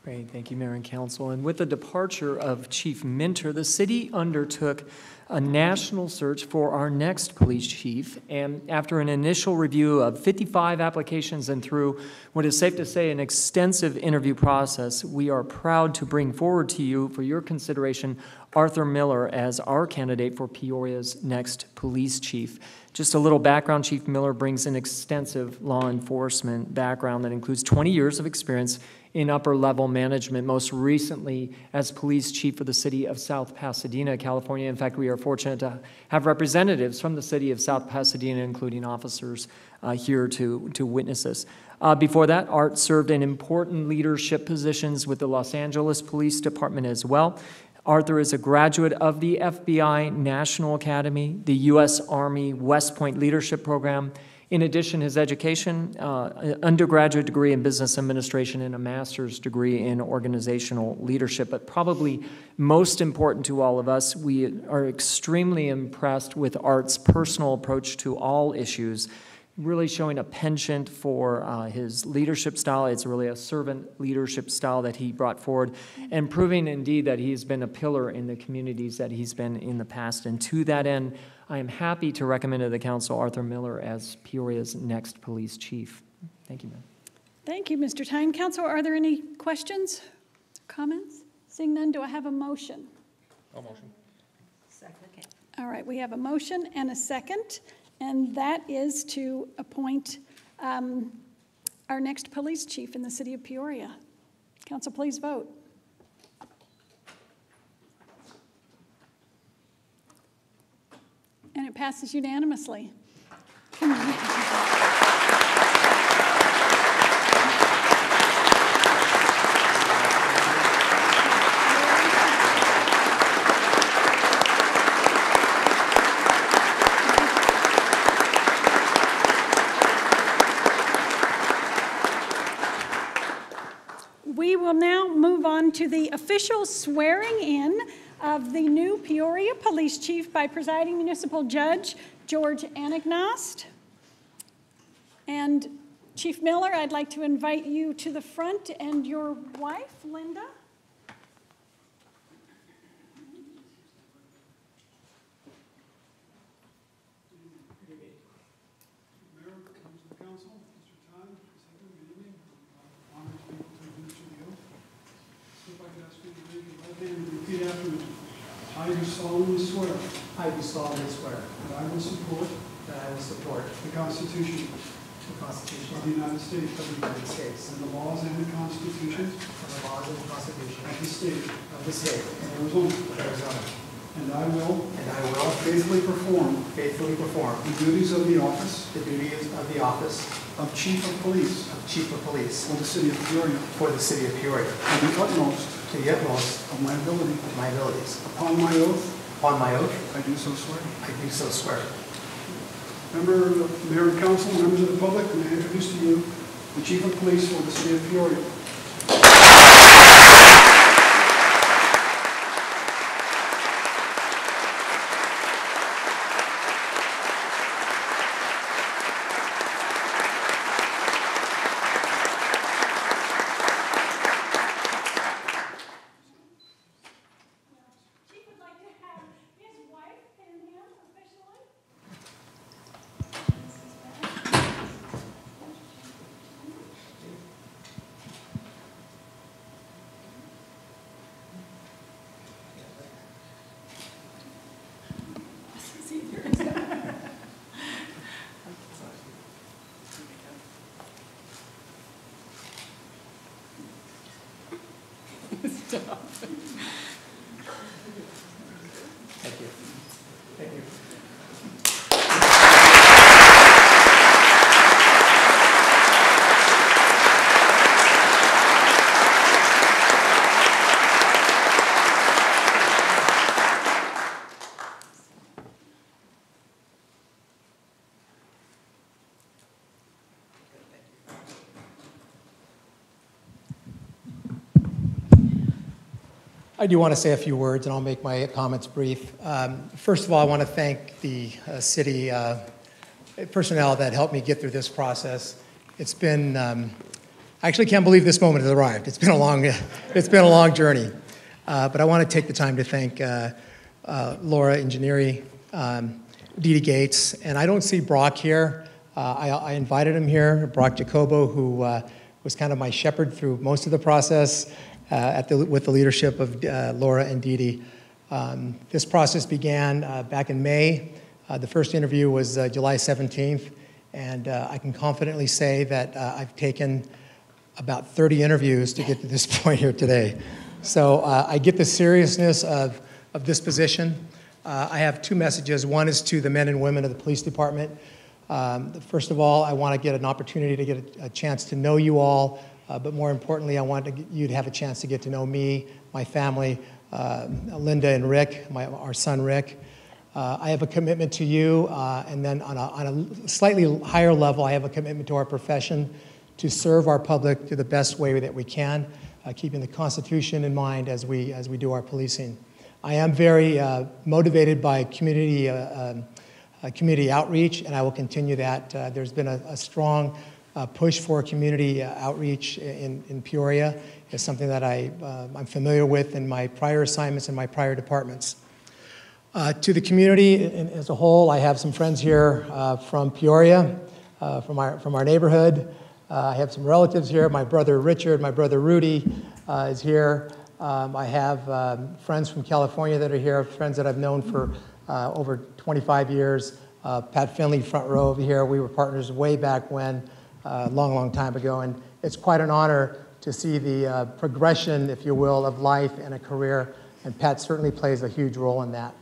Great, thank you, Mayor and Council. And with the departure of Chief Minter, the city undertook a national search for our next police chief. And after an initial review of 55 applications and through what is safe to say an extensive interview process, we are proud to bring forward to you for your consideration Arthur Miller as our candidate for Peoria's next police chief. Just a little background Chief Miller brings an extensive law enforcement background that includes 20 years of experience in upper level management, most recently as police chief for the city of South Pasadena, California. In fact, we are fortunate to have representatives from the city of South Pasadena, including officers, uh, here to, to witness this. Uh, before that, Art served in important leadership positions with the Los Angeles Police Department as well. Arthur is a graduate of the FBI National Academy, the U.S. Army West Point Leadership Program. In addition, his education, uh, undergraduate degree in business administration and a master's degree in organizational leadership. But probably most important to all of us, we are extremely impressed with Art's personal approach to all issues really showing a penchant for uh, his leadership style. It's really a servant leadership style that he brought forward, and proving indeed that he's been a pillar in the communities that he's been in the past. And to that end, I am happy to recommend to the council Arthur Miller as Peoria's next police chief. Thank you, ma'am. Thank you, Mr. Tyne. Council, are there any questions, comments? Seeing none, do I have a motion? I'll motion. All right, we have a motion and a second, and that is to appoint um, our next police chief in the city of Peoria. Council, please vote. And it passes unanimously. We will now move on to the official swearing in of the new Peoria Police Chief by presiding municipal judge George Anagnost. And Chief Miller, I'd like to invite you to the front and your wife, Linda. I do solemnly swear I do solemnly swear that I will support that I will support the Constitution the Constitution of the United States of the United States and the laws and the Constitution and the laws and the Constitution of the state of the state of Arizona. of Arizona. And I will And I will faithfully perform faithfully perform the duties of the office the duties of the office of Chief of Police of Chief of Police for the city of Peoria for the city of Peoria to the utmost to the utmost of my ability. of my abilities. Upon my oath, Upon my oath, I do so swear. I do so swear. Member of the Mayor and Council, members of the public, may I introduce to you the Chief of Police for the city of Peoria. Thank you. Thank you. I do want to say a few words, and I'll make my comments brief. Um, First of all, I want to thank the uh, city uh, personnel that helped me get through this process. It's been, um, I actually can't believe this moment has arrived. It's been a long, it's been a long journey. Uh, But I want to take the time to thank uh, uh, Laura Ingenieri, um, Gates, and I don't see Brock here. Uh, I I invited him here, Brock Jacobo, who was kind of my shepherd through most of the process at the, with the leadership of uh, Laura and Dee Dee. Um, This process began uh, back in May. Uh, The first interview was uh, July 17th, and uh, I can confidently say that uh, I've taken about 30 interviews to get to this point here today. So uh, I get the seriousness of, of this position. Uh, I have two messages. One is to the men and women of the police department. Um, First of all, I want to get an opportunity to get a, a chance to know you all, uh, but more importantly, I want to you to have a chance to get to know me, my family, uh, Linda and Rick, my, our son Rick. Uh, I have a commitment to you, uh, and then on a, on a slightly higher level, I have a commitment to our profession to serve our public to the best way that we can, uh, keeping the Constitution in mind as we, as we do our policing. I am very uh, motivated by community, um, community outreach, and I will continue that. There's been a, a strong uh, push for community uh, outreach in, in Peoria. is something that I, uh, I'm familiar with in my prior assignments in my prior departments. Uh, to the community in, as a whole, I have some friends here uh, from Peoria, from, our, from our neighborhood. I have some relatives here. My brother Richard, my brother Rudy is here. Um, I have um, friends from California that are here, friends that I've known for uh, over 25 years. Uh, Pat Finley, front row over here. We were partners way back when, a long, long time ago. And it's quite an honor to see the uh, progression, if you will, of life and a career. And Pat certainly plays a huge role in that.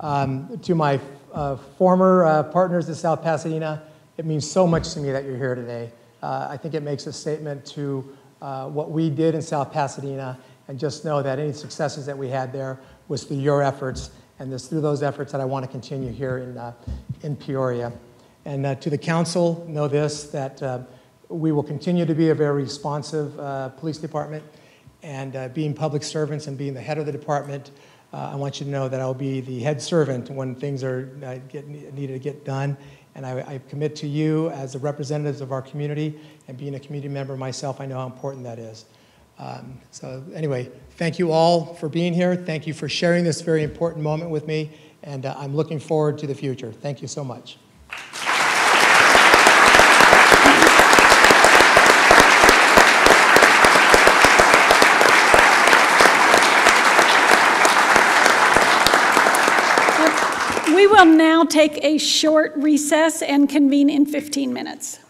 Um, to my uh, former uh, partners at South Pasadena, it means so much to me that you're here today. I think it makes a statement to what we did in South Pasadena, and just know that any successes that we had there was through your efforts, and it's through those efforts that I want to continue here in, uh, in Peoria. And uh, to the council, know this, that uh, we will continue to be a very responsive uh, police department, and uh, being public servants and being the head of the department, uh, I want you to know that I'll be the head servant when things are uh, get, needed to get done. And I, I commit to you as the representatives of our community, and being a community member myself, I know how important that is. Um, so anyway, thank you all for being here. Thank you for sharing this very important moment with me, and I'm looking forward to the future. Thank you so much. We will now take a short recess and convene in 15 minutes.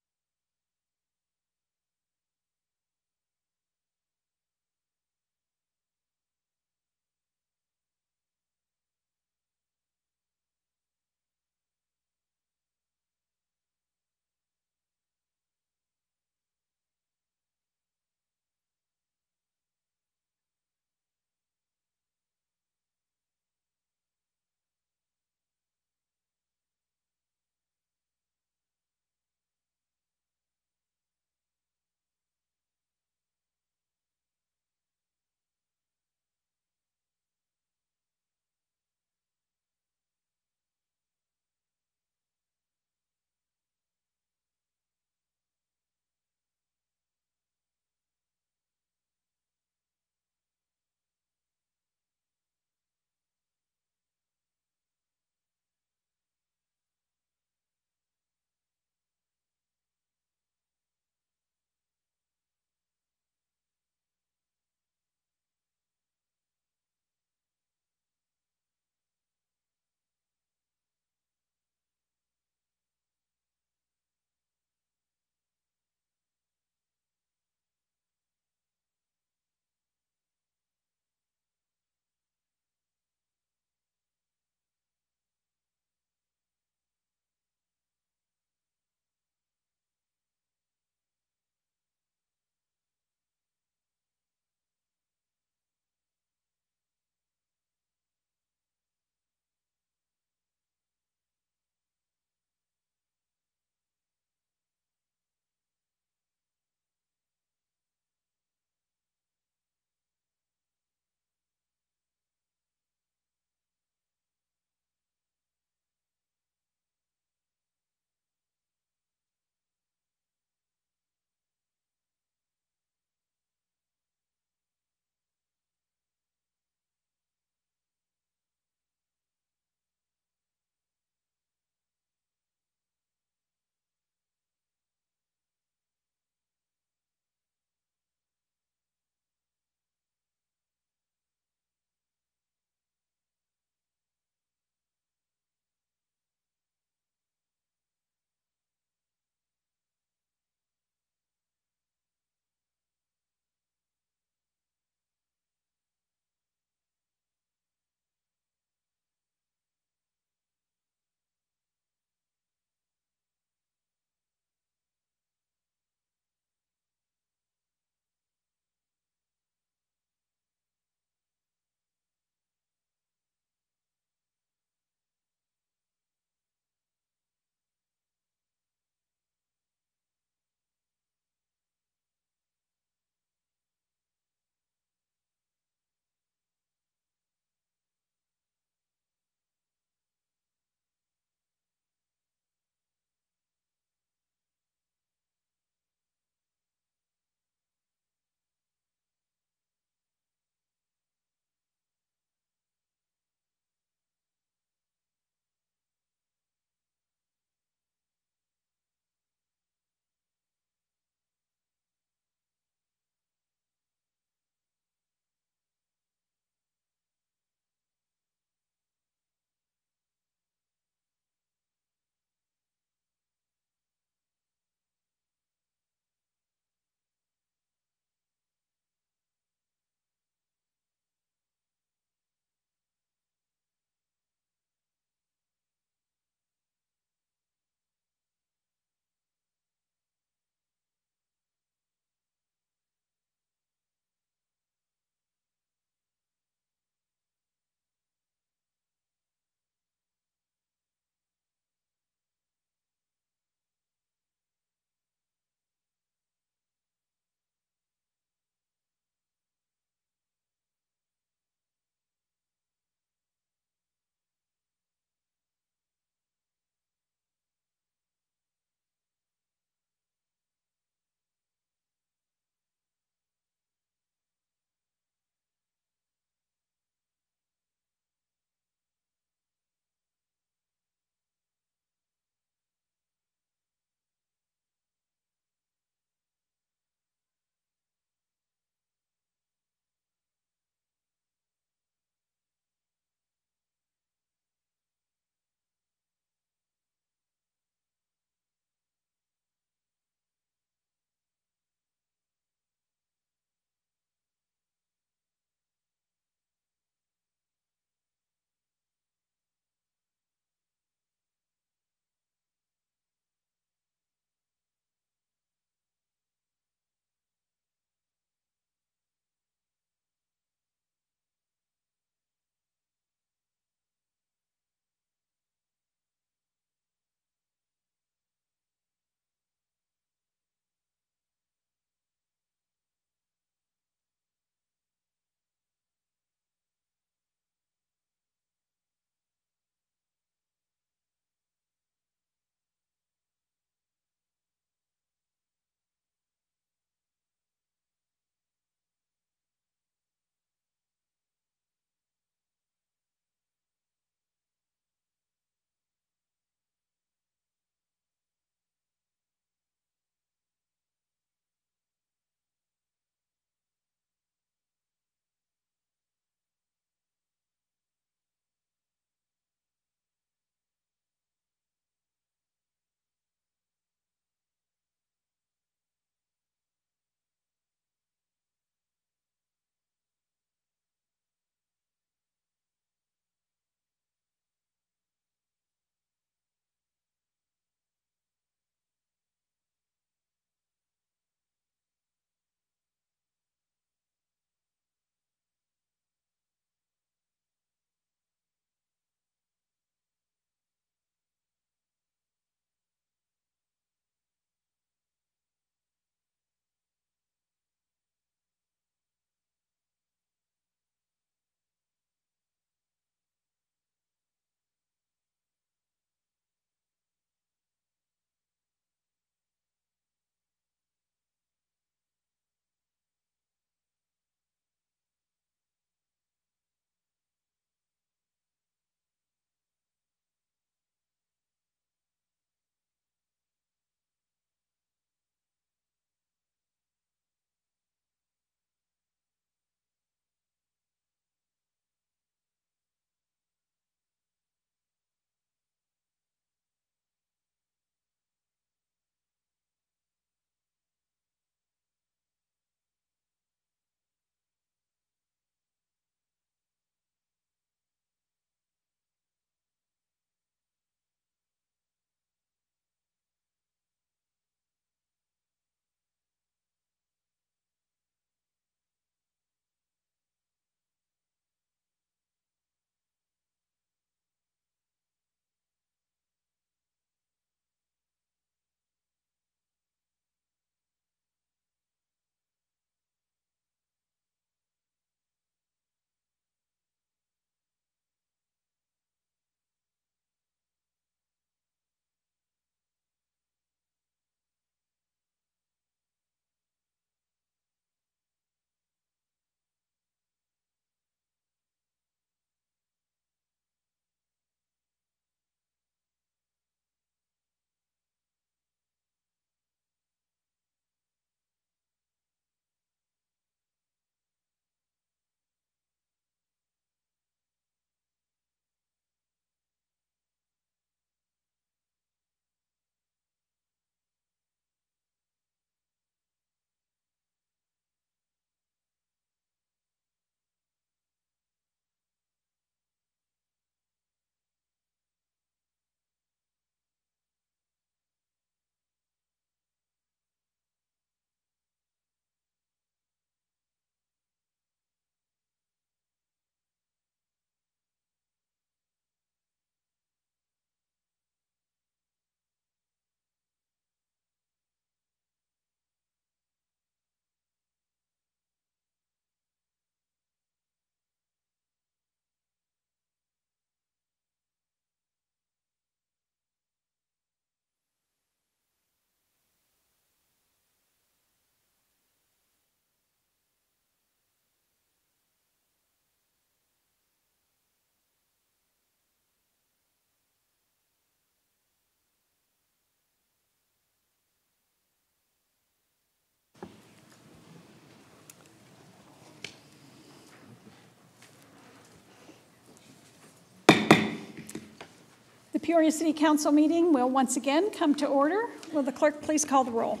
Peoria City Council meeting will once again come to order. Will the clerk please call the roll?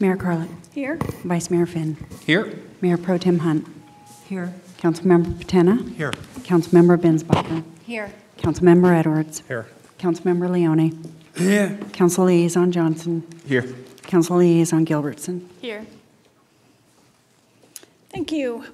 Mayor Carlat. Here. Vice Mayor Finn. Here. Mayor Pro Tem Hunt. Here. Councilmember Patena. Here. Councilmember Binsbacher. Here. Councilmember Edwards. Here. Councilmember Leone. Here. Council Liaison Johnson. Here. Council Liaison Gilbertson. Here. Thank you.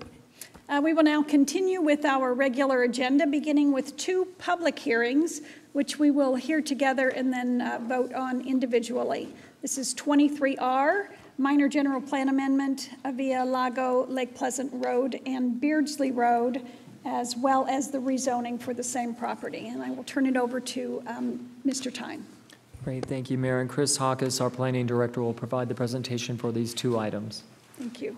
Uh, We will now continue with our regular agenda, beginning with two public hearings, which we will hear together and then uh, vote on individually. This is 23R, minor general plan amendment Avilla Lago, Lake Pleasant Road, and Beardsley Road, as well as the rezoning for the same property. And I will turn it over to um, Mr. Tyne. Great, thank you, Mayor. And Chris Hawkes, our planning director, will provide the presentation for these two items. Thank you.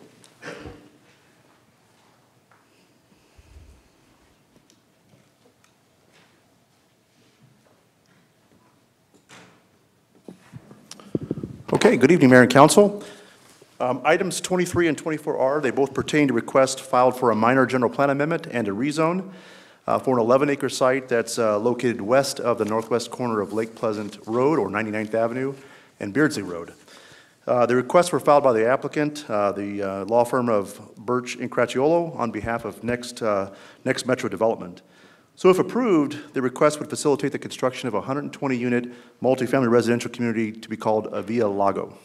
Okay, good evening, Mayor and Council. Um, Items 23 and 24R, they both pertain to requests filed for a minor general plan amendment and a rezone uh, for an 11-acre site that's uh, located west of the northwest corner of Lake Pleasant Road, or 99th Avenue, and Beardsley Road. Uh, The requests were filed by the applicant, uh, the uh, law firm of Burch and Cracchiolo, on behalf of Next uh, NexMetro Development. So if approved, the request would facilitate the construction of a 120-unit multifamily residential community to be called Avilla Lago.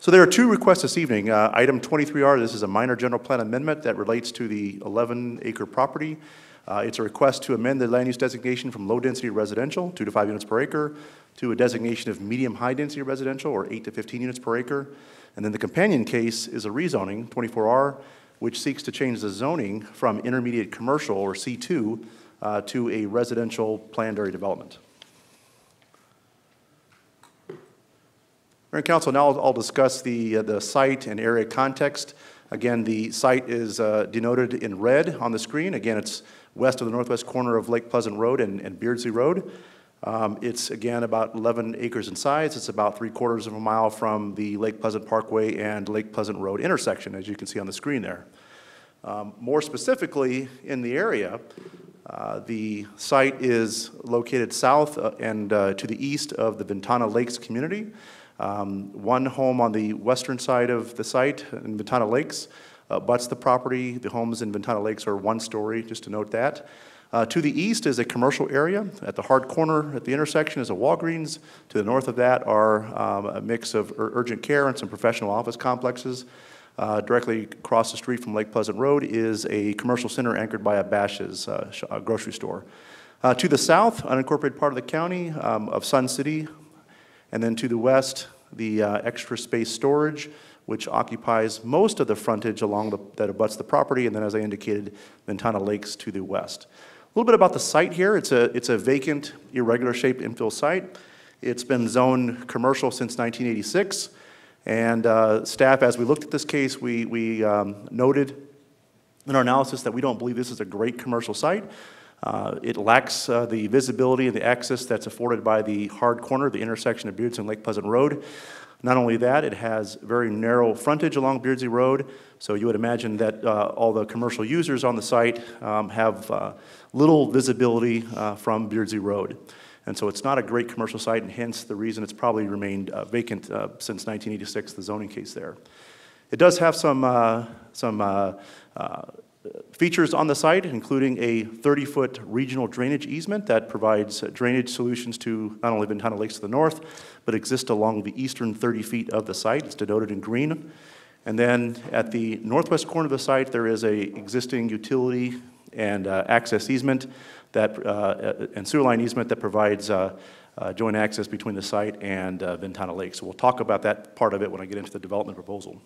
So there are two requests this evening. Uh, Item 23R, this is a minor general plan amendment that relates to the 11-acre property. Uh, It's a request to amend the land use designation from low-density residential, two to five units per acre, to a designation of medium-high-density residential, or eight to 15 units per acre. And then the companion case is a rezoning, 24R, which seeks to change the zoning from intermediate commercial, or C2, uh, to a residential planned area development. Mayor and Council, now I'll- discuss the, uh, the site and area context. Again, the site is uh, denoted in red on the screen. Again, it's west of the northwest corner of Lake Pleasant Road and and Beardsley Road. Um, It's, again, about 11 acres in size. It's about three quarters of a mile from the Lake Pleasant Parkway and Lake Pleasant Road intersection, as you can see on the screen there. Um, More specifically, in the area, uh, the site is located south uh, and uh, to the east of the Ventana Lakes community. Um, One home on the western side of the site in Ventana Lakes uh, butts the property. The homes in Ventana Lakes are one story, just to note that. Uh, To the east is a commercial area. At the hard corner at the intersection is a Walgreens. To the north of that are um, a mix of ur- urgent care and some professional office complexes. Uh, Directly across the street from Lake Pleasant Road is a commercial center anchored by a Bashas' uh, sh- uh, grocery store. Uh, To the south, unincorporated part of the county um, of Sun City, and then to the west, the uh, extra space storage, which occupies most of the frontage along the, that abuts the property, and then, as I indicated, Ventana Lakes to the west. A little bit about the site here. It's a, it's a vacant, irregular shaped infill site. It's been zoned commercial since 1986. And uh, staff, as we looked at this case, we, we um, noted in our analysis that we don't believe this is a great commercial site. Uh, It lacks uh, the visibility and the access that's afforded by the hard corner, the intersection of Beardsley and Lake Pleasant Road. Not only that, it has very narrow frontage along Beardsley Road, so you would imagine that uh, all the commercial users on the site um, have uh, little visibility uh, from Beardsley Road. And so it's not a great commercial site, and hence the reason it's probably remained uh, vacant uh, since 1986, the zoning case there. It does have some, some features on the site, including a 30-foot regional drainage easement that provides drainage solutions to not only Ventana Lakes to the north, but exists along the eastern 30 feet of the site. It's denoted in green. And then at the northwest corner of the site, there is a existing utility and uh, access easement that, uh, and sewer line easement that provides uh, uh, joint access between the site and uh, Ventana Lake. So we'll talk about that part of it when I get into the development proposal.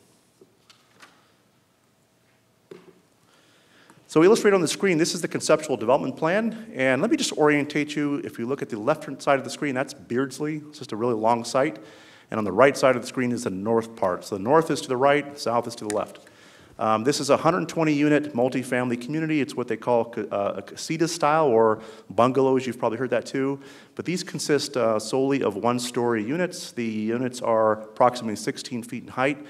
So illustrated on the screen, this is the conceptual development plan. And let me just orientate you. If you look at the left side of the screen, that's Beardsley. It's just a really long site. And on the right side of the screen is the north part. So the north is to the right, south is to the left. Um, this is a 120-unit multifamily community. It's what they call uh, a casita style or bungalows. You've probably heard that too. But these consist uh, solely of one-story units. The units are approximately 16 feet in height.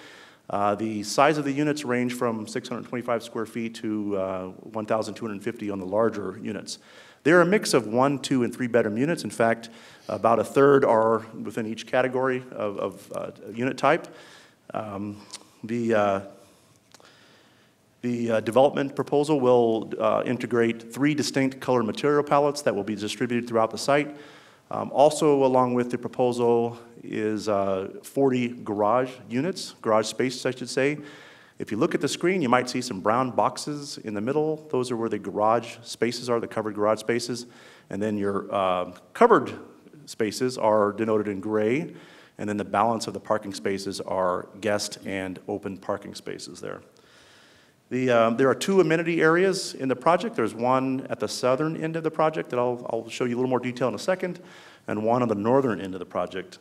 Uh, The size of the units range from 625 square feet to uh, 1,250 on the larger units. They're a mix of one, two, and three-bedroom units. In fact, about a third are within each category of, of uh, unit type. Um, The, uh, the uh, development proposal will uh, integrate three distinct color material palettes that will be distributed throughout the site. Um, Also, along with the proposal is uh, 40 garage units, garage spaces, I should say. If you look at the screen, you might see some brown boxes in the middle. Those are where the garage spaces are, the covered garage spaces. And then your uh, covered spaces are denoted in gray, and then the balance of the parking spaces are guest and open parking spaces there. The, um, there are two amenity areas in the project. There's one at the southern end of the project that I'll, I'll show you a little more detail in a second, and one on the northern end of the project.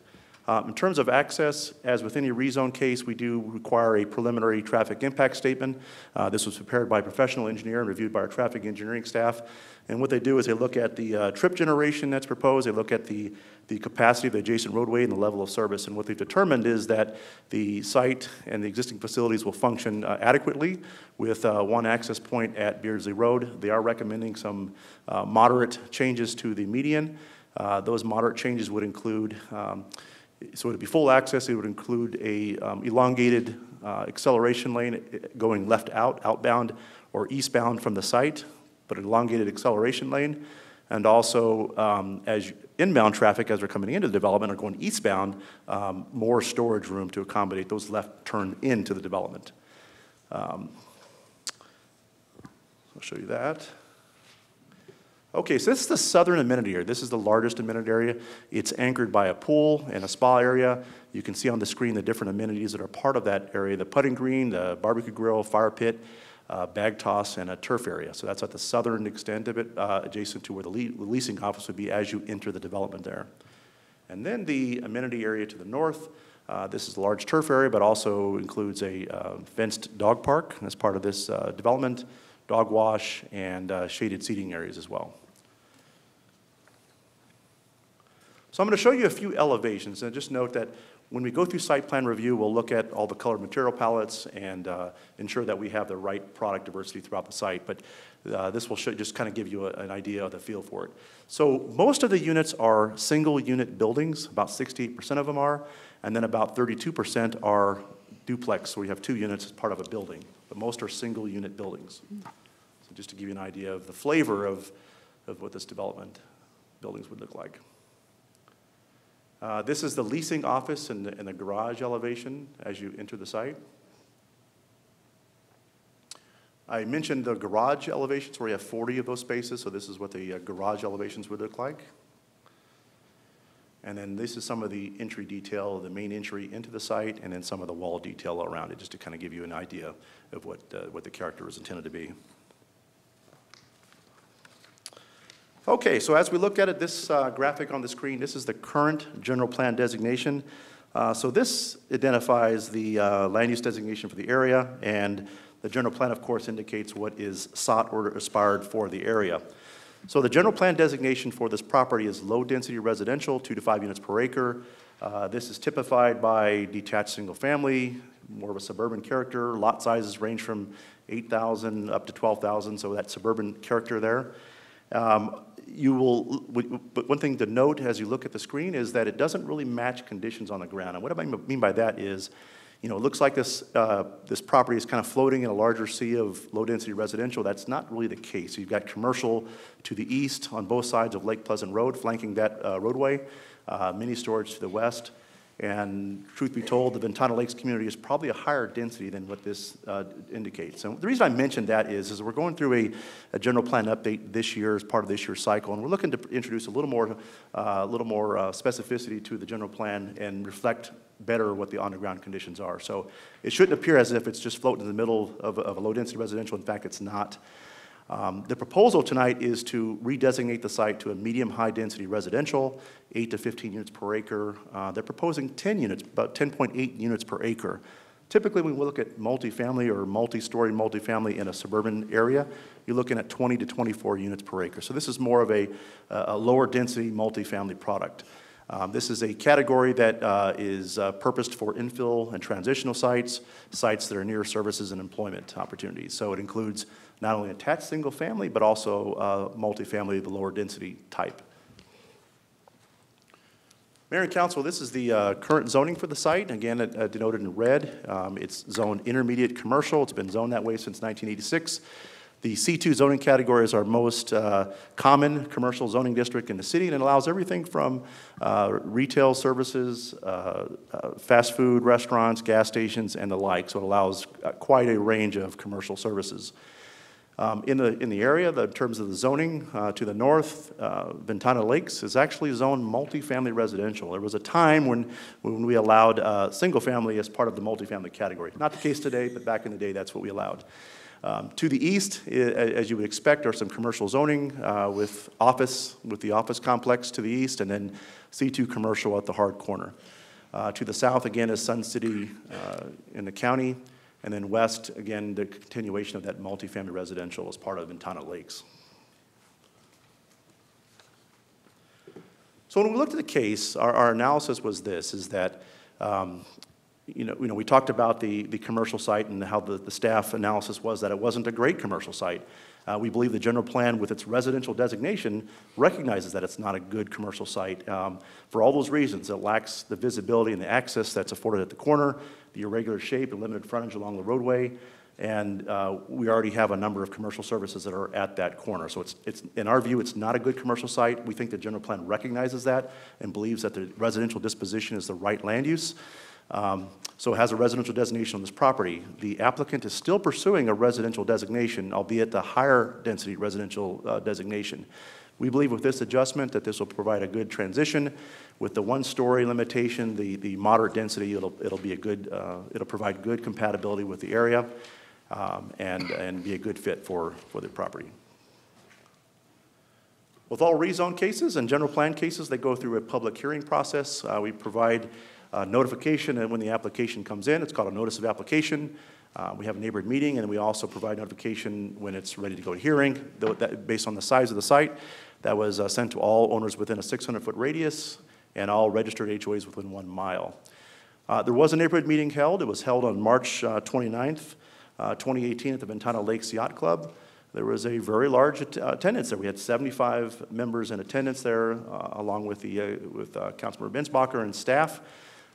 Uh, in terms of access, as with any rezone case, we do require a preliminary traffic impact statement. Uh, this was prepared by a professional engineer and reviewed by our traffic engineering staff. And what they do is they look at the uh, trip generation that's proposed, they look at the, the capacity of the adjacent roadway and the level of service. And what they've determined is that the site and the existing facilities will function uh, adequately with uh, one access point at Beardsley Road. They are recommending some uh, moderate changes to the median. Uh, those moderate changes would include um, so would be full access, it would include a um, elongated uh, acceleration lane going left out, outbound, or eastbound from the site, but an elongated acceleration lane. And also, um, as inbound traffic, as they're coming into the development, are going eastbound, um, more storage room to accommodate those left turn into the development. Um, I'll show you that. Okay, so this is the southern amenity area. This is the largest amenity area. It's anchored by a pool and a spa area. You can see on the screen the different amenities that are part of that area, the putting green, the barbecue grill, fire pit, uh, bag toss, and a turf area. So that's at the southern extent of it, uh, adjacent to where the le leasing office would be as you enter the development there. And then the amenity area to the north, uh, this is a large turf area, but also includes a uh, fenced dog park as part of this uh, development dog wash, and uh, shaded seating areas as well. So I'm going to show you a few elevations, and just note that when we go through site plan review, we'll look at all the color material palettes and uh, ensure that we have the right product diversity throughout the site. But uh, this will show, just kind of give you a, an idea of the feel for it. So most of the units are single unit buildings, about 68% of them are, and then about 32% are duplex, so you have two units as part of a building. But most are single unit buildings. So just to give you an idea of the flavor of, of what this development buildings would look like. Uh, this is the leasing office and the, the garage elevation as you enter the site. I mentioned the garage elevations where you have 40 of those spaces, so this is what the uh, garage elevations would look like. And then this is some of the entry detail, the main entry into the site, and then some of the wall detail around it, just to kind of give you an idea of what, uh, what the character is intended to be. Okay, so as we look at it, this uh, graphic on the screen, this is the current general plan designation. Uh, so this identifies the uh, land use designation for the area, and the general plan, of course, indicates what is sought or aspired for the area. So the general plan designation for this property is low-density residential, two to five units per acre. Uh, this is typified by detached single family, more of a suburban character. Lot sizes range from 8,000 up to 12,000, so that suburban character there. Um, you will, but one thing to note as you look at the screen is that it doesn't really match conditions on the ground. And what I mean by that is, you know, it looks like this, uh, this property is kind of floating in a larger sea of low-density residential. That's not really the case. You've got commercial to the east on both sides of Lake Pleasant Road, flanking that uh, roadway, uh, mini storage to the west, and truth be told, the Ventana Lakes community is probably a higher density than what this uh, indicates. And the reason I mentioned that is, is we're going through a, a, general plan update this year as part of this year's cycle, and we're looking to introduce a little more, uh, a little more uh, specificity to the general plan and reflect better what the on-the-ground conditions are. So it shouldn't appear as if it's just floating in the middle of of a low-density residential. In fact, it's not. Um, the proposal tonight is to redesignate the site to a medium-high density residential, 8 to 15 units per acre. Uh, they're proposing 10 units, about 10.8 units per acre. Typically, when we look at multifamily or multi-story multifamily in a suburban area, you're looking at 20 to 24 units per acre. So this is more of a, a lower density multifamily product. Um, This is a category that uh, is uh, purposed for infill and transitional sites, sites that are near services and employment opportunities. So it includes not only attached single-family, but also uh, multifamily, the lower density type. Mayor and council, this is the uh, current zoning for the site, again uh, denoted in red. Um, It's zoned intermediate commercial, it's been zoned that way since 1986. The C2 zoning category is our most uh, common commercial zoning district in the city, and it allows everything from uh, retail services, uh, uh, fast food restaurants, gas stations, and the like. So it allows quite a range of commercial services. Um, In the, in the area, the- in terms of the zoning, uh, to the north, uh, Ventana Lakes is actually zoned multifamily residential. There was a time when, when we allowed uh, single-family as part of the multifamily category. Not the case today, but back in the day, that's what we allowed. Um, To the east, as you would expect, are some commercial zoning uh, with office, with the office complex to the east, and then C2 commercial at the hard corner. Uh, To the south, again, is Sun City uh, in the county, and then west, again, the continuation of that multifamily residential as part of Ventana Lakes. So when we looked at the case, our, our analysis was this, is that, um, you know, you know, we talked about the, the commercial site and how the, the staff analysis was that it wasn't a great commercial site. Uh, we believe the general plan with its residential designation recognizes that it's not a good commercial site. Um, for all those reasons, it lacks the visibility and the access that's afforded at the corner, the irregular shape and limited frontage along the roadway, and uh, we already have a number of commercial services that are at that corner. So it's, it's, in our view, it's not a good commercial site. We think the general plan recognizes that and believes that the residential disposition is the right land use. Um, So it has a residential designation on this property. The applicant is still pursuing a residential designation, albeit the higher density residential uh, designation. We believe with this adjustment that this will provide a good transition. With the one-story limitation, the, the moderate density, it'll, it'll be a good, uh, it'll provide good compatibility with the area um, and, and be a good fit for, for the property. With all rezone cases and general plan cases, they go through a public hearing process. Uh, We provide uh, notification, and when the application comes in, it's called a notice of application. Uh, We have a neighborhood meeting, and we also provide notification when it's ready to go to hearing, though that- based on the size of the site. That was uh, sent to all owners within a 600-foot radius and all registered HOAs within one mile. Uh, There was a neighborhood meeting held. It was held on March uh, 29th, uh, 2018, at the Ventana Lakes Yacht Club. There was a very large att- attendance there. We had 75 members in attendance there, uh, along with the, uh, with uh, Councilmember Binsbacher and staff.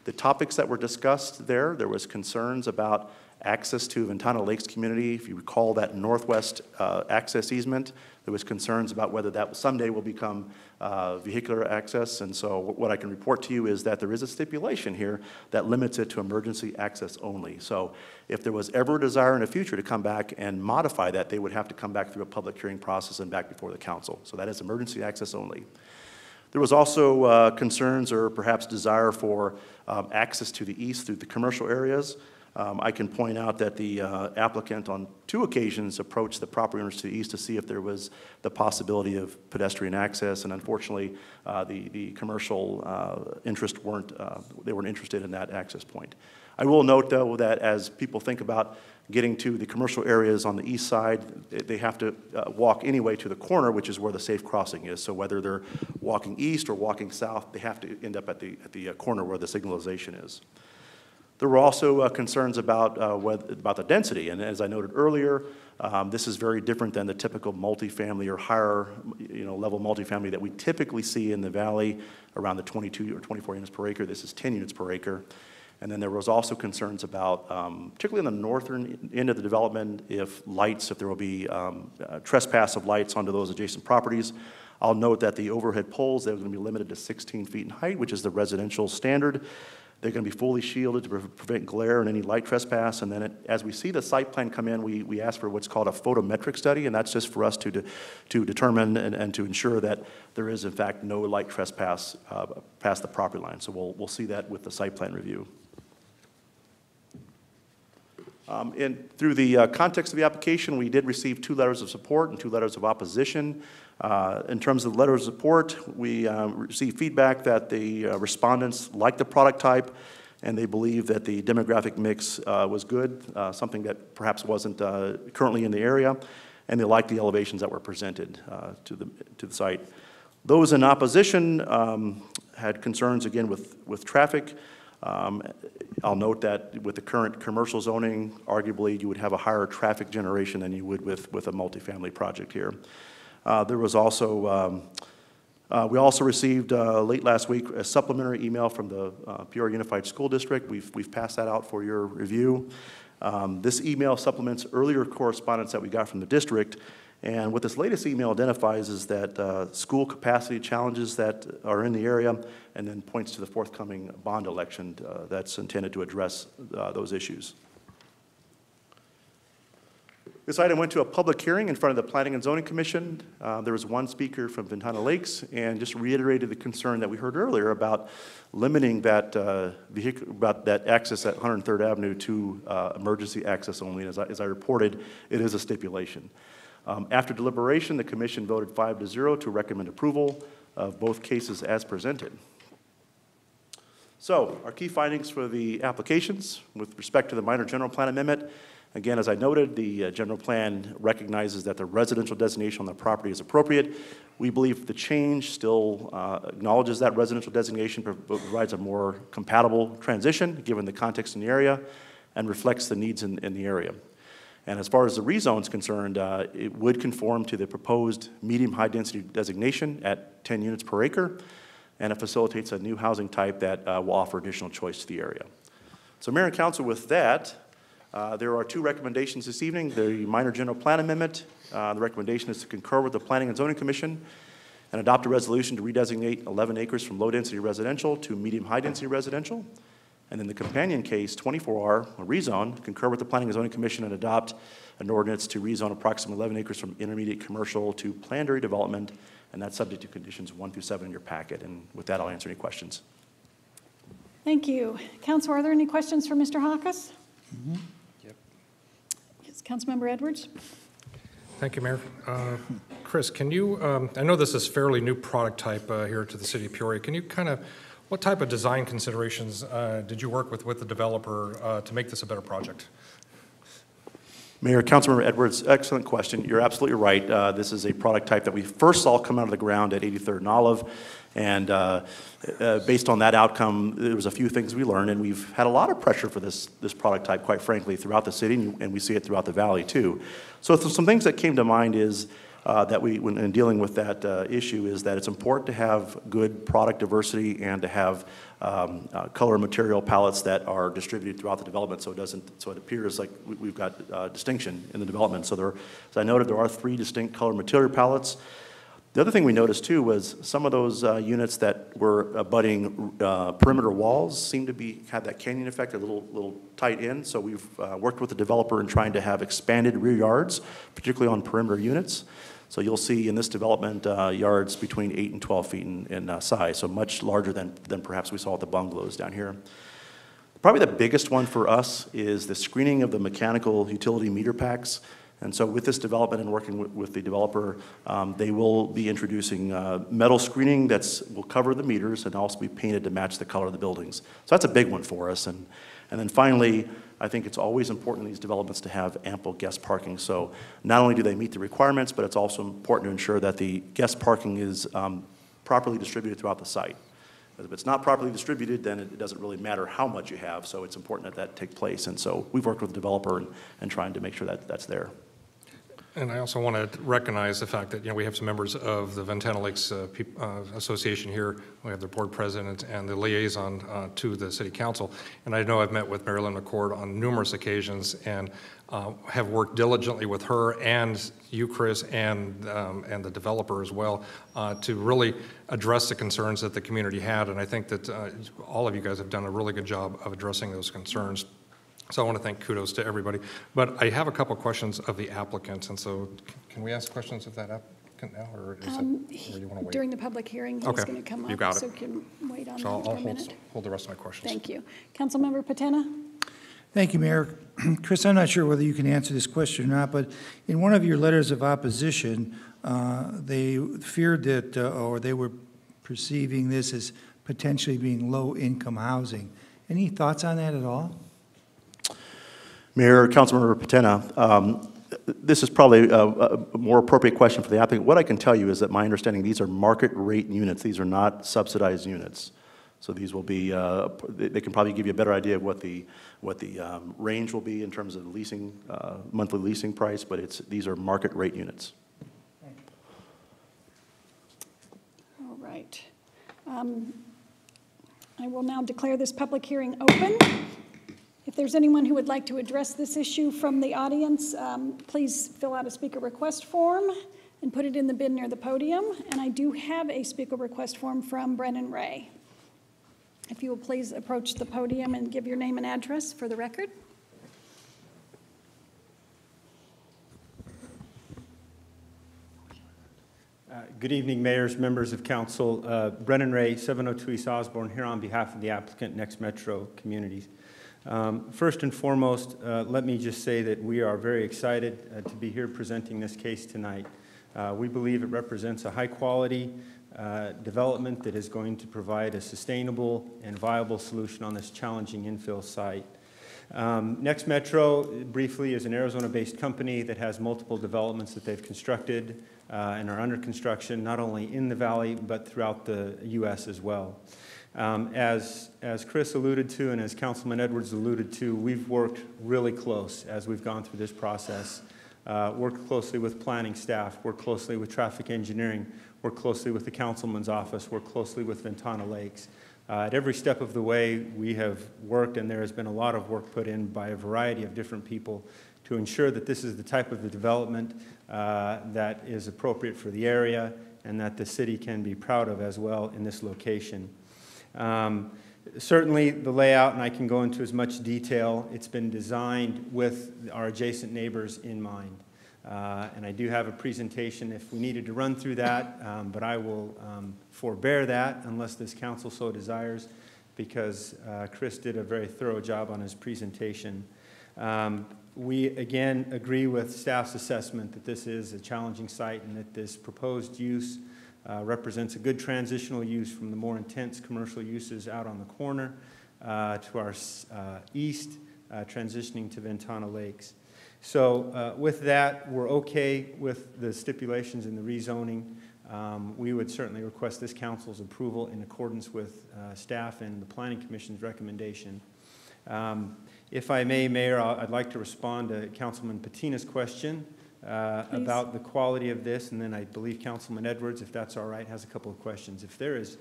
The topics that were discussed there, there was concerns about access to Ventana Lakes community. If you recall that northwest access easement, there was concerns about whether that someday will become uh, vehicular access. And so what I can report to you is that there is a stipulation here that limits it to emergency access only. So if there was ever a desire in the future to come back and modify that, they would have to come back through a public hearing process and back before the council. So that is emergency access only. There was also uh, concerns or perhaps desire for um, access to the east through the commercial areas. Um, I can point out that the uh, applicant on two occasions approached the property owners to the east to see if there was the possibility of pedestrian access, and unfortunately, uh, the, the commercial uh, interest weren't, uh, they weren't interested in that access point. I will note, though, that as people think about getting to the commercial areas on the east side, they- have to uh, walk anyway to the corner, which is where the safe crossing is. So whether they're walking east or walking south, they have to end up at the, at the uh, corner where the signalization is. There were also uh, concerns about, uh, whether, about the density, and as I noted earlier, um, this is very different than the typical multifamily or higher, you know, level multifamily that we typically see in the valley around the 22 or 24 units per acre. This is 10 units per acre. And then there was also concerns about, um, particularly in the northern end of the development, if lights, if there will be um, uh, trespass of lights onto those adjacent properties. I'll note that the overhead poles, they're going to be limited to 16 feet in height, which is the residential standard. They're going to be fully shielded to prevent glare and any light trespass. And then it- as we see the site plan come in, we, we ask for what's called a photometric study, and that's just for us to, de- to determine and, and to ensure that there is in fact no light trespass uh, past the property line. So we'll, we'll see that with the site plan review. Um, And through the uh, context of the application, we did receive two letters of support and two letters of opposition. Uh, In terms of letter of support, we uh, received feedback that the uh, respondents liked the product type, and they believe that the demographic mix uh, was good, uh, something that perhaps wasn't uh, currently in the area, and they liked the elevations that were presented to the, to the site. Those in opposition um, had concerns, again, with, with traffic. Um, I'll note that with the current commercial zoning, arguably, you would have a higher traffic generation than you would with, with a multifamily project here. Uh, There was also, um, uh, we also received uh, late last week a supplementary email from the uh, Peoria Unified School District. We've, we've passed that out for your review. Um, This email supplements earlier correspondence that we got from the district. And what this latest email identifies is that uh, school capacity challenges that are in the area, and then points to the forthcoming bond election uh, that's intended to address uh, those issues. This item went to a public hearing in front of the Planning and Zoning Commission. Uh, There was one speaker from Ventana Lakes and just reiterated the concern that we heard earlier about limiting that uh, vehicle, about that access at 103rd Avenue to uh, emergency access only. As I, as I reported, it is a stipulation. Um, After deliberation, the commission voted five to zero to recommend approval of both cases as presented. So, our key findings for the applications with respect to the minor general plan amendment. Again, as I noted, the uh, general plan recognizes that the residential designation on the property is appropriate. We believe the change still uh, acknowledges that residential designation, provides a more compatible transition, given the context in the area, and reflects the needs in, in the area. And as far as the rezone is concerned, uh, it would conform to the proposed medium-high density designation at 10 units per acre, and it facilitates a new housing type that uh, will offer additional choice to the area. So Mayor and Council, with that, uh, there are two recommendations this evening. The minor general plan amendment, uh, the recommendation is to concur with the Planning and Zoning Commission and adopt a resolution to redesignate 11 acres from low-density residential to medium-high density residential. And then the companion case, 24R, a rezone, concur with the Planning and Zoning Commission and adopt an ordinance to rezone approximately 11 acres from intermediate commercial to planned area development, and that's subject to conditions one through seven in your packet. And with that, I'll answer any questions. Thank you. Council, are there any questions for Mr. Hawkes? Yes, Councilmember Edwards? Thank you, Mayor. Uh, Chris, can you, um, I know this is fairly new product type uh, here to the city of Peoria. Can you kind of, what type of design considerations uh, did you work with with the developer uh, to make this a better project? Mayor, Councilmember Edwards, excellent question. You're absolutely right. Uh, This is a product type that we first saw come out of the ground at 83rd and Olive. And uh, based on that outcome, there was a few things we learned, and we've had a lot of pressure for this, this product type, quite frankly, throughout the city, and we see it throughout the valley, too. So some things that came to mind is uh, that we, when in dealing with that uh, issue, is that it's important to have good product diversity and to have um, uh, color material palettes that are distributed throughout the development, so it doesn't, so it appears like we- we've got uh, distinction in the development. So there, as I noted, there are three distinct color material palettes. The other thing we noticed too was some of those uh, units that were abutting uh, perimeter walls seemed to be, had that canyon effect, a little, little tight in. So we've uh, worked with the developer in trying to have expanded rear yards, particularly on perimeter units. So you'll see in this development, uh, yards between eight and 12 feet in, in uh, size, so much larger than, than perhaps we saw at the bungalows down here. Probably the biggest one for us is the screening of the mechanical utility meter packs. And so with this development and working with, with the developer, um, they will be introducing uh, metal screening that will cover the meters and also be painted to match the color of the buildings. So that's a big one for us. And, and then finally, I think it's always important in these developments to have ample guest parking. So not only do they meet the requirements, but it's also important to ensure that the guest parking is um, properly distributed throughout the site. Because if it's not properly distributed, then it doesn't really matter how much you have, so it's important that that take place. And so we've worked with the developer and, and trying to make sure that that's there. And I also want to recognize the fact that, you know, we have some members of the Ventana Lakes uh, uh, Association here. We have their board president and the liaison uh, to the city council. And I know I've met with Marilyn McCord on numerous occasions and uh, have worked diligently with her and you, Chris, and, um, and the developer as well, uh, to really address the concerns that the community had. And I think that uh, all of you guys have done a really good job of addressing those concerns. So I want to thank kudos to everybody. But I have a couple questions of the applicants, and so can we ask questions of that applicant now, or is it, Um, or you want to wait? During the public hearing, he's Okay, going to come you up, got it. so can wait on So that I'll for I'll a hold, hold the rest of my questions. Thank you. Councilmember Patena? Thank you, Mayor. Chris, I'm not sure whether you can answer this question or not, but in one of your letters of opposition, uh, they feared that, uh, or they were perceiving this as potentially being low-income housing. Any thoughts on that at all? Mayor, Councilmember Patena, um, this is probably a, a more appropriate question for the applicant. What I can tell you is that my understanding, these are market rate units. These are not subsidized units. So these will be, uh, they can probably give you a better idea of what the, what the um, range will be in terms of leasing, uh, monthly leasing price, but it's, these are market rate units. All right. Um, I will now declare this public hearing open. If there's anyone who would like to address this issue from the audience, um, please fill out a speaker request form and put it in the bin near the podium. And I do have a speaker request form from Brennan Ray. If you will please approach the podium and give your name and address for the record. Uh, Good evening, mayors, members of council. Uh, Brennan Ray, 702 East Osborn, here on behalf of the applicant NexMetro Communities. Um, First and foremost, uh, let me just say that we are very excited uh, to be here presenting this case tonight. Uh, We believe it represents a high-quality uh, development that is going to provide a sustainable and viable solution on this challenging infill site. Um, NexMetro, briefly, is an Arizona-based company that has multiple developments that they've constructed uh, and are under construction, not only in the valley, but throughout the U.S. as well. Um, As, as Chris alluded to and as Councilman Edwards alluded to, we've worked really close as we've gone through this process. Uh, Worked closely with planning staff, worked closely with traffic engineering, worked closely with the councilman's office, worked closely with Ventana Lakes. Uh, At every step of the way, we have worked, and there has been a lot of work put in by a variety of different people to ensure that this is the type of the development uh, that is appropriate for the area and that the city can be proud of as well in this location. Um, Certainly, the layout, and I can go into as much detail, it's been designed with our adjacent neighbors in mind. Uh, And I do have a presentation if we needed to run through that, um, but I will um, forbear that unless this council so desires, because uh, Chris did a very thorough job on his presentation. Um, We, again, agree with staff's assessment that this is a challenging site and that this proposed use uh, represents a good transitional use from the more intense commercial uses out on the corner uh, to our uh, east, uh, transitioning to Ventana Lakes. So uh, with that, we're okay with the stipulations in the rezoning. Um, We would certainly request this council's approval in accordance with uh, staff and the planning commission's recommendation. Um, If I may, Mayor, I'd like to respond to Councilman Patena's question uh, about the quality of this, and then I believe Councilman Edwards, if that's all right, has a couple of questions. If there is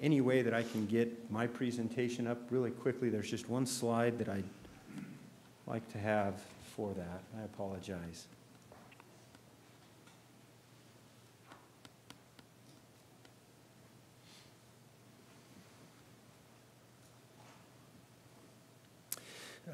any way that I can get my presentation up really quickly, there's just one slide that I'd like to have for that. I apologize.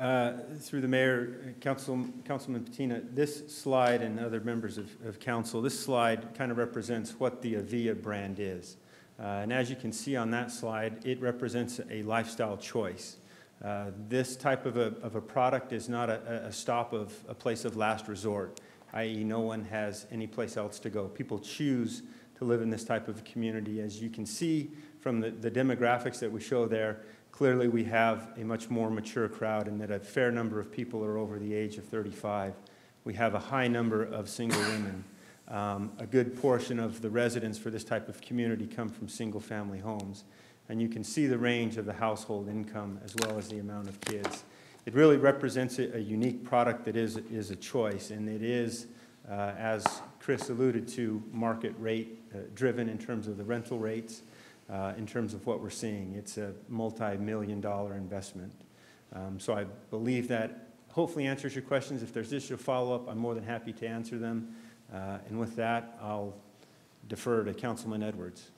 Uh, Through the mayor, Council, Councilman Patena, this slide and other members of, of council, this slide kind of represents what the Avilla brand is. Uh, And as you can see on that slide, it represents a lifestyle choice. Uh, This type of a, of a product is not a, a stop of, a place of last resort, i.e. no one has any place else to go. People choose to live in this type of community. As you can see from the, the demographics that we show there, clearly we have a much more mature crowd and that a fair number of people are over the age of 35. We have a high number of single women. Um, A good portion of the residents for this type of community come from single-family homes. And you can see the range of the household income as well as the amount of kids. It really represents a, a unique product that is, is a choice, and it is, uh, as Chris alluded to, market rate uh, driven in terms of the rental rates, uh, in terms of what we're seeing. It's a multi-million dollar investment. Um, So I believe that hopefully answers your questions. If there's additional follow-up, I'm more than happy to answer them. Uh, And with that, I'll defer to Councilman Edwards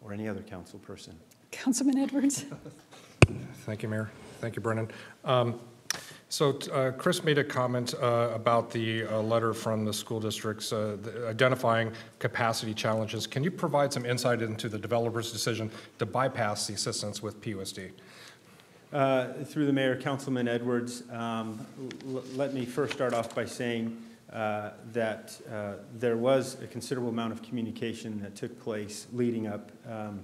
or any other council person. Councilman Edwards? Thank you, Mayor. Thank you, Brennan. Um, So uh, Chris made a comment uh, about the uh, letter from the school districts uh, the- identifying capacity challenges. Can you provide some insight into the developer's decision to bypass the assistance with PUSD? Uh, Through the mayor, Councilman Edwards, um, let me first start off by saying uh, that there was a considerable amount of communication that took place leading up, um,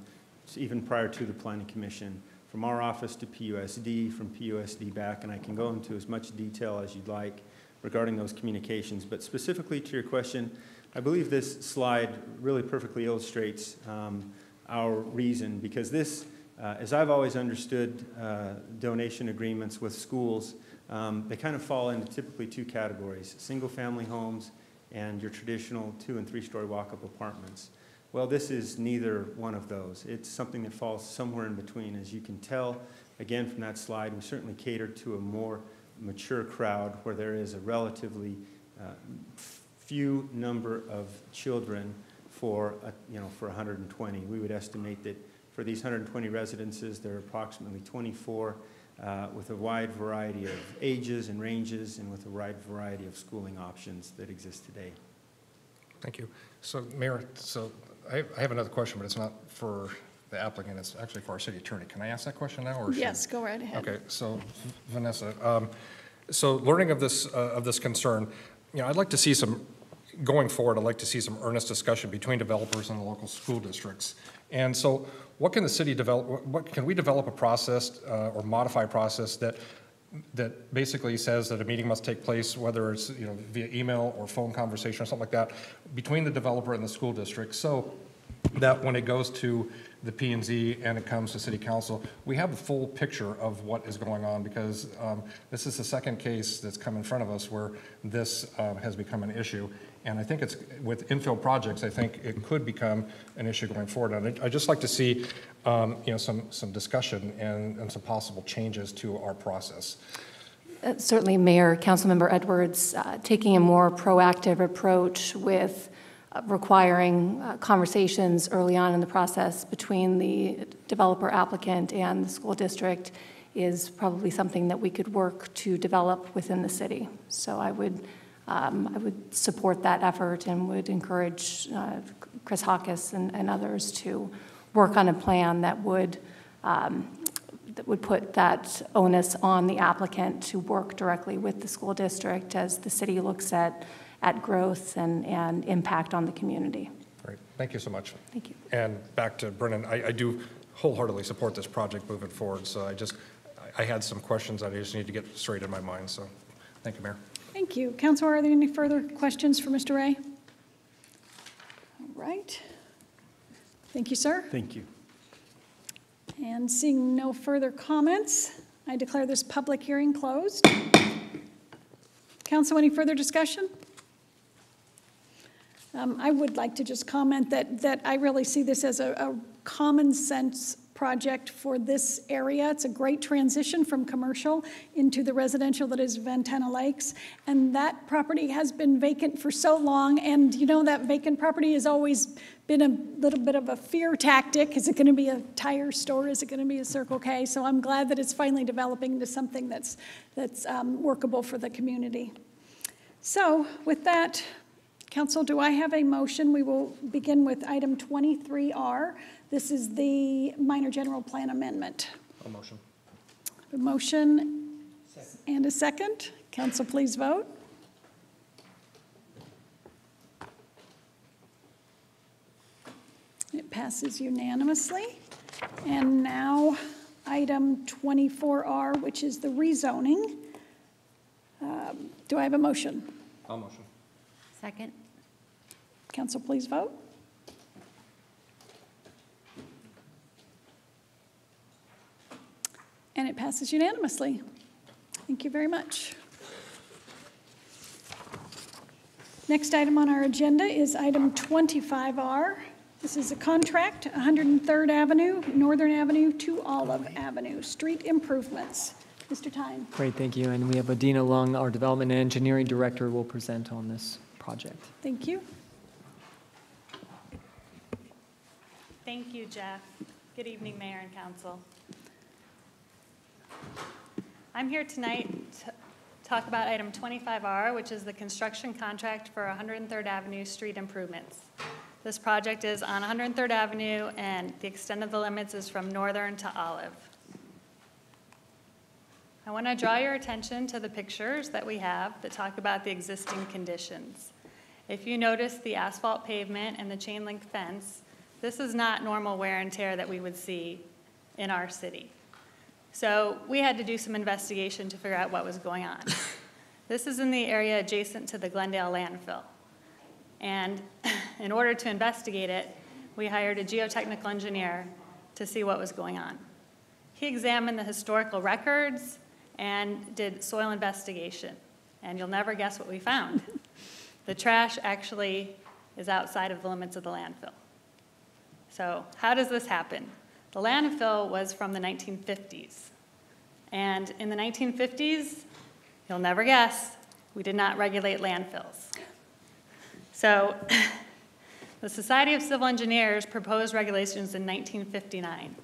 even prior to the planning commission, from our office to PUSD, from PUSD back, and I can go into as much detail as you'd like. regarding those communications. But specifically to your question, I believe this slide really perfectly illustrates um, our reason because this, uh, as I've always understood uh, donation agreements with schools, um, they kind of fall into typically two categories single family homes and your traditional two and three story walk up apartments. Well, this is neither one of those. It's something that falls somewhere in between. As you can tell, again from that slide, we certainly cater to a more mature crowd where there is a relatively uh, few number of children for, a, you know, for 120. We would estimate that for these 120 residences, there are approximately 24 uh, with a wide variety of ages and ranges and with a wide variety of schooling options that exist today. Thank you. So, Mayor, so I I have another question, but it's not for the applicant, it's actually for our city attorney. Can I ask that question now, or? should- Yes, go right ahead. Okay, so Vanessa, um, so learning of this, uh, of this concern, you know, I'd like to see some, going forward, I'd like to see some earnest discussion between developers and the local school districts. And so what can the city develop, what- what, can we develop a process uh, or modify a process that, that basically says that a meeting must take place, whether it's, you know, via email or phone conversation or something like that, between the developer and the school district, so that when it goes to the P and Z and it comes to city council, we have the full picture of what is going on, because um, this is the second case that's come in front of us where this uh, has become an issue. And I think it's, with infill projects, I think it could become an issue going forward. And I'd- just like to see, um, you know, some, some discussion and, and some possible changes to our process. Uh, Certainly, Mayor, Councilmember Edwards, uh, taking a more proactive approach with uh, requiring uh, conversations early on in the process between the developer applicant and the school district is probably something that we could work to develop within the city. So I would, um, I would support that effort and would encourage uh, Chris Hawkes and and others to work on a plan that would um, that would put that onus on the applicant to work directly with the school district as the city looks at, at growth and, and impact on the community. Great, thank you so much. Thank you. And back to Brennan, I, I do wholeheartedly support this project moving forward, so I just, I I had some questions that I just need to get straight in my mind, so, thank you, Mayor. Thank you. Council, are there any further questions for Mr. Ray? All right. Thank you, sir. Thank you. And seeing no further comments, I declare this public hearing closed. Council, any further discussion? Um, I would like to just comment that, that I really see this as a, a common sense project for this area. It's a great transition from commercial into the residential that is Ventana Lakes. And that property has been vacant for so long, and you know, that vacant property has always been a little bit of a fear tactic. Is it going to be a tire store? Is it going to be a Circle K? So I'm glad that it's finally developing into something that's, that's um, workable for the community. So with that, council, do I have a motion? We will begin with item 23R. This is the minor general plan amendment. A motion. A motion and a second. Council, please vote. It passes unanimously. And now, item 24R, which is the rezoning. Um, Do I have a motion? I'll motion. Second. Council, please vote. And it passes unanimously. Thank you very much. Next item on our agenda is item 25R. This is a contract, 103rd Avenue, Northern Avenue to Olive Avenue, street improvements. Mr. Tyne. Great, thank you. And we have Adina Lund, our Development and Engineering Director, will present on this project. Thank you. Thank you, Jeff. Good evening, Mayor and Council. I'm here tonight to talk about item 25R, which is the construction contract for 103rd Avenue street improvements. This project is on 103rd Avenue, and the extent of the limits is from Northern to Olive. I want to draw your attention to the pictures that we have that talk about the existing conditions. If you notice the asphalt pavement and the chain link fence, this is not normal wear and tear that we would see in our city. So we had to do some investigation to figure out what was going on. This is in the area adjacent to the Glendale landfill. And in order to investigate it, we hired a geotechnical engineer to see what was going on. He examined the historical records and did soil investigation. And you'll never guess what we found. The trash actually is outside of the limits of the landfill. So how does this happen? The landfill was from the 1950s. And in the 1950s, you'll never guess, we did not regulate landfills. So the Society of Civil Engineers proposed regulations in 1959,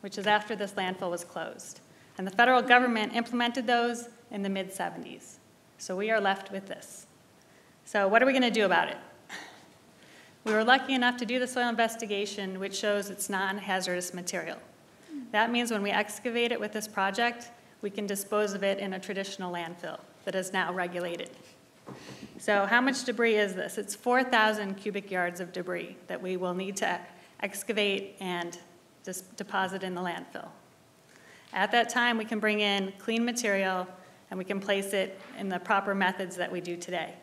which is after this landfill was closed. And the federal government implemented those in the mid-70s. So we are left with this. So what are we going to do about it? We were lucky enough to do the soil investigation, which shows it's non-hazardous material. That means when we excavate it with this project, we can dispose of it in a traditional landfill that is now regulated. So how much debris is this? It's 4,000 cubic yards of debris that we will need to excavate and deposit in the landfill. At that time, we can bring in clean material and we can place it in the proper methods that we do today.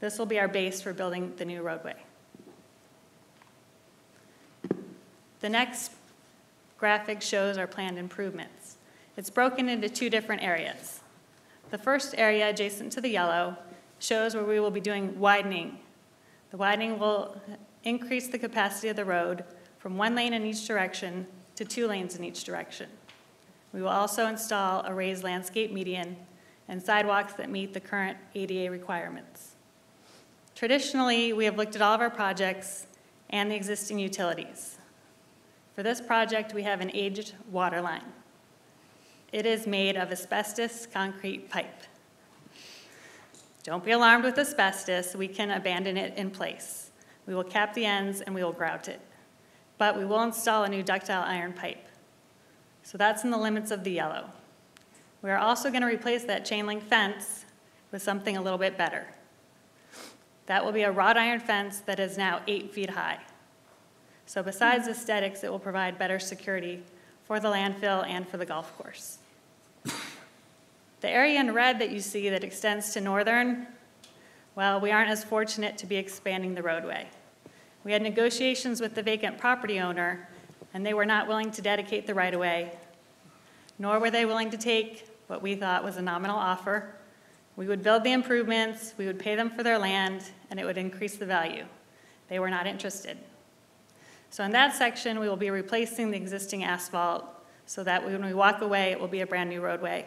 This will be our base for building the new roadway. The next graphic shows our planned improvements. It's broken into two different areas. The first area, adjacent to the yellow, shows where we will be doing widening. The widening will increase the capacity of the road from one lane in each direction to two lanes in each direction. We will also install a raised landscape median and sidewalks that meet the current ADA requirements. Traditionally, we have looked at all of our projects and the existing utilities. For this project, we have an aged water line. It is made of asbestos concrete pipe. Don't be alarmed with asbestos, we can abandon it in place. We will cap the ends and we will grout it. But we will install a new ductile iron pipe. So that's in the limits of the yellow. We are also going to replace that chain link fence with something a little bit better. That will be a wrought iron fence that is now eight feet high. So besides aesthetics, it will provide better security for the landfill and for the golf course. The area in red that you see that extends to Northern, well, we aren't as fortunate to be expanding the roadway. We had negotiations with the vacant property owner, and they were not willing to dedicate the right-of-way, nor were they willing to take what we thought was a nominal offer. We would build the improvements, we would pay them for their land, and it would increase the value. They were not interested. So in that section, we will be replacing the existing asphalt so that when we walk away, it will be a brand-new roadway.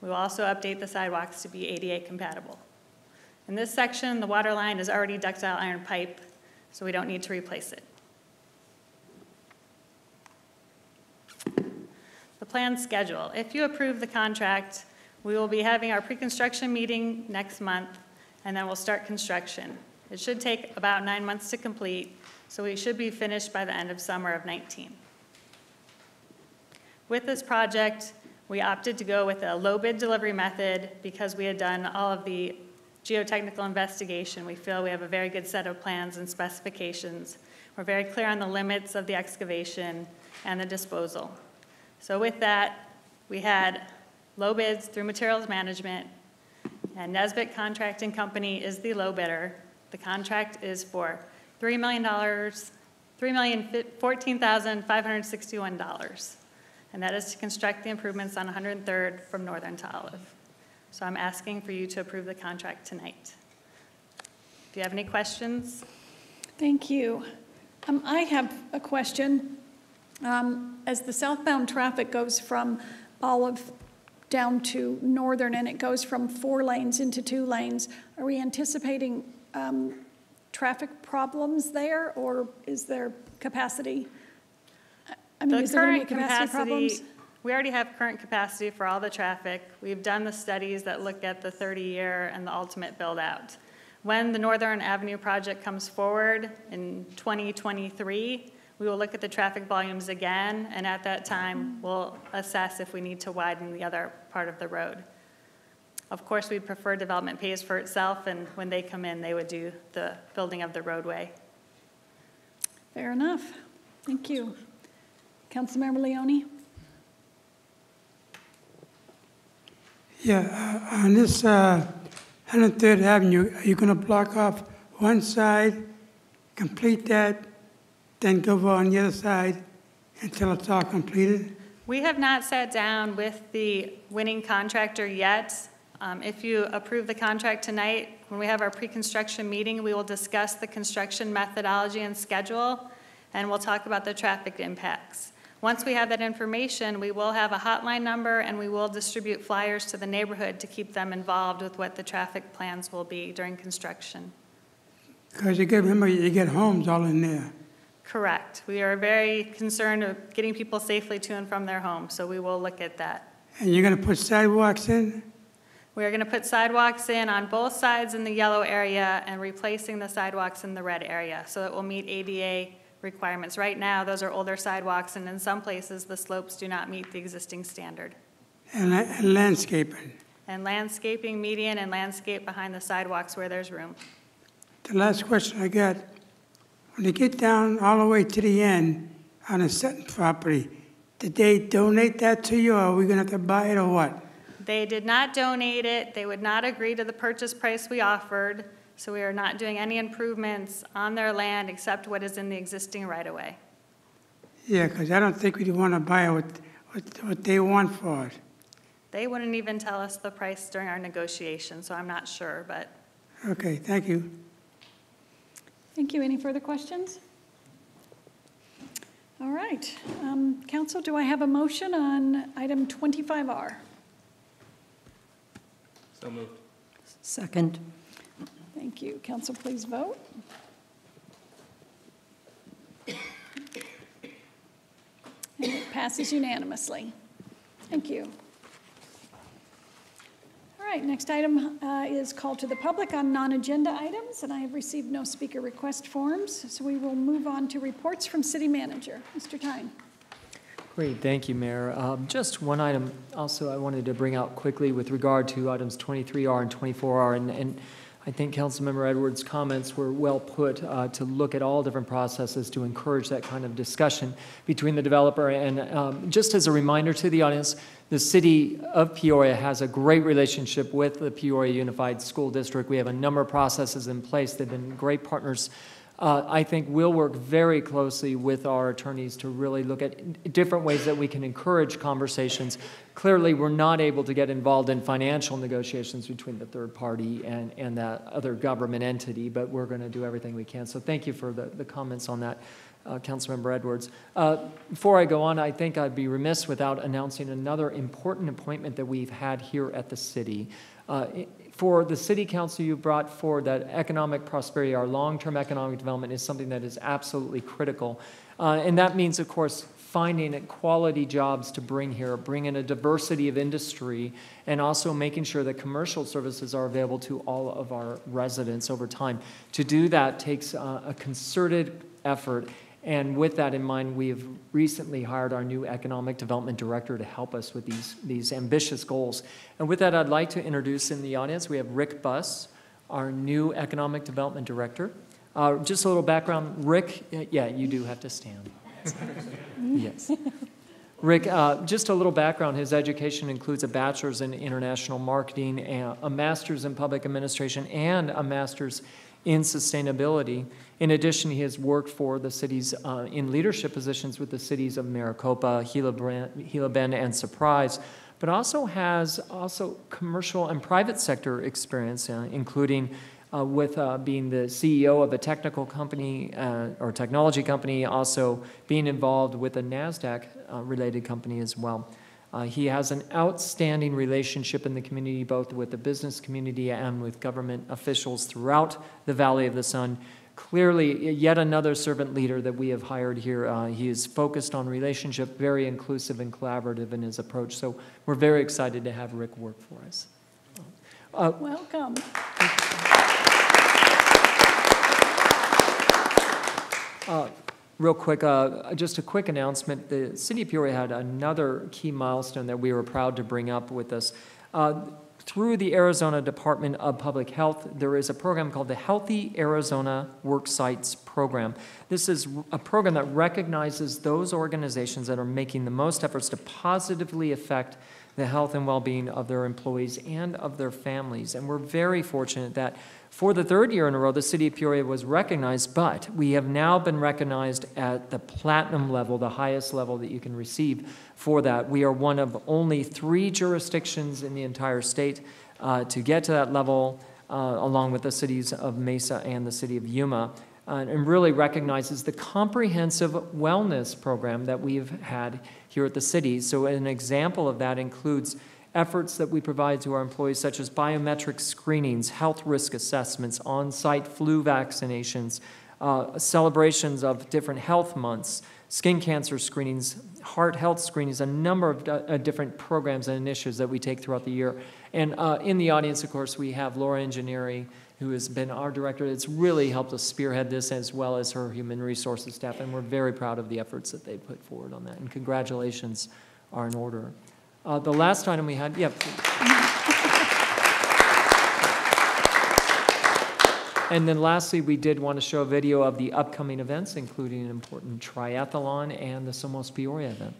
We will also update the sidewalks to be ADA compatible. In this section, the water line is already ductile iron pipe, so we don't need to replace it. The planned schedule. If you approve the contract, we will be having our pre-construction meeting next month, and then we'll start construction. It should take about nine months to complete, so we should be finished by the end of summer of 19. With this project, we opted to go with a low bid delivery method because we had done all of the geotechnical investigation. We feel we have a very good set of plans and specifications. We're very clear on the limits of the excavation and the disposal. So with that, we had low bids through materials management, and Nesbitt Contracting Company is the low bidder. The contract is for $3 million, $3,014,561 and that is to construct the improvements on 103rd from Northern to Olive. So I'm asking for you to approve the contract tonight. If you have any questions? Thank you. Um, I have a question. Um, as the southbound traffic goes from Olive down to Northern and it goes from four lanes into two lanes, are we anticipating um, traffic problems there or is there capacity? I mean, is there going to be capacity problems? We already have current capacity for all the traffic. We've done the studies that look at the 30-year and the ultimate build-out. When the Northern Avenue project comes forward in 2023, we will look at the traffic volumes again, and at that time, we'll assess if we need to widen the other part of the road. Of course, we prefer development pays for itself, and when they come in, they would do the building of the roadway. Fair enough. Thank you. Councilmember Leone? Yeah, uh, on this uh, 103rd Avenue, are you going to block off one side, complete that, then go over on the other side until it's all completed? We have not sat down with the winning contractor yet. Um, If you approve the contract tonight, when we have our pre-construction meeting, we will discuss the construction methodology and schedule, and we'll talk about the traffic impacts. Once we have that information, we will have a hotline number, and we will distribute flyers to the neighborhood to keep them involved with what the traffic plans will be during construction. Because you get, remember, you get homes all in there. Correct. We are very concerned of getting people safely to and from their homes, so we will look at that. And you're going to put sidewalks in? We are going to put sidewalks in on both sides in the yellow area and replacing the sidewalks in the red area, so it will meet ADA requirements. Right now, those are older sidewalks, and in some places, the slopes do not meet the existing standard. And and landscaping. And landscaping, median, and landscape behind the sidewalks where there's room. The last question I got, when you get down all the way to the end on a certain property, did they donate that to you, or are we gonna have to buy it, or what? They did not donate it, they would not agree to the purchase price we offered, so we are not doing any improvements on their land except what is in the existing right-of-way. Yeah, because I don't think we'd want to buy what, what, what they want for it. They wouldn't even tell us the price during our negotiation, so I'm not sure, but Okay, thank you. Thank you. Any further questions? All right. Um, Council, do I have a motion on item 25R? So moved. Second. Thank you. Council, please vote. And it passes unanimously. Thank you. All right, next item uh, is call to the public on non-agenda items, and I have received no speaker request forms, so we will move on to reports from city manager. Mr. Tyne. Great, thank you, Mayor. Um, Just one item also I wanted to bring out quickly with regard to items 23R and 24R, and, and I think Councilmember Edwards' comments were well put uh, to look at all different processes to encourage that kind of discussion between the developer. And um, just as a reminder to the audience, the city of Peoria has a great relationship with the Peoria Unified School District. We have a number of processes in place. They've been great partners. Uh, I think we'll work very closely with our attorneys to really look at different ways that we can encourage conversations. Clearly, we're not able to get involved in financial negotiations between the third party and, and that other government entity, but we're going to do everything we can. So thank you for the, the comments on that, uh, Councilmember Edwards. Uh, before I go on, I think I'd be remiss without announcing another important appointment that we've had here at the city. Uh, for the city council, you brought forward that economic prosperity, our long-term economic development is something that is absolutely critical. Uh, and that means, of course, finding quality jobs to bring here, bring in a diversity of industry, and also making sure that commercial services are available to all of our residents over time. To do that takes uh, a concerted effort and with that in mind, we have recently hired our new economic development director to help us with these, these ambitious goals. And with that, I'd like to introduce in the audience, we have Rick Buss, our new economic development director. Uh, just a little background, Rick, yeah, you do have to stand. yes. Rick, uh, just a little background. His education includes a bachelor's in international marketing, a master's in public administration, and a master's in sustainability. In addition, he has worked for the cities uh, in leadership positions with the cities of Maricopa, Gila Bend, and Surprise, but also has also commercial and private sector experience, uh, including uh, with uh, being the CEO of a technical company uh, or technology company, also being involved with a NASDAQ uh, related company as well. Uh, he has an outstanding relationship in the community, both with the business community and with government officials throughout the Valley of the Sun. Clearly, yet another servant leader that we have hired here. Uh, he is focused on relationship, very inclusive and collaborative in his approach. So we're very excited to have Rick work for us. Uh, Welcome. Uh, real quick, uh, just a quick announcement. The City of Peoria had another key milestone that we were proud to bring up with us. Through the Arizona Department of Public Health, there is a program called the Healthy Arizona Work Sites Program. This is a program that recognizes those organizations that are making the most efforts to positively affect the health and well-being of their employees and of their families. And we're very fortunate that for the third year in a row, the city of Peoria was recognized, but we have now been recognized at the platinum level, the highest level that you can receive for that. We are one of only three jurisdictions in the entire state uh, to get to that level, uh, along with the cities of Mesa and the city of Yuma, uh, and really recognizes the comprehensive wellness program that we've had here at the city. So, an example of that includes efforts that we provide to our employees, such as biometric screenings, health risk assessments, on site flu vaccinations, uh, celebrations of different health months, skin cancer screenings, heart health screenings, a number of uh, different programs and initiatives that we take throughout the year. And uh, in the audience, of course, we have Laura Engineering, who has been our director. It's really helped us spearhead this as well as her human resources staff, and we're very proud of the efforts that they put forward on that. And congratulations are in order. Uh, the last item we had, yeah. And then lastly, we did want to show a video of the upcoming events, including an important triathlon and the Somos Peoria event.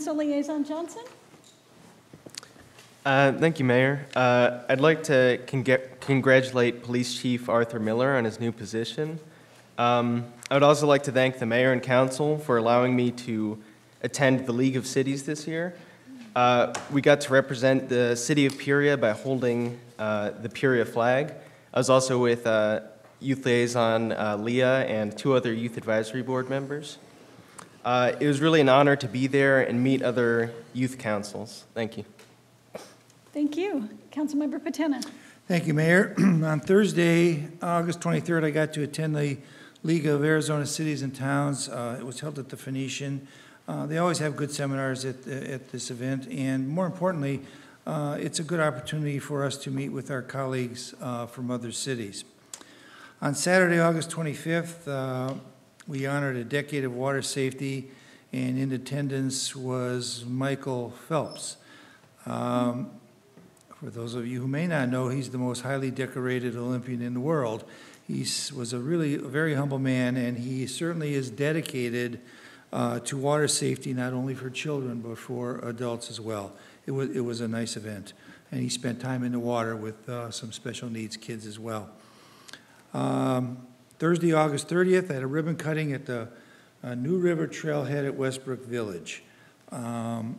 Council Liaison Johnson? Uh, Thank you, Mayor. Uh, I'd like to conge- congratulate Police Chief Arthur Miller on his new position. Um, I would also like to thank the mayor and council for allowing me to attend the League of Cities this year. Uh, We got to represent the city of Peoria by holding uh, the Peoria flag. I was also with uh, Youth Liaison uh, Leah and two other Youth Advisory Board members. Uh, It was really an honor to be there and meet other youth councils. Thank you. Thank you. Councilmember Patena? Thank you, Mayor. On Thursday, August 23rd, I got to attend the League of Arizona Cities and Towns. Uh, It was held at the Phoenician. Uh, They always have good seminars at, at this event, and more importantly, uh, it's a good opportunity for us to meet with our colleagues uh, from other cities. On Saturday, August 25th, uh, we honored a decade of water safety, and in attendance was Michael Phelps. Um, For those of you who may not know, he's the most highly decorated Olympian in the world. He was a really a very humble man, and he certainly is dedicated uh, to water safety, not only for children, but for adults as well. It was, it was a nice event, and he spent time in the water with uh, some special needs kids as well. Um, Thursday, August 30th, I had a ribbon cutting at the uh, New River Trailhead at Westbrook Village. Um,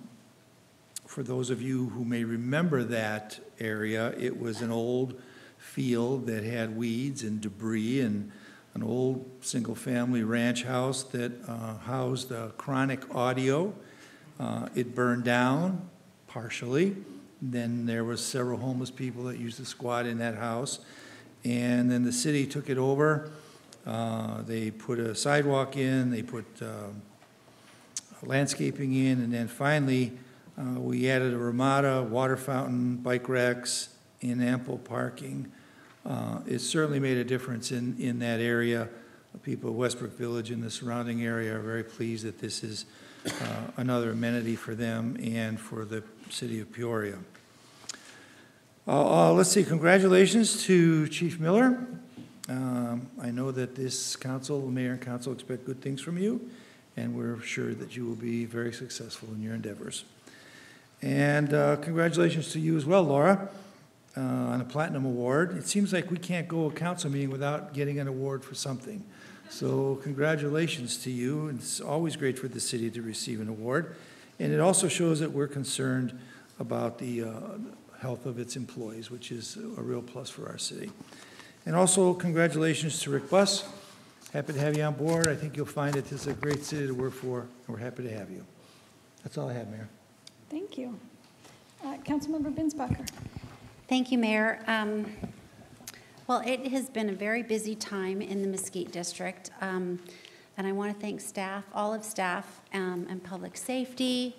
For those of you who may remember that area, it was an old field that had weeds and debris and an old single-family ranch house that uh, housed uh, Chronic Audio. Uh, It burned down partially. Then there was several homeless people that used to squat in that house. And then the city took it over. Uh, They put a sidewalk in, they put um, landscaping in, and then finally, uh, we added a Ramada, water fountain, bike racks, and ample parking. Uh, It certainly made a difference in, in that area. People of Westbrook Village and the surrounding area are very pleased that this is uh, another amenity for them and for the city of Peoria. Uh, uh, Let's see, congratulations to Chief Miller. Um, I know that this council, the mayor and council expect good things from you, and we're sure that you will be very successful in your endeavors. And uh, congratulations to you as well, Laura, uh, on a Platinum Award. It seems like we can't go a council meeting without getting an award for something. So congratulations to you. It's always great for the city to receive an award. And it also shows that we're concerned about the uh, health of its employees, which is a real plus for our city. And also, congratulations to Rick Buss. Happy to have you on board. I think you'll find that this is a great city to work for, and we're happy to have you. That's all I have, Mayor. Thank you. Uh, Councilmember Binsbacher. Thank you, Mayor. Um, Well, it has been a very busy time in the Mesquite District, um, and I want to thank staff, all of staff, um, and public safety.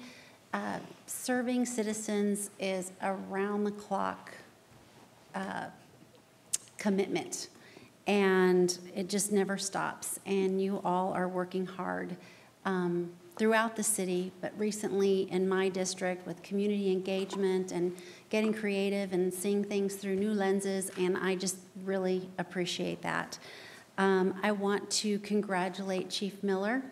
Uh, Serving citizens is around-the-clock uh, commitment, and it just never stops. And you all are working hard um, throughout the city, but recently in my district with community engagement and getting creative and seeing things through new lenses, and I just really appreciate that. Um, I want to congratulate Chief Miller.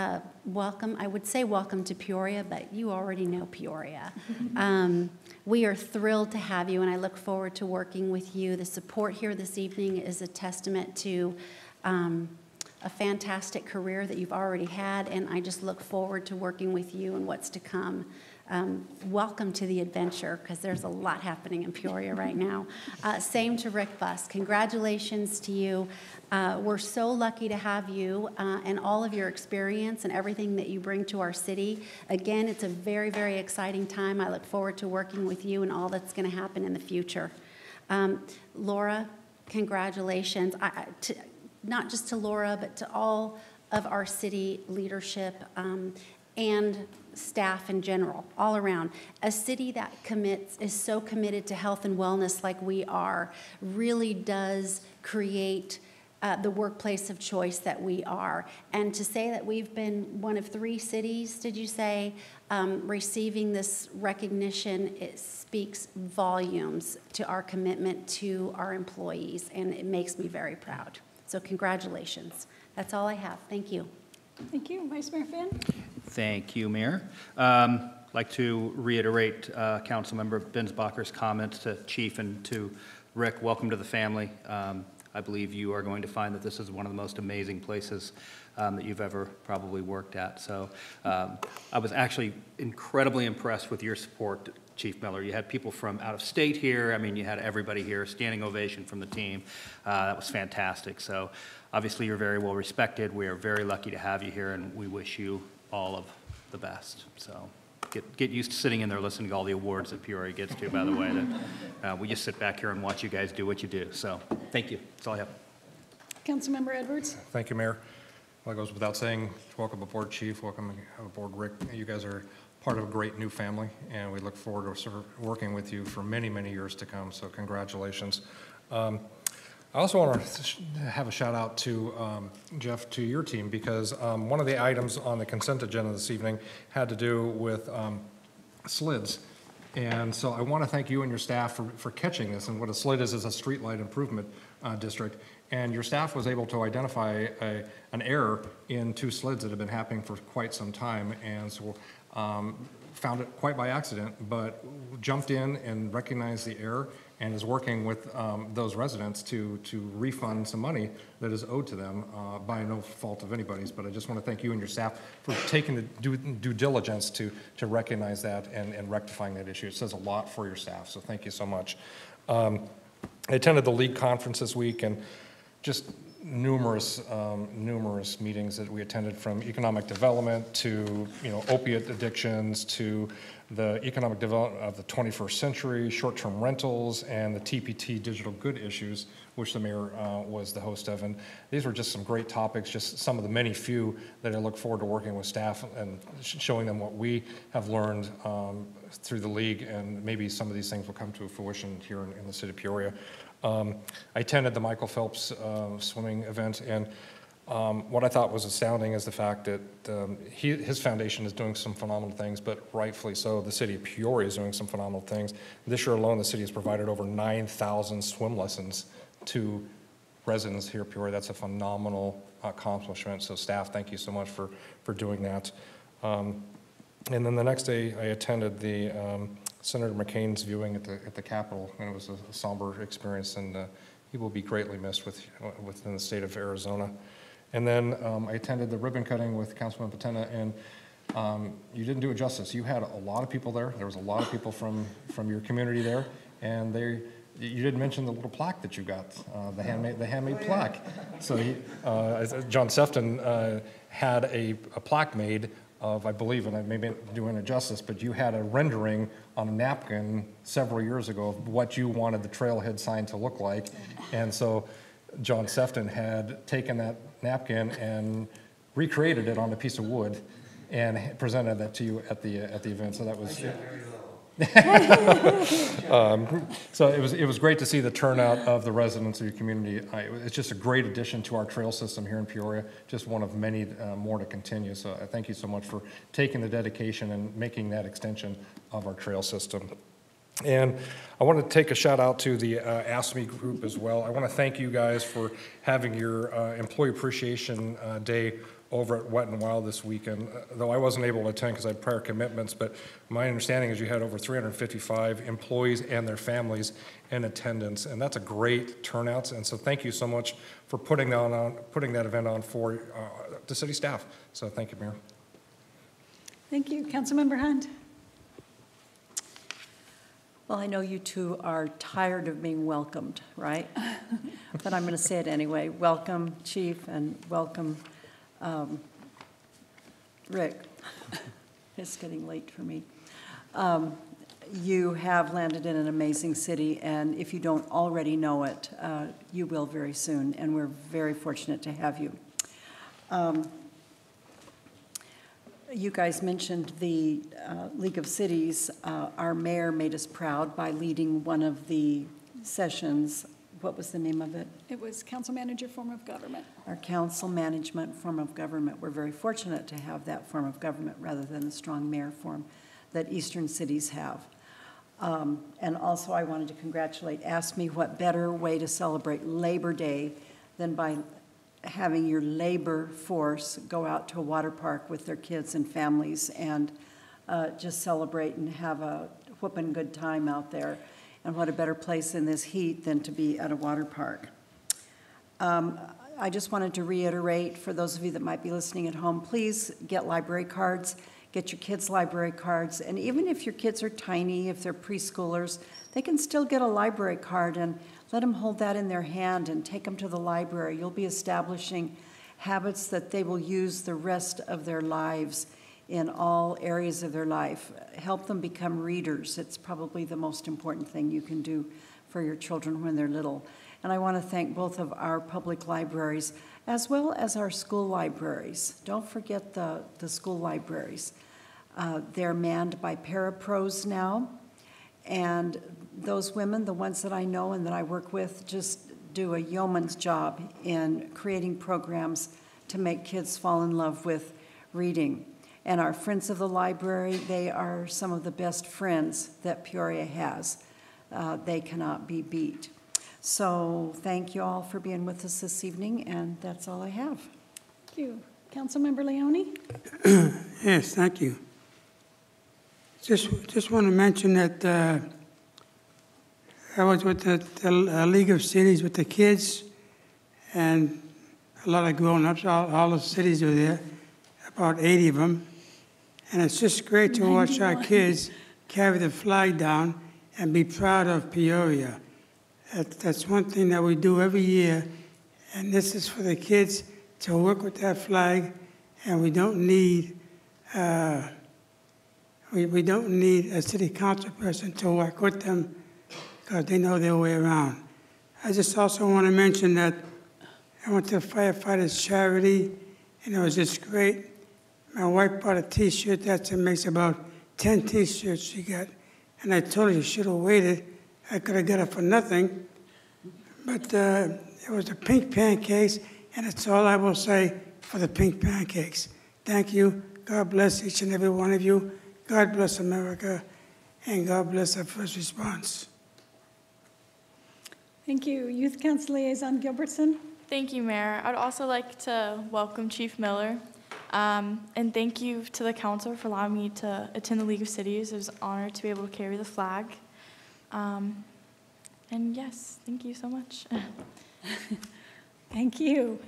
Uh, welcome, I would say welcome to Peoria, but you already know Peoria. Um, we are thrilled to have you, and I look forward to working with you. The support here this evening is a testament to um, a fantastic career that you've already had, and I just look forward to working with you and what's to come. Um, welcome to the adventure because there's a lot happening in Peoria right now. Uh, same to Rick Buss. Congratulations to you. Uh, we're so lucky to have you uh, and all of your experience and everything that you bring to our city. Again, it's a very, very exciting time. I look forward to working with you and all that's going to happen in the future. Um, Laura, congratulations. I, to, not just to Laura, but to all of our city leadership um, and staff in general, all around. A city that commits, is so committed to health and wellness like we are, really does create uh, the workplace of choice that we are. And to say that we've been one of three cities, did you say, um, receiving this recognition, it speaks volumes to our commitment to our employees, and it makes me very proud. So congratulations. That's all I have. Thank you. Thank you. Vice Mayor Finn? Thank you, Mayor. Um, Like to reiterate uh, Councilmember Binsbacher's comments to Chief and to Rick, welcome to the family. Um, I believe you are going to find that this is one of the most amazing places um, that you've ever probably worked at. So um, I was actually incredibly impressed with your support, Chief Miller. You had people from out of state here. I mean, you had everybody here, standing ovation from the team. Uh, That was fantastic. So obviously, you're very well respected. We are very lucky to have you here, and we wish you all of the best. So get, get used to sitting in there listening to all the awards that Peoria gets to, by the way. That, uh, we just sit back here and watch you guys do what you do. So thank you. That's all I have. Councilmember Edwards? Thank you, Mayor. Well, it goes without saying, welcome aboard, Chief, welcome aboard, Rick. You guys are part of a great new family, and we look forward to working with you for many, many years to come, so congratulations. Um, I also want to have a shout out to um, Jeff, to your team, because um, one of the items on the consent agenda this evening had to do with um, slids. And so I want to thank you and your staff for, for catching this. And what a SLID is, is a streetlight improvement uh, district. And your staff was able to identify a, an error in two slids that have been happening for quite some time. And so um, found it quite by accident, but jumped in and recognized the error and is working with um, those residents to, to refund some money that is owed to them uh, by no fault of anybody's. But I just want to thank you and your staff for taking the due, due diligence to, to recognize that and, and rectifying that issue. It says a lot for your staff, so thank you so much. Um, I attended the league conference this week and just numerous, um, numerous meetings that we attended from economic development to, you know, opiate addictions to the economic development of the 21st century, short-term rentals, and the TPT digital good issues, which the mayor uh, was the host of. And these were just some great topics, just some of the many few that I look forward to working with staff and sh- showing them what we have learned um, through the league, and maybe some of these things will come to fruition here in, in the city of Peoria. Um, I attended the Michael Phelps uh, swimming event, and um, what I thought was astounding is the fact that um, he, his foundation is doing some phenomenal things, but rightfully so. The city of Peoria is doing some phenomenal things. This year alone, the city has provided over 9,000 swim lessons to residents here at Peoria. That's a phenomenal accomplishment. So, staff, thank you so much for, for doing that. Um, and then the next day, I attended the um, Senator McCain's viewing at the at the Capitol, and it was a somber experience, and uh, he will be greatly missed with, within the state of Arizona. And then um, I attended the ribbon cutting with Councilman Patena, and um, you didn't do it justice. You had a lot of people there. There was a lot of people from, from your community there, and they, you didn't mention the little plaque that you got, uh, the handmade, the handmade plaque. So he, uh, John Sefton uh, had a, a plaque made of, I believe, and I may be doing it justice, but you had a rendering on a napkin several years ago of what you wanted the trailhead sign to look like. And so John Sefton had taken that napkin and recreated it on a piece of wood and presented that to you at the, at the event. So that was. Um, So it was, it was great to see the turnout of the residents of your community. I- It's just a great addition to our trail system here in Peoria, just one of many uh, more to continue. So I thank you so much for taking the dedication and making that extension of our trail system. And I want to take a shout out to the uh, ASME group as well. I want to thank you guys for having your uh, Employee Appreciation uh, Day over at Wet and Wild this weekend, though I wasn't able to attend because I had prior commitments, but my understanding is you had over 355 employees and their families in attendance, and that's a great turnout, and so thank you so much for putting that on, putting that event on for uh, the city staff. So thank you, Mayor. Thank you. Councilmember Hunt? Well, I know you two are tired of being welcomed, right? But I'm going to say it anyway. Welcome, Chief, and welcome, um, Rick. It's getting late for me. Um, You have landed in an amazing city, and if you don't already know it, uh, you will very soon, and we're very fortunate to have you. Um, you guys mentioned the uh, League of Cities. Uh, Our mayor made us proud by leading one of the sessions. What was the name of it? It was council manager form of government. Our council management form of government. We're very fortunate to have that form of government rather than the strong mayor form that eastern cities have. Um, And also, I wanted to congratulate, ask me what better way to celebrate Labor Day than by having your labor force go out to a water park with their kids and families and uh, just celebrate and have a whooping good time out there. And what a better place in this heat than to be at a water park. Um, I just wanted to reiterate, for those of you that might be listening at home, please get library cards, get your kids' library cards, and even if your kids are tiny, if they're preschoolers, they can still get a library card and let them hold that in their hand and take them to the library. You'll be establishing habits that they will use the rest of their lives in all areas of their life. Help them become readers. It's probably the most important thing you can do for your children when they're little. And I want to thank both of our public libraries as well as our school libraries. Don't forget the, the school libraries. Uh, they're manned by parapros now, and those women, the ones that I know and that I work with, just do a yeoman's job in creating programs to make kids fall in love with reading. And our Friends of the Library, they are some of the best friends that Peoria has. Uh, they cannot be beat. So thank you all for being with us this evening, and that's all I have. Thank you. Councilmember Leone? Yes, thank you. Just, just want to mention that uh, I was with the, the uh, League of Cities with the kids, and a lot of grown-ups, all, all the cities are there, about 80 of them. And it's just great to watch our kids carry the flag down and be proud of Peoria. That, that's one thing that we do every year, and this is for the kids to work with that flag, and we don't need, uh, we, we don't need a city council person to work with them because they know their way around. I just also want to mention that I went to a firefighters charity, and it was just great. My wife bought a T-shirt that makes about 10 T-shirts she got, and I told her she should have waited. I could have got it for nothing, but uh, it was the pink pancakes, and it's all I will say for the pink pancakes. Thank you. God bless each and every one of you. God bless America, and God bless our first response. Thank you. Youth Council Liaison Gilbertson? Thank you, Mayor. I'd also like to welcome Chief Miller. Um, and thank you to the council for allowing me to attend the League of Cities. It was an honor to be able to carry the flag. Um, and yes, thank you so much. Thank you.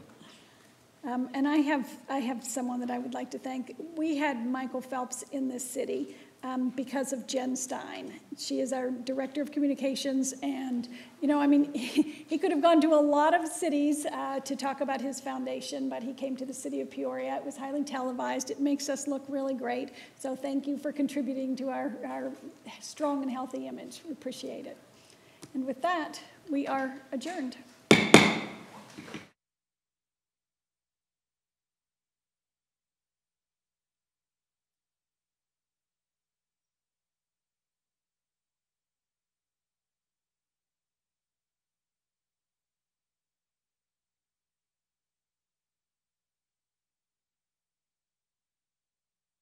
Um, And I have, I have someone that I would like to thank. We had Michael Phelps in this city um, because of Jen Stein. She is our Director of Communications, and, you know, I mean, he could have gone to a lot of cities uh, to talk about his foundation, but he came to the city of Peoria. It was highly televised. It makes us look really great. So thank you for contributing to our, our strong and healthy image. We appreciate it. And with that, we are adjourned.